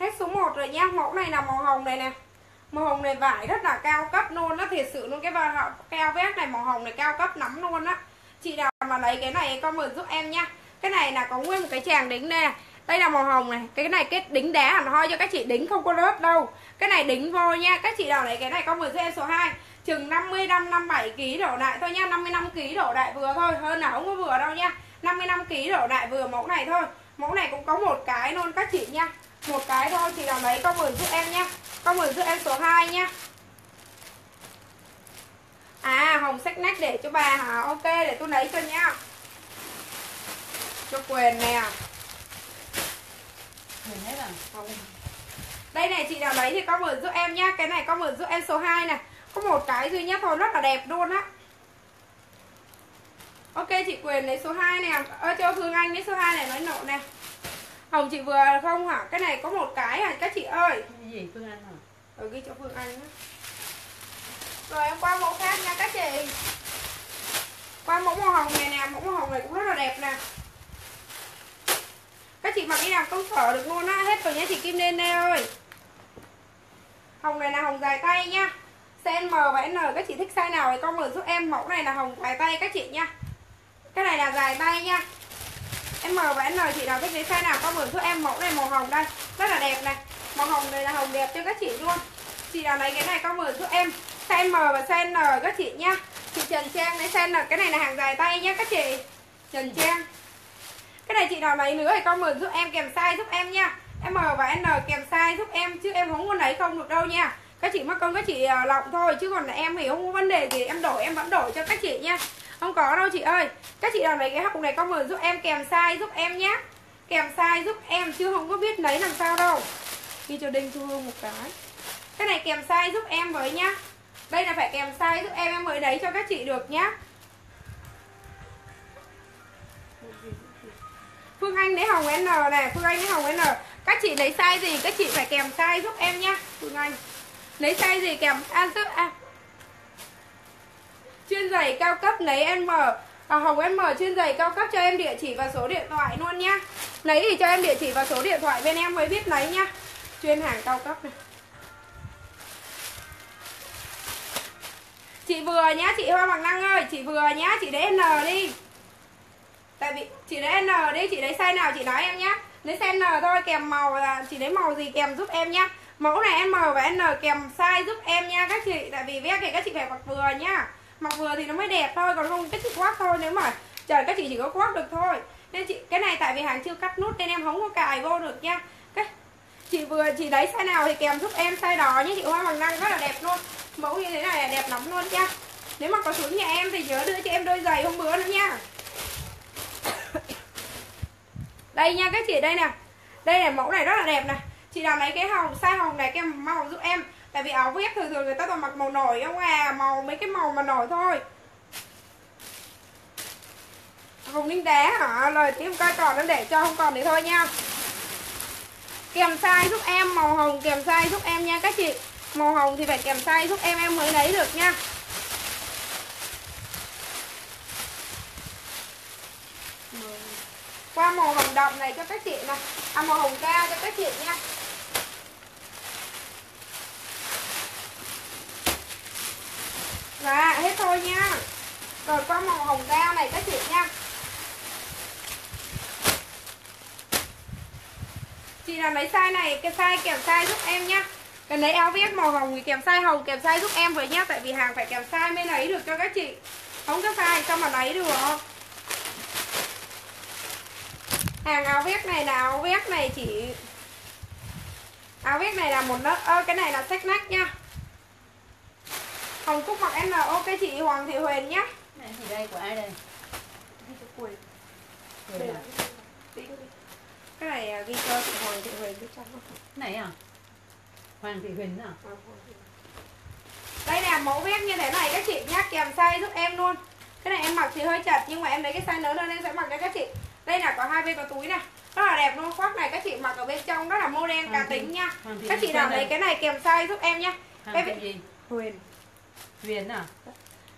Hết số 1 rồi nha Mẫu này là màu hồng này nè. Màu hồng này vải rất là cao cấp luôn nó Thiệt sự luôn, cái vải keo vét này, màu hồng này cao cấp lắm luôn á. Chị nào mà lấy cái này comment giúp em nha Cái này là có nguyên một cái chàng đính đây này. Đây là màu hồng này. Cái này kết đính đá hẳn hoi cho các chị đính không có lớp đâu. Cái này đính vô nha. Các chị nào lấy cái này có 10 em số 2 chừng 55 57 kg đổ lại thôi nha 55 kg đổ lại vừa thôi. Hơn là không có vừa đâu nha 55 kg đổ lại vừa mẫu này thôi. Mẫu này cũng có một cái luôn các chị nha một cái thôi chị nào lấy có 10 giúp em nha có 10 giúp em số 2 nha à hồng sách nách để cho bà hả? Ok để tôi lấy cho nha cho quyền nè. Quyền hết à? Không. Đây này chị nào lấy thì comment giúp em nhá. Cái này comment giúp em số 2 này. Có một cái duy nhất thôi rất là đẹp luôn á. Ok chị Quyền lấy số 2 nè. Ơ cho Phương Anh lấy số 2 này nói nộ nè Hồng chị vừa không hả? Cái này có một cái à các chị ơi. Cái gì? Phương Anh hả? Ở ghi cho Phương Anh á Rồi em qua mẫu khác nha các chị. Qua mẫu màu hồng này nè Mẫu màu hồng này cũng rất là đẹp nè. Các chị mặc đi làm công sở được luôn á hết rồi nhé chị Kim Nên đây ơi. Hồng này là hồng dài tay nhá. Size M và N các chị thích size nào thì comment giúp em. Mẫu này là hồng dài tay các chị nha cái này là dài tay nha M và N chị nào thích lấy size nào comment giúp em mẫu này, màu hồng đây. Rất là đẹp này. Màu hồng này là hồng đẹp cho các chị luôn. Chị nào lấy cái này comment giúp em. Size M và size N các chị nha chị Trần Trang lấy size N. Cái này là hàng dài tay nhá các chị. Trần Trang. Cái này chị nào lấy nữa thì comment giúp em kèm size giúp em nha M và N kèm size giúp em, chứ em không muốn lấy không được đâu nha. Các chị mắc công các chị à, lọng thôi, chứ còn là em thì không có vấn đề gì. Em đổi, em vẫn đổi cho các chị nha không có đâu chị ơi. Các chị nào lấy cái hộp này comment giúp em kèm size giúp em nhé kèm size giúp em chứ không có biết lấy làm sao đâu. Ghi cho đinh thu hương một cái. Cái này kèm size giúp em với nhá. Đây là phải kèm size giúp em em mới lấy cho các chị được nhá. Phương Anh lấy hồng N này Phương Anh lấy hồng N. Các chị lấy size gì các chị phải kèm size giúp em nhá Phương Anh. Lấy size gì kèm à, giúp, à. Chuyên giày cao cấp lấy M à, Hồng M chuyên giày cao cấp cho em địa chỉ và số điện thoại luôn nhá. Lấy thì cho em địa chỉ và số điện thoại bên em mới biết lấy nhá. Chuyên hàng cao cấp này. Chị vừa nhá, chị Hoa Bằng Năng ơi Chị vừa nhá, chị lấy N đi. Tại vì chị lấy N đi, chị lấy size nào chị nói em nhá. Lấy size N thôi, kèm màu là chị lấy màu gì kèm giúp em nhá. Mẫu này M và N kèm size giúp em nha các chị. Tại vì vest thì các chị phải mặc vừa nhá. Mặc vừa thì nó mới đẹp thôi, còn không các chị khoác thôi Nếu mà trời các chị chỉ có khoác được thôi. Nên chị cái này tại vì hàng chưa cắt nút nên em không có cài vô được nha. Cái, Chị vừa chị lấy size nào thì kèm giúp em size đỏ nhé Chị Hoa bằng năng rất là đẹp luôn. Mẫu như thế này là đẹp lắm luôn nha. Nếu mà có xuống nhà em thì nhớ đưa cho em đôi giày hôm bữa nữa nha. Đây nha các chị đây nè. Đây là mẫu này rất là đẹp nè. Chị nào lấy cái hồng size hồng này kèm màu giúp em tại vì áo vest thường thường người ta toàn mặc màu nổi không à màu mấy cái màu mà nổi thôi. Hồng ninh đá hả? Lời tí coi còn nó để cho không còn thì thôi nha. Kèm size giúp em, màu hồng kèm size giúp em nha các chị. Màu hồng thì phải kèm size giúp em em mới lấy được nha. Qua màu hồng đậm này cho các chị này. À màu hồng cao cho các chị nha. Dạ hết thôi nha. Rồi, qua màu hồng cao này, các chị nha. Chị nào lấy size này, Cái size kèm size giúp em nhá Cần lấy áo vest màu hồng thì kèm size hồng, Kèm size giúp em với nhá Tại vì hàng phải kèm size mới lấy được cho các chị. Không có size, sao mà lấy được? Hàng áo vest này là áo vest này chỉ áo vest này là một lớp ơ, cái này là sách nách nha hồng cúc mặc n ok chị hoàng thị huyền nhá. Này thì đây của ai đây? Cái này à, ghi cho chị hoàng thị huyền bên trong này à? Hoàng thị huyền à? Đây là mẫu vest như thế này các chị nhá kèm size giúp em luôn. Cái này em mặc thì hơi chật nhưng mà em lấy cái size lớn hơn em sẽ mặc cho các chị. Đây là có hai bên có túi này rất là đẹp luôn khoác này các chị mặc ở bên trong rất là modern cá tính nha. Các chị nào lấy cái này kèm size giúp em nhá. Cái gì? Huyền huyền à?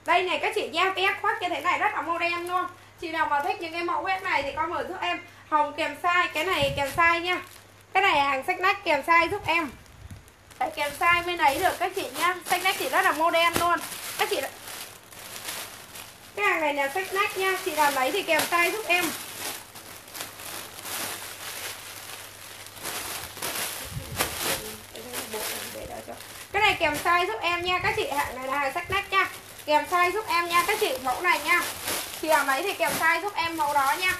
Đây này các chị nha vest khoác như thế này rất là modern luôn. Chị nào mà thích những cái mẫu vest này thì con mở giúp em. Hồng kèm size cái này kèm size nha cái này hàng sách nách kèm size giúp em. Đấy, kèm size mới lấy được các chị nhá. Sách nách thì rất là modern luôn. Các chị cái hàng này là sách nách nha chị nào lấy thì kèm size giúp em cái này, kèm size giúp em nha, các chị hàng này là hàng sách nách nha. Kèm size giúp em nha, các chị, mẫu này nha. Chị nào lấy thì kèm size giúp em mẫu đó nha.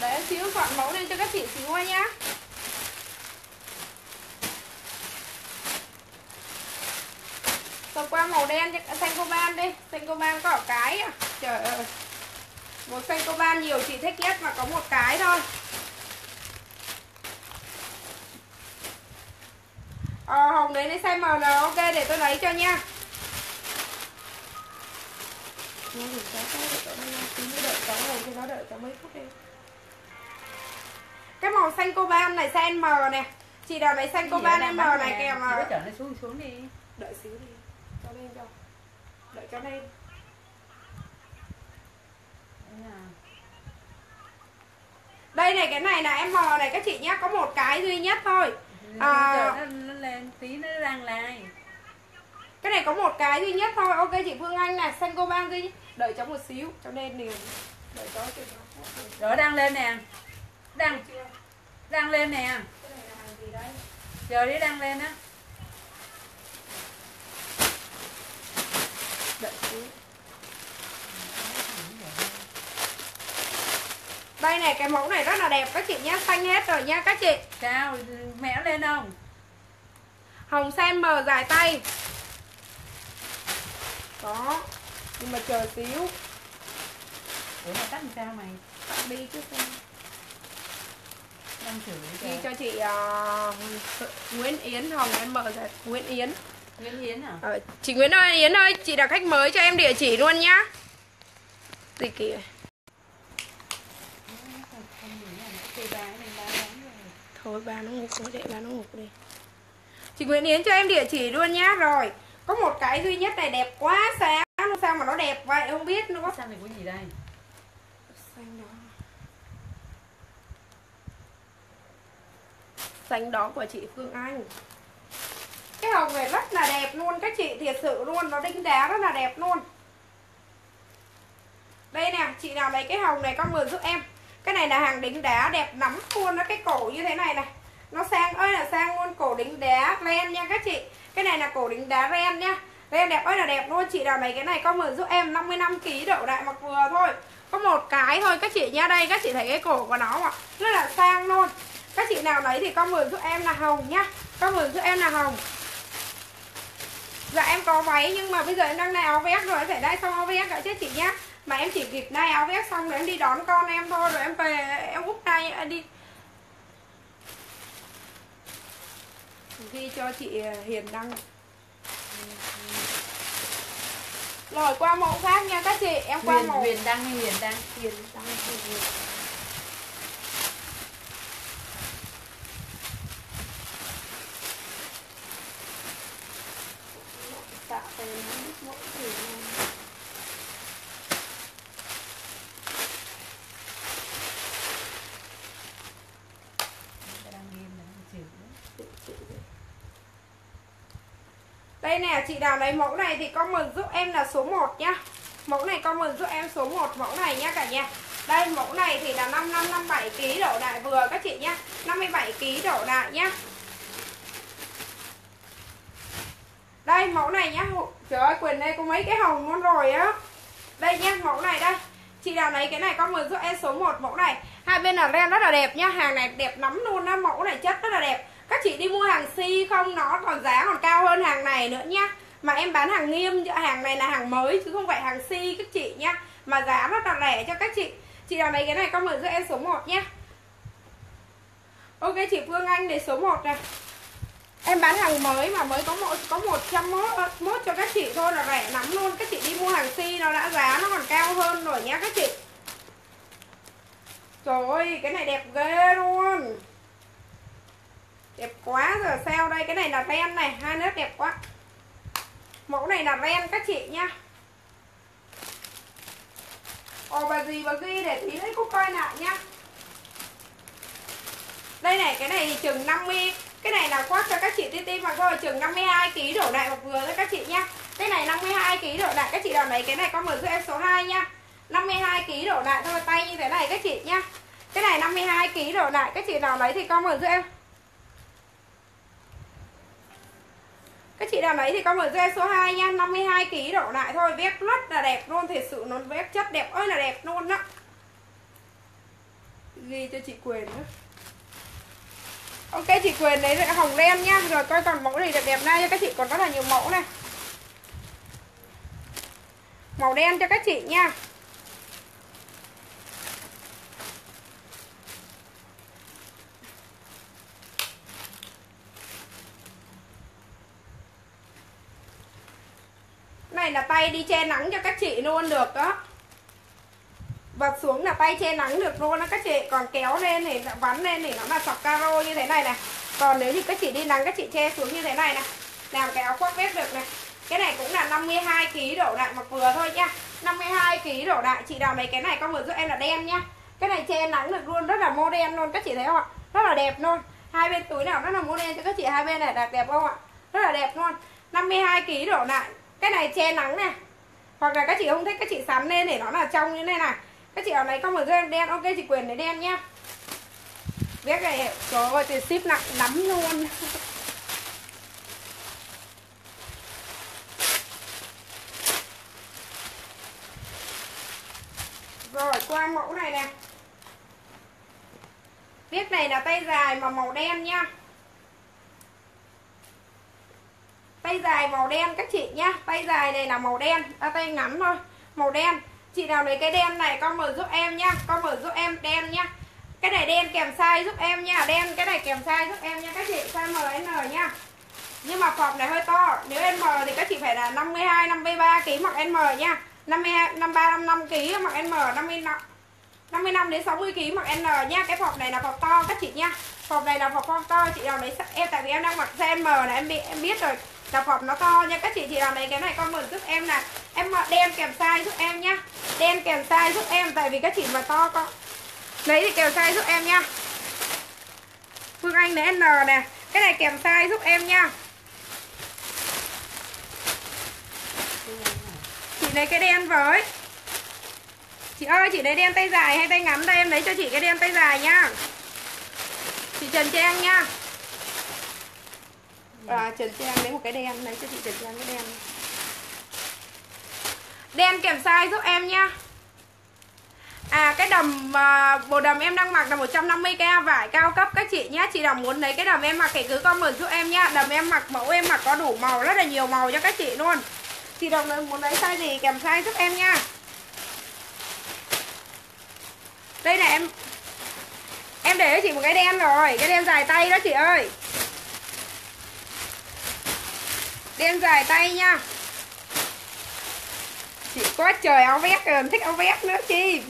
Để xíu gọn mẫu lên cho các chị xíu qua nhá Rồi qua màu đen cho xanh coban đi. Xanh coban có cái à? Trời ơi. Một xanh coban nhiều chị thích nhất mà có một cái thôi. Ờ hồng đấy lấy size ML ok để tôi lấy cho nha. Nó cháu cháu đợi cháu đây nha Tí nữa đợi cháu ngồi cho nó đợi cháu mấy phút đi. Cái màu xanh coban này size M này Chị nào lấy xanh coban M này kèm mà. Xuống xuống đi. Đợi xíu đi Cho lên cho Đợi cho lên. Đây này cái này là em M này các chị nhé Có một cái duy nhất thôi. À. nó, nó lên tí nó đang lai Cái này có một cái duy nhất thôi. Ok chị Phương Anh này Xanh cô ban duy nhất. Đợi cháu một xíu Cho nên liền Đợi cháu chị rồi đang lên nè. Đang đang lên nè. Là chờ đi đang lên á đợi xíu. Đây này cái mẫu này rất là đẹp các chị nhé xanh hết rồi nha các chị. Sao mẹ lên không? Hồng sen mờ dài tay. Đó nhưng mà chờ xíu. Ủa mà cắt làm sao mày? Tắt đi chứ không. Đang chửi cho chị uh, Nguyễn Yến Hồng em mở ra Nguyễn Yến Nguyễn Yến à? Ờ, chị Nguyễn ơi Yến ơi chị là khách mới cho em địa chỉ luôn nhá. Gì kìa. Rồi thôi ba nó ngủ thôi để ba nó ngủ đi. Chị Nguyễn Yến cho em địa chỉ luôn nhá rồi. Có một cái duy nhất này đẹp quá sáng luôn sao mà nó đẹp vậy? Không biết nữa. Sao này có gì đây? Xanh đó. Xanh đó của chị Phương Anh cái hồng này rất là đẹp luôn, các chị, thiệt sự luôn, nó đinh đá rất là đẹp luôn. Đây nè, chị nào lấy cái hồng này con comment giúp em. Cái này là hàng đính đá đẹp lắm luôn nó cái cổ như thế này này. Nó sang, ơi là sang luôn, cổ đính đá ren nha các chị. Cái này là cổ đính đá ren nha. Ren đẹp, ơi là đẹp luôn, chị nào lấy cái này con comment giúp em 55 kg đậu đại mặc vừa thôi. Có một cái thôi các chị nha, đây các chị thấy cái cổ của nó không ạ? Rất là sang luôn. Các chị nào lấy thì con comment giúp em là hồng nhá con comment giúp em là hồng. Dạ em có váy nhưng mà bây giờ em đang nay áo vest rồi em phải đai xong áo vest cả chứ chị nhá. Mà em chỉ kịp nay áo vest xong rồi em đi đón con em thôi rồi em về em úp tay đi. Ghi cho chị ờ, Hiền đăng. Rồi qua mẫu khác nha các chị Em qua Huyền mẫu. Huyền đăng hay Huyền đăng. Hiền đăng Hiền. Tạ Người ta đang game này. Đây nè, chị nào lấy mẫu này thì comment giúp em là số 1 nhá. Mẫu này comment giúp em số 1 mẫu này nhá cả nhà. Đây mẫu này thì là 5557 kg đổ đại vừa các chị nhá. 57 kg đổ đại nhá. Đây mẫu này nhá. Trời ơi quần đây có mấy cái hồng luôn rồi á. Đây nhá, mẫu này đây. Chị nào lấy cái này comment giúp em số 1 mẫu này. Hai bên là ren rất là đẹp nhá, hàng này đẹp lắm luôn á, mẫu này chất rất là đẹp. Các chị đi mua hàng si không nó còn giá còn cao hơn hàng này nữa nhá. Mà em bán hàng nghiêm, hàng này là hàng mới chứ không phải hàng si các chị nhá. Mà giá rất là rẻ cho các chị. Chị nào lấy cái này comment giúp em số 1 nhá. Ok chị Phương Anh để số 1 này. Em bán hàng mới mà mới có một có 100 mốt, mốt cho các chị thôi là rẻ lắm luôn. Các chị đi mua hàng si nó đã giá nó còn cao hơn rồi nhá các chị. Trời ơi, cái này đẹp ghê luôn. Đẹp quá giờ sao đây, cái này là ren này, hai nếp đẹp quá. Mẫu này là ren các chị nhá. Ồ bà gì bà ghi để tí lấy cúc coi lại nhá. Đây này, cái này chừng 50 cái này là khoác cho các chị tin tin mặc Chừng 52 kg đổ đại mặc vừa thôi các chị nhá. Cái này 52 kg đổ đại, Các chị nào lấy cái này con mở giúp em số 2 nha 52 kg đổ đại thôi, Tay như thế này các chị nhá. Cái này 52 kg đổ đại, Các chị nào lấy thì con mở giúp em. Các chị nào lấy thì con mở giúp em số 2 nha 52 kg đổ đại thôi, Vét rất là đẹp luôn, Thật sự nó vét chất đẹp ơi là đẹp luôn đó Ghi cho chị quyền nữa Ok, chị Quyền lấy lại hồng đen nhá. Rồi, coi còn mẫu gì đẹp đẹp nay cho các chị. Còn rất là nhiều mẫu này. Màu đen cho các chị nha. Này là tay đi che nắng cho các chị luôn được đó. Vật xuống là tay che nắng được luôn á. Các chị Còn kéo lên thì vắn lên thì nó là sọc caro như thế này này. Còn nếu như các chị đi nắng, các chị che xuống như thế này này. Làm cái áo khoác vest được này. Cái này cũng là 52kg đổ đại mặc vừa thôi nha. 52kg đổ đại Chị nào mấy cái này con vừa giúp em là đen nhá Cái này che nắng được luôn, rất là modern luôn. Các chị thấy không ạ? Rất là đẹp luôn. Hai bên túi nào rất là modern cho các chị, hai bên này đặc đẹp không ạ? Rất là đẹp luôn. 52kg đổ đại Cái này che nắng này. Hoặc là các chị không thích, các chị sắm lên để nó là trong như thế này này các chị ở này con ở em đen ok chị quyền lấy đen nhá. Vét này trời ơi tiền ship nặng lắm luôn. Rồi qua mẫu này nè. Viết này là tay dài mà màu đen nha Tay dài màu đen các chị nhá. Tay dài này là màu đen à, Tay ngắn thôi Màu đen. Chị nào lấy cái đen này con mở giúp em nhá. Con mở giúp em đen nhá. Cái này đen kèm size giúp em nha. Đen cái này kèm size giúp em nha Các chị size MN nha Nhưng mà phọc này hơi to. Nếu M thì các chị phải là 52, 53 kg mặc M nha 52, 53, 55 kg mặc M. 55 55 đến 60 kg mặc N nha. Cái phọc này là phọc to các chị nha. Phọc này là phọc phong to. Chị nào lấy em tại vì em đang mặc size M là em bị em biết rồi. Là hộp nó to nha các chị chị làm lấy cái này con mượn giúp em nè em ờ, mặc đen kèm size giúp em nhá. Đen kèm size giúp em, tại vì các chị mà to con lấy thì kèm size giúp em nha. Phương Anh lấy N nè. Cái này kèm size giúp em nha. Chị lấy cái đen với Chị ơi, chị lấy đen tay dài hay tay ngắn đây em lấy cho chị cái đen tay dài nha Chị Trần Trang nha à, Trần Trang lấy một cái đen. Lấy cho chị Trần Trang cái đen. Đen kèm size giúp em nhá À cái đầm uh, bộ đầm em đang mặc là 150k vải cao cấp các chị nhá. Chị nào muốn lấy cái đầm em mặc thì cứ comment giúp em nhá. Đầm em mặc mẫu em mặc có đủ màu rất là nhiều màu cho các chị luôn. Chị nào muốn lấy size gì kèm size giúp em nha. Đây này em Em để cho chị một cái đen rồi. Cái đen dài tay đó chị ơi em dài tay nha Chị quá trời áo vest rồi Thích áo vest nữa chi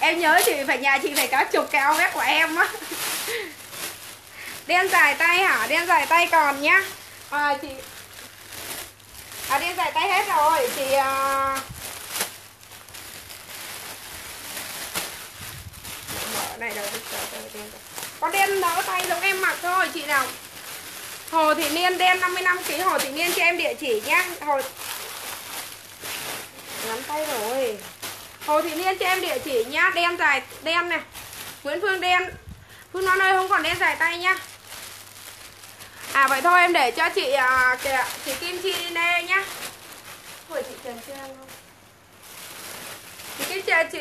Em nhớ chị phải nhà chị phải có chục cái áo vest của em á Đen dài tay hả Đen dài tay còn nhá à, chị À đen dài tay hết rồi Chị mở này đâu có đen đỡ tay giống em mặc thôi chị nào Hồ Thị Niên đen 55 kg Hồ Thị Niên cho em địa chỉ nhá. Hồ ngắn tay rồi. Hồ Thị Niên cho em địa chỉ nhá. Đen dài đen này. Nguyễn Phương đen. Phương nó ơi không còn đen dài tay nhá. À vậy thôi em để cho chị à, kìa, chị Kim Chi Nê nhá. Hỏi chị Trần Trang không? Chị Kim chị chị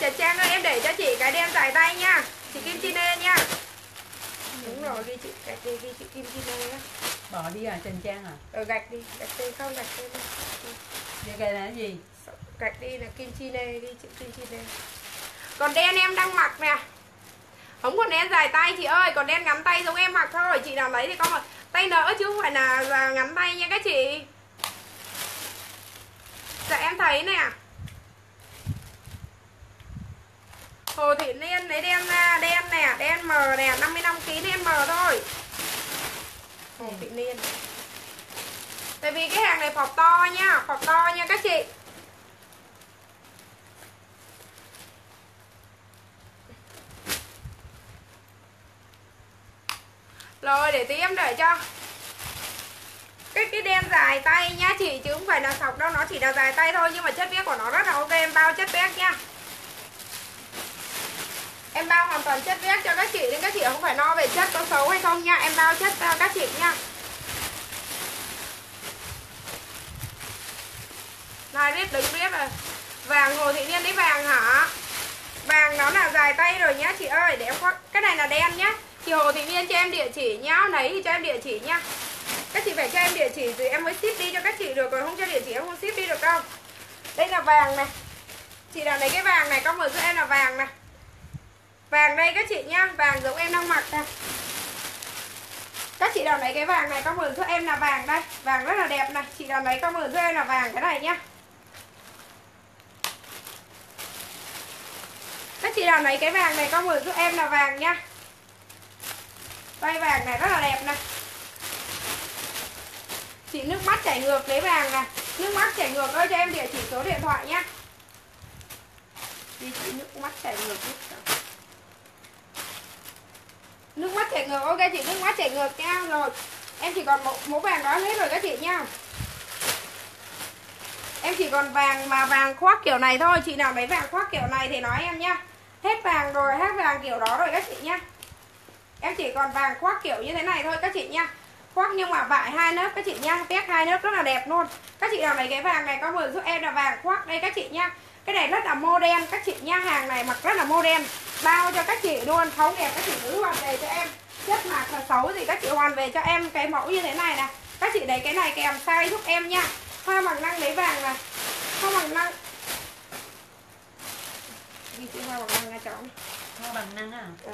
Trần Trang ơi em để cho chị cái đen dài tay nha chị Kim Chi Nê nha đúng rồi ghi chị gạch đi ghi chị Kim Chi Nê nhá bỏ đi à Trần Trang à? Ờ gạch đi gạch đi không gạch đi. Vậy cái là gì? Gạch đi là Kim Chi Nê ghi chị Kim Chi Nê còn đen em đang mặc nè. Không còn đen dài tay chị ơi còn đen ngắn tay giống em mặc thôi. Chị nào lấy thì có một tay nỡ chứ không phải là, là ngắn tay nha các chị. Dạ em thấy nè Hồ Thị Liên lấy đen đen nè, đen M nè, 55 kg đen M thôi. Hồ Thị Liên. Tại vì cái hàng này phọc to nha, phọc to nha các chị. Rồi để tí em đợi cho cái cái đen dài tay nha chị chứ không phải là sọc đâu nó chỉ là dài tay thôi nhưng mà chất viết của nó rất là ok em bao chất viết nha Em bao hoàn toàn chất vét cho các chị Nên các chị không phải lo về chất có xấu hay không nha. Em bao chất cho các chị nha. Này, biết đứng biết rồi. Vàng Hồ Thị Liên đấy vàng hả? Vàng nó là dài tay rồi nhá, chị ơi. Để em khoác. Cái này là đen nhá. Chị Hồ Thị Liên cho em địa chỉ nhá. Lấy thì cho em địa chỉ nhá. Các chị phải cho em địa chỉ rồi em mới ship đi cho các chị được rồi Không cho địa chỉ em không ship đi được đâu. Đây là vàng này. Chị nào lấy cái vàng này Có mở giữa em là vàng này. Vàng đây các chị nhá, Vàng giống em đang mặc này Các chị nào lấy cái vàng này Comment giúp em là vàng đây. Vàng rất là đẹp này, Chị nào lấy comment giúp em là vàng cái này nhá. Các chị nào lấy cái vàng này comment giúp em là vàng nhá. Tay vàng này rất là đẹp này. Chị nước mắt chảy ngược lấy vàng này. Nước mắt chảy ngược ơi, cho em địa chỉ số điện thoại nhá. Đi chị nước mắt chảy ngược giúp nước mắt chảy ngược. Ok, chị, nước mắt chảy ngược nha. Rồi, em chỉ còn một mẫu vàng đó hết rồi các chị nha. Em chỉ còn vàng mà vàng khoác kiểu này thôi. Chị nào lấy vàng khoác kiểu này thì nói em nhá hết vàng rồi, hết vàng kiểu đó rồi các chị nhá em chỉ còn vàng khoác kiểu như thế này thôi các chị nhá khoác nhưng mà vải hai lớp các chị nhá tét hai lớp rất là đẹp luôn. Các chị nào lấy cái vàng này có mời giúp em là vàng khoác đây các chị nhá cái này rất là modern các chị nha hàng này mặc rất là modern. Bao cho các chị luôn thấu đẹp các chị nữ hoàn về cho em. Chất mạc là xấu gì các chị hoàn về cho em cái mẫu như thế này nè. Các chị lấy cái này kèm size giúp em nha. Hoa bằng năng lấy vàng này. Hoa bằng năng ghi chữ hoa bằng năng nha cháu. Hoa bằng năng à ừ.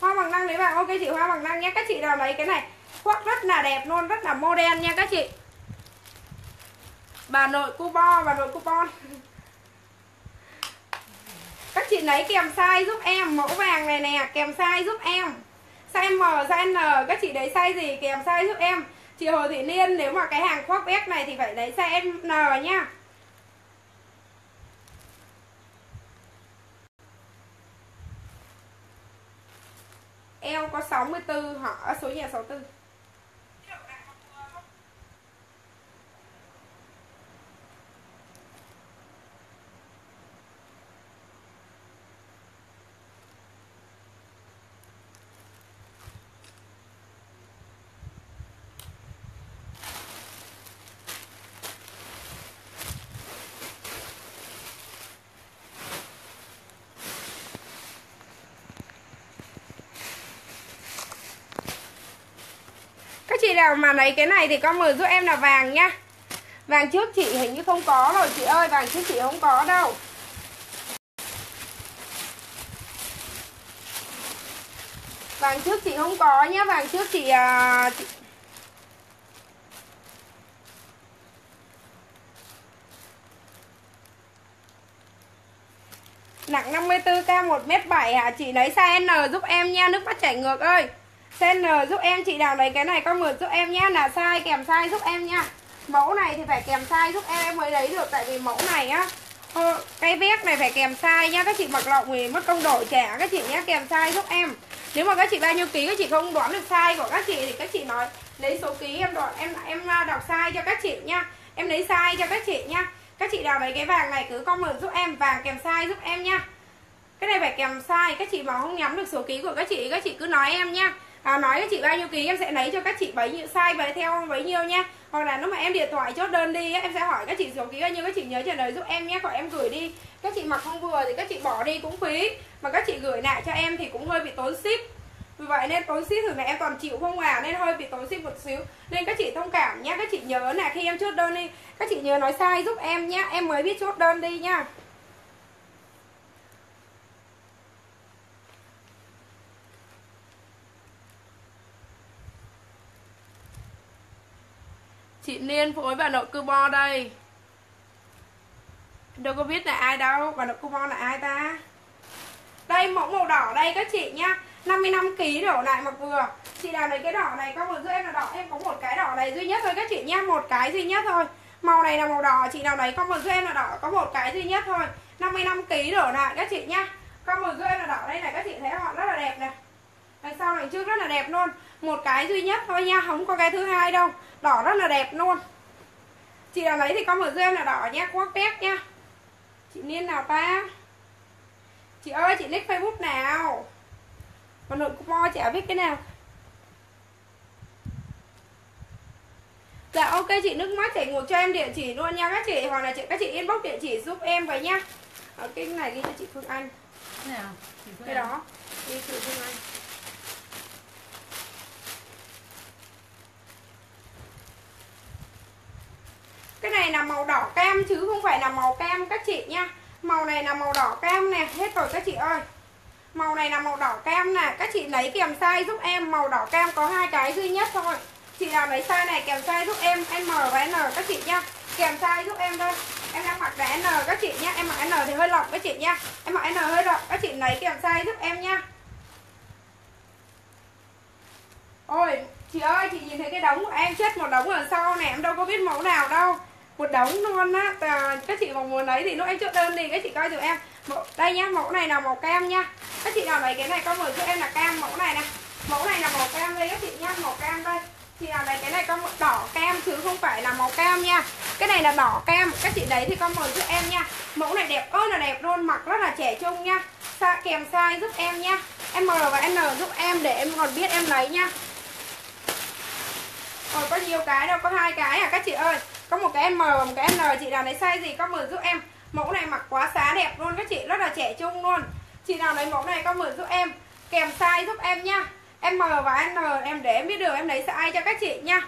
hoa bằng năng lấy vàng. Ok chị hoa bằng năng nhé. Các chị nào lấy cái này khoác rất là đẹp luôn rất là modern nha các chị bà nội coupon bà nội coupon các chị lấy kèm size giúp em, mẫu vàng này nè, kèm size giúp em. Size M, size N, các chị lấy size gì, kèm size giúp em. Chị Hồ Thị Liên, nếu mà cái hàng khoác vest này thì phải lấy size N nha. Eo có 64 họ à, số nhà 64 chị nào mà lấy cái này thì comment giúp em là vàng nhá. Vàng trước chị hình như không có rồi chị ơi Vàng trước chị không có đâu. Vàng trước chị không có nhá Vàng trước chị, uh, chị... Nặng 54k 1m7 hả? Chị lấy size N giúp em nha Nước mắt chảy ngược ơi. Size N ờ, giúp em, chị nào lấy cái này con mượt giúp em nhá. Là size kèm size giúp em nha Mẫu này thì phải kèm size giúp em em mới lấy được, Tại vì mẫu này á ờ, Cái vest này phải kèm size nha Các chị mặc lộng thì mất công đổi trả Các chị nhá, kèm size giúp em. Nếu mà các chị bao nhiêu ký các chị không đoán được size của các chị Thì các chị nói, lấy số ký em đoán, em em à, đọc size cho các chị nha Em lấy size cho các chị nha Các chị nào lấy cái vàng này cứ comment giúp em, Vàng kèm size giúp em nha cái này phải kèm size các chị mà không nhắm được số ký của các chị các chị cứ nói em nha à, nói các chị bao nhiêu ký em sẽ lấy cho các chị bấy nhiêu size và theo bấy nhiêu nha hoặc là lúc mà em điện thoại chốt đơn đi em sẽ hỏi các chị số ký bao nhiêu các chị nhớ trả lời giúp em nhé còn em gửi đi. Các chị mặc không vừa thì các chị bỏ đi cũng phí. Mà các chị gửi lại cho em thì cũng hơi bị tốn ship. Vì vậy nên tốn ship thường này em toàn chịu không à nên hơi bị tốn ship một xíu. Nên các chị thông cảm nhé các chị nhớ là khi em chốt đơn đi các chị nhớ nói sai giúp em nhé em mới biết chốt đơn đi nhá. Chị Liên phối bà nội cư bo đây. Đâu có biết là ai đâu, Bà nội cư bo là ai ta? Đây, mẫu màu đỏ đây các chị nhá. 55kg đổ lại mặc vừa. Chị nào lấy cái đỏ này có một giúp em là đỏ. Em có một cái đỏ này duy nhất thôi các chị nhá. Một cái duy nhất thôi. Màu này là màu đỏ, Chị nào lấy có một giúp em là đỏ. Có một cái duy nhất thôi. 55kg đổ lại các chị nhá. Có một giúp em là đỏ đây này Các chị thấy họ rất là đẹp này. Đằng sau đằng trước rất là đẹp luôn? Một cái duy nhất thôi nha Không có cái thứ hai đâu. Đỏ rất là đẹp luôn. Chị nào lấy thì có một em là đỏ nhé Quốc tét nha. Chị Niên nào ta? Chị ơi chị nick facebook nào? Còn nội mo chả biết cái nào? Dạ ok chị nước mắt chảy ngược cho em địa chỉ luôn nha. Các chị Hoặc là chị các chị inbox địa chỉ giúp em với nha. Ở cái này ghi cho chị Phương Anh. Nào? Cái đó Ghi chị Phương Anh Cái này là màu đỏ cam chứ không phải là màu cam các chị nha. Màu này là màu đỏ cam nè, Hết rồi các chị ơi. Màu này là màu đỏ cam nè, Các chị lấy kèm size giúp em. Màu đỏ cam có hai cái duy nhất thôi. Chị nào lấy size này kèm size giúp em M và N các chị nha. Kèm size giúp em thôi. Em đang mặc là N các chị nha. Em mặc N thì hơi lỏng các chị nha. Em mặc N hơi rộng Các chị lấy kèm size giúp em nha. Ôi, Chị ơi, chị nhìn thấy cái đống của em chết một đống ở sau này Em đâu có biết mẫu nào đâu một đống luôn á các chị mà muốn lấy thì lúc em chốt đơn thì các chị coi giùm em. Mẫu, đây nhá mẫu này là màu cam nha các chị nào lấy cái này con mời cho em là cam mẫu này nè. Mẫu này là màu cam đây các chị nhá màu cam đây. Thì nào lấy cái này con đỏ cam chứ không phải là màu cam nha. Cái này là đỏ cam các chị đấy thì con mời giúp em nha. Mẫu này đẹp ơi là đẹp luôn mặc rất là trẻ trung nha. Sa, kèm size giúp em nha. M và N giúp em để em còn biết em lấy nha. Rồi có nhiều cái đâu có hai cái à các chị ơi có một cái M và một cái N chị nào lấy size gì comment mời giúp em. Mẫu này mặc quá xá đẹp luôn các chị, rất là trẻ trung luôn. Chị nào lấy mẫu này comment mời giúp em, kèm size giúp em nha M và N em để em biết được em lấy size cho các chị nha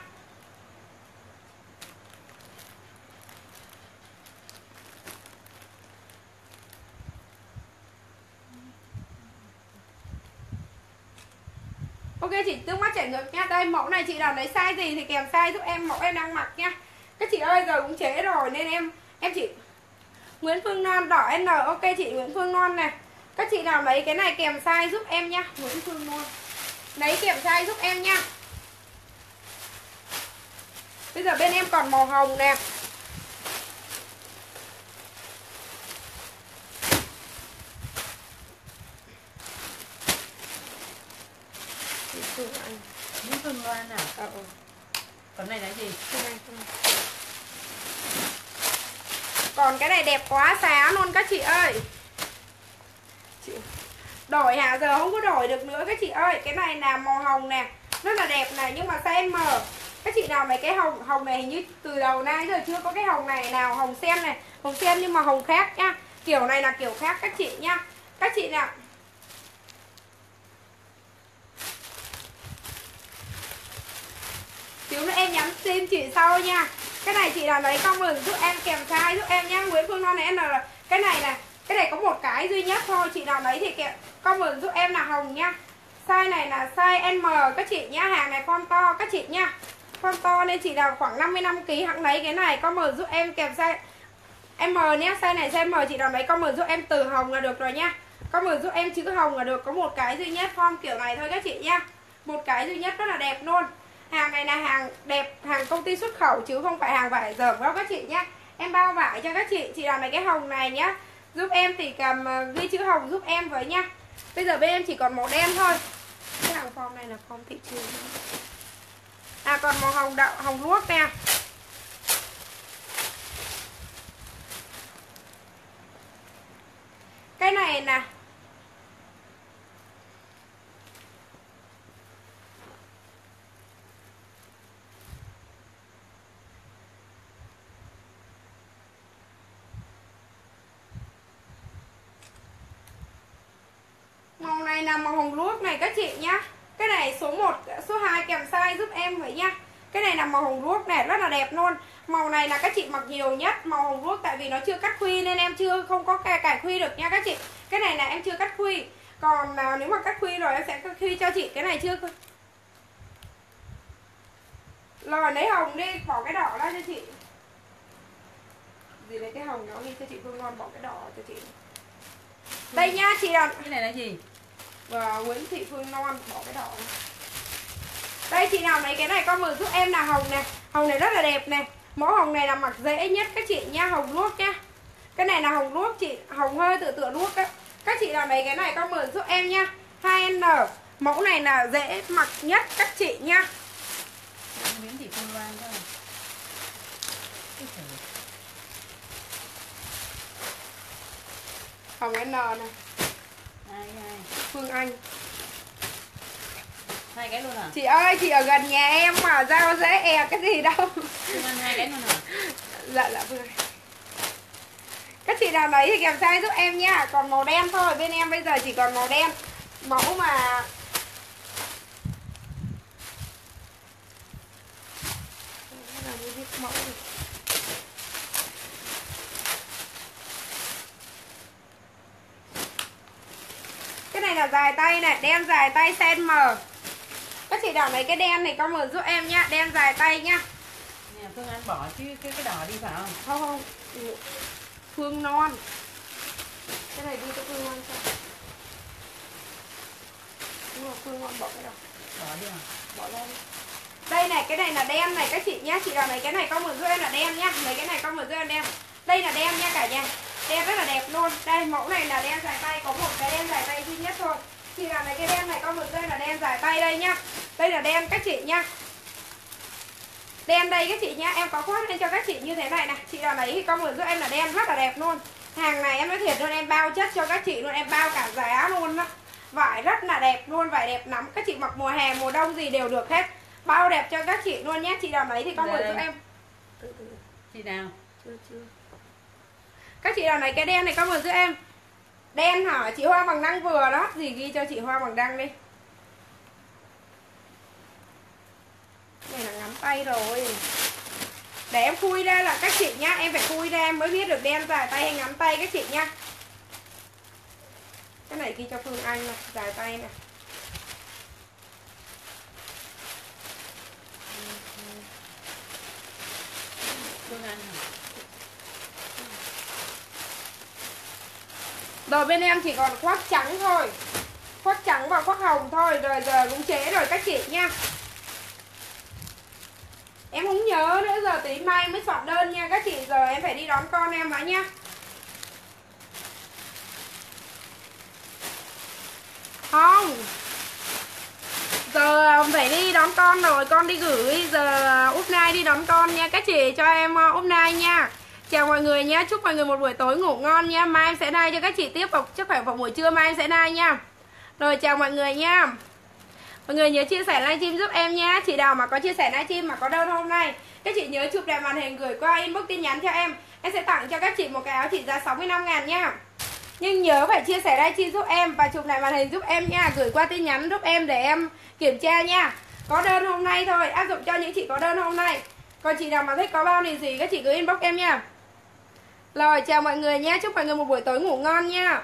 Ok chị tương mắt chảy ngược nha Đây, mẫu này chị nào lấy size gì thì kèm size giúp em, Mẫu em đang mặc nha các chị ơi giờ cũng trễ rồi nên em Em chị Nguyễn Phương Non đỏ N Ok chị Nguyễn Phương Non này Các chị nào lấy cái này kèm size giúp em nha Nguyễn Phương Non Lấy kèm size giúp em nha Bây giờ bên em còn màu hồng nè Những Phương Loan à ờ. Còn này là gì? Phương Anh, Phương Anh. Còn cái này đẹp quá xá luôn các chị ơi. Chị... Đổi hả? Giờ không có đổi được nữa các chị ơi. Cái này là màu hồng nè, Rất là đẹp này, nhưng mà size M Các chị nào mấy cái hồng hồng này hình như từ đầu nay giờ chưa có cái hồng này nào, Hồng sen này, Hồng sen nhưng mà hồng khác nha. Kiểu này là kiểu khác các chị nha. Các chị nào? Xíu nữa, em nhắn tin chị sau nha. Cái này chị là lấy comment giúp em, kèm size giúp em nhá. Nguyễn Phương Non này, em là Cái này này Cái này có một cái duy nhất thôi, Chị nào lấy thì kèm comment giúp em là hồng nha Size này là size M các chị nhá, Hàng này form to các chị nha Form to nên chị nào khoảng 55kg hãng lấy cái này comment giúp em kèm size M nhé Size này size M chị nào lấy comment giúp em từ hồng là được rồi nha Comment giúp em chữ hồng là được, Có một cái duy nhất form kiểu này thôi các chị nha Một cái duy nhất rất là đẹp luôn. Hàng này là hàng đẹp, hàng công ty xuất khẩu chứ không phải hàng vải dởm đâu các chị nhé Em bao vải cho các chị, chị làm mấy cái hồng này nhá. Giúp em thì cầm ờ, ghi chữ hồng giúp em với nha Bây giờ bên em chỉ còn màu đen thôi. Cái hàng form này là form thị trường. À còn màu hồng đậu, hồng luốc nè. Cái này nè Màu này là màu hồng luốc này các chị nhá. Cái này số 1, số 2 kèm size giúp em với nha Cái này là màu hồng luốc này, rất là đẹp luôn. Màu này là các chị mặc nhiều nhất Màu hồng luốc tại vì nó chưa cắt khuy Nên em chưa không có cài, cài khuy được nha các chị. Cái này là em chưa cắt khuy. Còn à, nếu mà cắt khuy rồi em sẽ cắt khuy cho chị. Cái này chưa Rồi lấy hồng đi, bỏ cái đỏ ra cho chị. Gì lấy cái hồng đó đi cho chị Phương Ngon bỏ cái đỏ cho chị. Đây nha chị là Cái này là gì? Và Nguyễn Thị Phương Non bỏ cái đỏ này. Đây chị nào lấy cái này con mời giúp em là hồng nè Hồng này rất là đẹp nè Mẫu hồng này là mặc dễ nhất. Các chị nha Hồng luốc nha Cái này là hồng luốc chị. Hồng hơi tự tựa luốc á. Các chị nào lấy cái này con mời giúp em nha 2N Mẫu này là dễ mặc nhất các chị nha. Nguyễn Thị Phương Loan thôi Hồng N này. Ai ai Phương Anh. Hai cái luôn à? Chị ơi chị ở gần nhà em mà giao dễ e cái gì đâu. Phương Anh hai cái luôn à? Dạ dạ Phương Anh. Các chị nào lấy thì kèm size giúp em nha. Còn màu đen thôi Bên em bây giờ chỉ còn màu đen. Mẫu mà. Mẫu này. Là dài tay này Đen dài tay sen M Các chị nào lấy cái đen này comment giúp em nhá Đen dài tay nhá. Nè Phương Anh bỏ chứ cái, cái đỏ đi phải không? không không. Phương non. Cái này đi cho phương non cho nhưng mà phương non bỏ cái đâu Bỏ đi à? bỏ lên đây này cái này là đen này các chị nhá chị nào này cái này có một rưỡi là đen nhá. Lấy cái này có một rưỡi đen đây là đen nha cả nhà. Đen rất là đẹp luôn. Đây mẫu này là đen dài tay có một cái đen dài tay duy nhất thôi. Chị nào này cái đen này có một rưỡi là đen dài tay đây nhá. Đây là đen các chị nhá. Đen đây các chị nhá em có khoác lên cho các chị như thế này này. Chị nào lấy thì comment giúp em là đen rất là đẹp luôn. Hàng này em nói thiệt luôn em bao chất cho các chị luôn em bao cả giá luôn đó. Vải rất là đẹp luôn vải đẹp lắm. Các chị mặc mùa hè mùa đông gì đều được hết. Bao đẹp cho các chị luôn nhé. Chị nào lấy thì comment Đây. giúp em. Từ từ. Chị nào? Chưa chưa các chị nào lấy cái đen này comment giúp em. Đen hả? Chị hoa bằng đăng vừa đó. Gì ghi cho chị hoa bằng đăng đi. Này là ngắm tay rồi. Để em khui ra là các chị nhá em phải khui ra em mới biết được đen dài tay hay ngắm tay các chị nhá cái này ghi cho phương anh này, dài tay này. Phương anh hả? Rồi bên em chỉ còn khoác trắng thôi. Khoác trắng và khoác hồng thôi. Rồi giờ cũng chế rồi, các chị nha. Em không nhớ nữa, giờ tí mai mới soạn đơn nha Các chị. Giờ em phải đi đón con em đã nha. Không. Giờ phải đi đón con rồi. Con đi gửi, Giờ úp nai đi đón con nha Các chị. Cho em uh, út úp nai nha. Chào mọi người nhé, chúc mọi người một buổi tối ngủ ngon nha Mai em sẽ đai cho các chị tiếp vào chắc phải vào buổi trưa mai em sẽ đai nha. Rồi chào mọi người nha. Mọi người nhớ chia sẻ livestream giúp em nha Chị nào mà có chia sẻ livestream mà có đơn hôm nay Các chị nhớ chụp đẹp màn hình gửi qua inbox tin nhắn cho em. Em sẽ tặng cho các chị một cái áo trị giá 65 ngàn nha. Nhưng nhớ phải chia sẻ livestream giúp em Và chụp lại màn hình giúp em nha. Gửi qua tin nhắn giúp em để em kiểm tra nha. Có đơn hôm nay thôi. Áp dụng cho những chị có đơn hôm nay. Còn chị nào mà thích có bao lì gì các chị cứ inbox em nha rồi chào mọi người nhé. Chúc mọi người một buổi tối ngủ ngon nha.